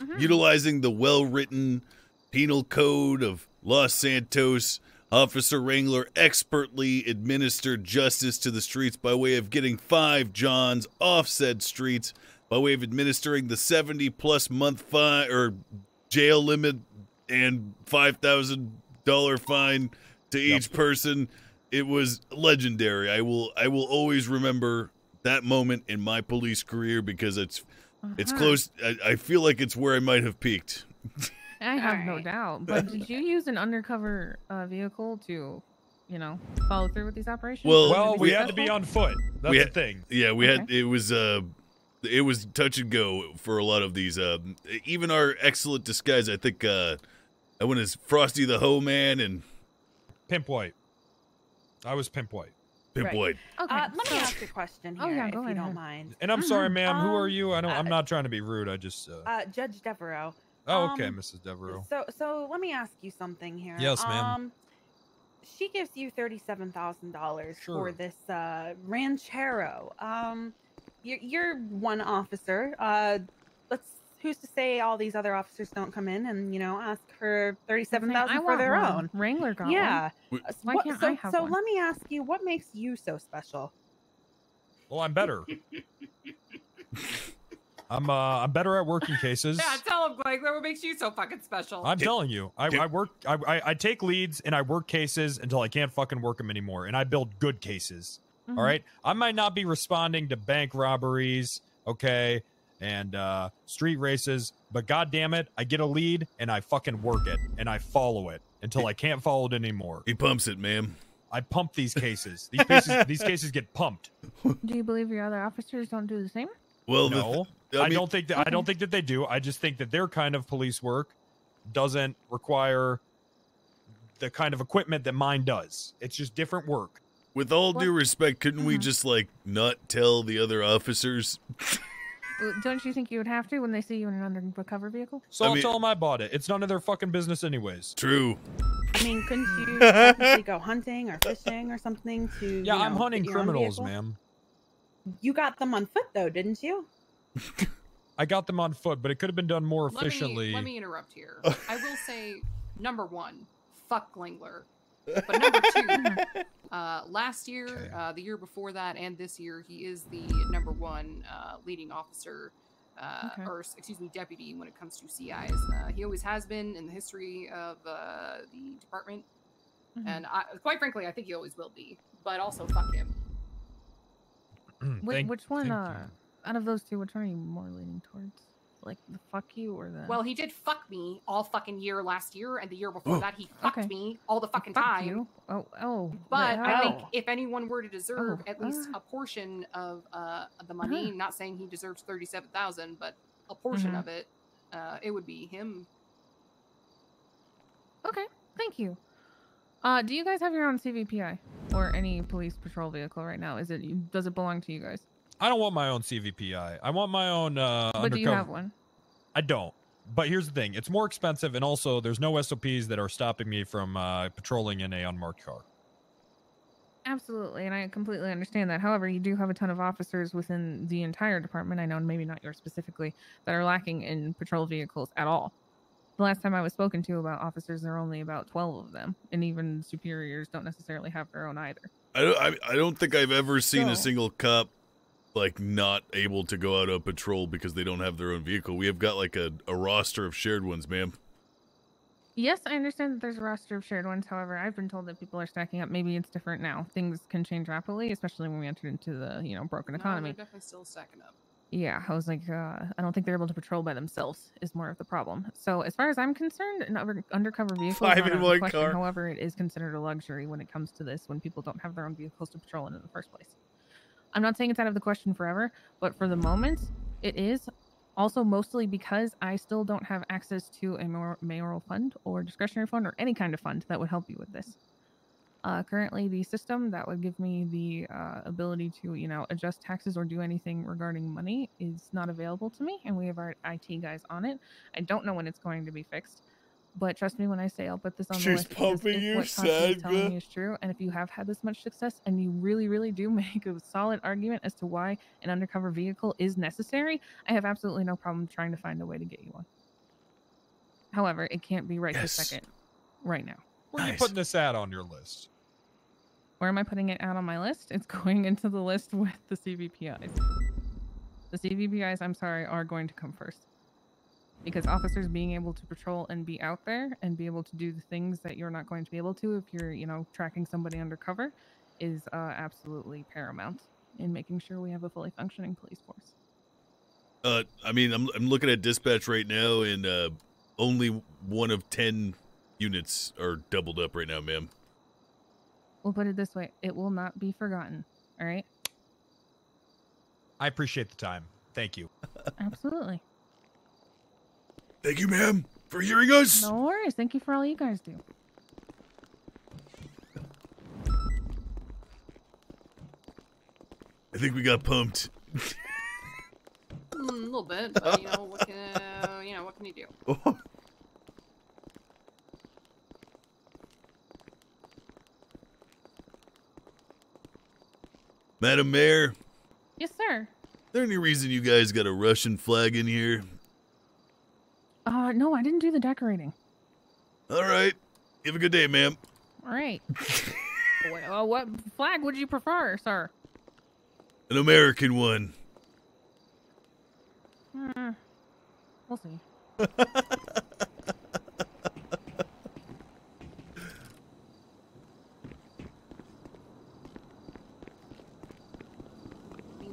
Mm-hmm. Utilizing the well written penal code of Los Santos, Officer Wrangler expertly administered justice to the streets by way of getting five Johns off said streets, by way of administering the 70 plus month fine or jail limit and $5,000 fine to each person. It was legendary. I will I will always remember that moment in my police career because it's it's Uh-huh. close. I, I feel like it's where I might have peaked. I have no doubt. But did you use an undercover uh, vehicle to, you know, follow through with these operations? Well, Well, we we- had to be on foot. That's we the had- thing. Yeah, we had it was uh it was touch and go for a lot of these. Uh, even our excellent disguise. I think uh, I went as Frosty the Hoe Man and Pimp White. I was Pimp White. Pimp Right. White. Uh, let me ask a question here, Oh, yeah, if you ahead. don't mind. And I'm sorry, Mm-hmm. ma'am. Who are Um, you? I don't. I'm uh, not trying to be rude. I just. Uh, Uh, Judge Devereaux. Oh, okay, um, Mrs. Devereaux. So, so let me ask you something here. Yes, ma'am. Um, she gives you thirty-seven thousand dollars Sure. for this uh, ranchero. Um, you're, you're one officer. Uh, let's. Who's to say all these other officers don't come in and you know ask for thirty-seven I for their one. own? Wrangler got yeah. one. Why what- can't so, I have so one? let me ask you, what makes you so special? Well, I'm better. I'm. Uh, I'm better at working cases. Yeah, tell him, Blake. What makes you so fucking special? I'm telling you, I, I work. I, I I take leads and I work cases until I can't fucking work them anymore, and I build good cases. all Mhm. right, I might not be responding to bank robberies, okay, and uh, street races, but god damn it, I get a lead and I fucking work it and I follow it until I can't follow it anymore. He pumps it, ma'am. I pump these cases. These cases. these cases get pumped. Do you believe your other officers don't do the same? Well, the no, th- I I, don't think that I don't think that they do. I just think that their kind of police work doesn't require the kind of equipment that mine does. It's just different work. With all due respect, couldn't Mm-hmm. we just like not tell the other officers? Don't you think you would have to when they see you in an undercover vehicle? So I I'll mean- tell them I bought it. It's none of their fucking business, anyways. True. I mean, couldn't you technically go hunting or fishing or something to? Yeah, you I'm know, hunting get your own criminals, ma'am. You got them on foot though, didn't you? I got them on foot, but it could have been done more Let me, efficiently. let me interrupt here. I will say, number one, fuck Glingler. But number two, uh, last year, uh, the year before that, and this year, he is the number one uh, leading officer, uh, Okay. or excuse me, deputy when it comes to CIs. Uh, he always has been in the history of uh, the department, Mhm. and I, quite frankly, I think he always will be. But also, fuck him. Which, Thank- which one, thank uh, out of those two, which one are you more leaning towards? Like the fuck you or the? Well, he did fuck me all fucking year last year, and the year before that, he fucked Okay. me all the fucking fuck time. you. Oh, oh. But I think Oh. if anyone were to deserve Oh, at least uh. a portion of uh, the money, Uh-huh. not saying he deserves thirty-seven thousand, but a portion Mhm. of it, uh, it would be him. Okay, thank you. Uh, do you guys have your own CVPI or any police patrol vehicle right now? Is it does it belong to you guys? I don't want my own CVPI. I want my own uh But do you have one? I don't. But here's the thing: it's more expensive, and also there's no SOPs that are stopping me from uh, patrolling in a unmarked car. Absolutely, and I completely understand that. However, you do have a ton of officers within the entire department. I know, maybe not yours specifically, that are lacking in patrol vehicles at all. The last time I was spoken to about officers, there are only about twelve of them, and even superiors don't necessarily have their own either. I don't. I, I don't think I've ever seen a single cop like not able to go out on patrol because they don't have their own vehicle. We have got like a, a roster of shared ones, ma'am. Yes, I understand that there's a roster of shared ones. However, I've been told that people are stacking up. Maybe it's different now. Things can change rapidly, especially when we entered into the you know broken No, economy. they're definitely still stacking up. Yeah, I was like, uh, I don't think they're able to patrol by themselves. Is more of the problem. So, as far as I'm concerned, an under- undercover vehicle is Five not in out of the one question. car. However, it is considered a luxury when it comes to this, when people don't have their own vehicles to patrol in in the first place. I'm not saying it's out of the question forever, but for the moment, it is. Also, mostly because I still don't have access to a mayor- mayoral fund or discretionary fund or any kind of fund that would help you with this. Uh, currently, the system that would give me the uh, ability to, you know, adjust taxes or do anything regarding money is not available to me, and we have our IT guys on it. I don't know when it's going to be fixed, but trust me when I say I'll put this on the list. because pumping if you, what Constance telling Sandra. me is true, and if you have had this much success, and you really, really do make a solid argument as to why an undercover vehicle is necessary, I have absolutely no problem trying to find a way to get you one. However, it can't be right Yes. this second, right now. Where are you putting this ad on your list? Where am I putting it out on my list? It's going into the list with the CVPIs. The CVPIs, I'm sorry, are going to come first. Because officers being able to patrol and be out there and be able to do the things that you're not going to be able to if you're, you know, tracking somebody undercover is uh, absolutely paramount in making sure we have a fully functioning police force. Uh, I mean, I'm I'm looking at dispatch right now, and uh, only one of ten units are doubled up right now, ma'am. We'll put it this way it will not be forgotten. All right? I appreciate the time. Thank you. Absolutely. Thank you, ma'am, for hearing us. No worries. Thank you for all you guys do. I think we got pumped. Mm, a little bit, but you know what can uh, you know what can you do? Madam Mayor, Yes, sir. Is there any reason you guys got a Russian flag in here? Uh, no, I didn't do the decorating. All right. You have a good day, ma'am. All right. well, what flag would you prefer, sir? An American one. Hmm. We'll see.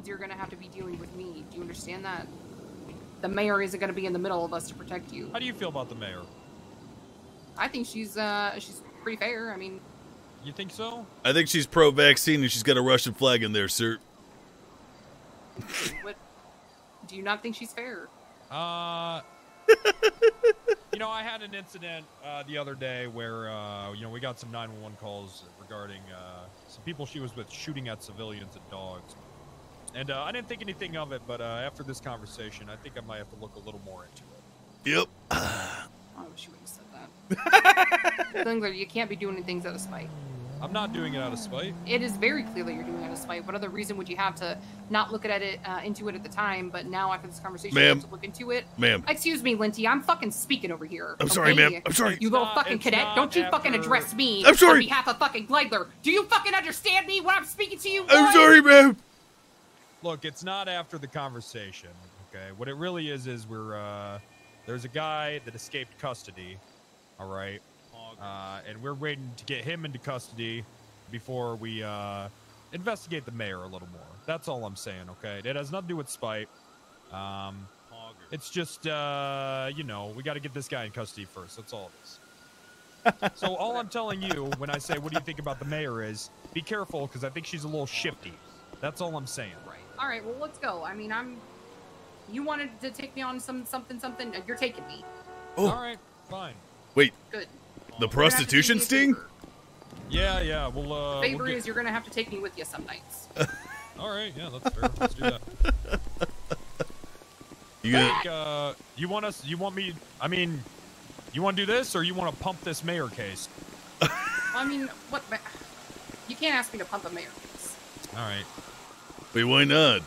means you're gonna have to be dealing with me. Do you understand that? The mayor isn't gonna be in the middle of us to protect you. How do you feel about the mayor? I think she's uh she's pretty fair. I mean, You think so? I think she's pro-vaccine and she's got a Russian flag in there, sir. what? Do you not think she's fair? Uh, you know, I had an incident uh, the other day where uh, you know we got some 911 calls regarding uh, some people she was with shooting at civilians and dogs, and uh, I didn't think anything of it. But uh, after this conversation, I think I might have to look a little more into it. Yep. I wish you would have said that. Things you can't be doing things out of spite. I'm not doing it out of spite. It is very clear that you're doing it out of spite. What other reason would you have to not look at it uh, into it at the time, but now after this conversation, you Ma'am. have to look into it? Ma'am. Excuse me, Linty. I'm fucking speaking over here. I'm sorry, ma'am. I'm sorry. You little not- fucking cadet. Don't you fucking address me I'm sorry. on behalf of fucking Gleidler. Do you fucking understand me when I'm speaking to you? I'm sorry, ma'am. Look, it's not after the conversation. Okay, what it really is is we're uh, there's a guy that escaped custody. All right, uh, and we're waiting to get him into custody before we uh, investigate the mayor a little more. That's all I'm saying. Okay, it has nothing to do with spite. Um, it's just uh, you know we got to get this guy in custody first. That's all it is. so all I'm telling you when I say what do you think about the mayor is be careful because I think she's a little shifty. That's all I'm saying. Right. All right. Well, let's go. I mean, I'm. You wanted to take me on some something something. uh, You're taking me. Oh. All right, fine. Wait. Good. The prostitution sting? Yeah, yeah. We'll. Uh, we'll Favor get- is you're gonna have to take me with you some nights. All right. Yeah, that's fair. Let's do that. You gonna- uh, you want us? You want me? I mean, you want to do this, or you want to pump this mayor case? I mean, what? You can't ask me to pump a mayor. Case. All right. Wait, why not?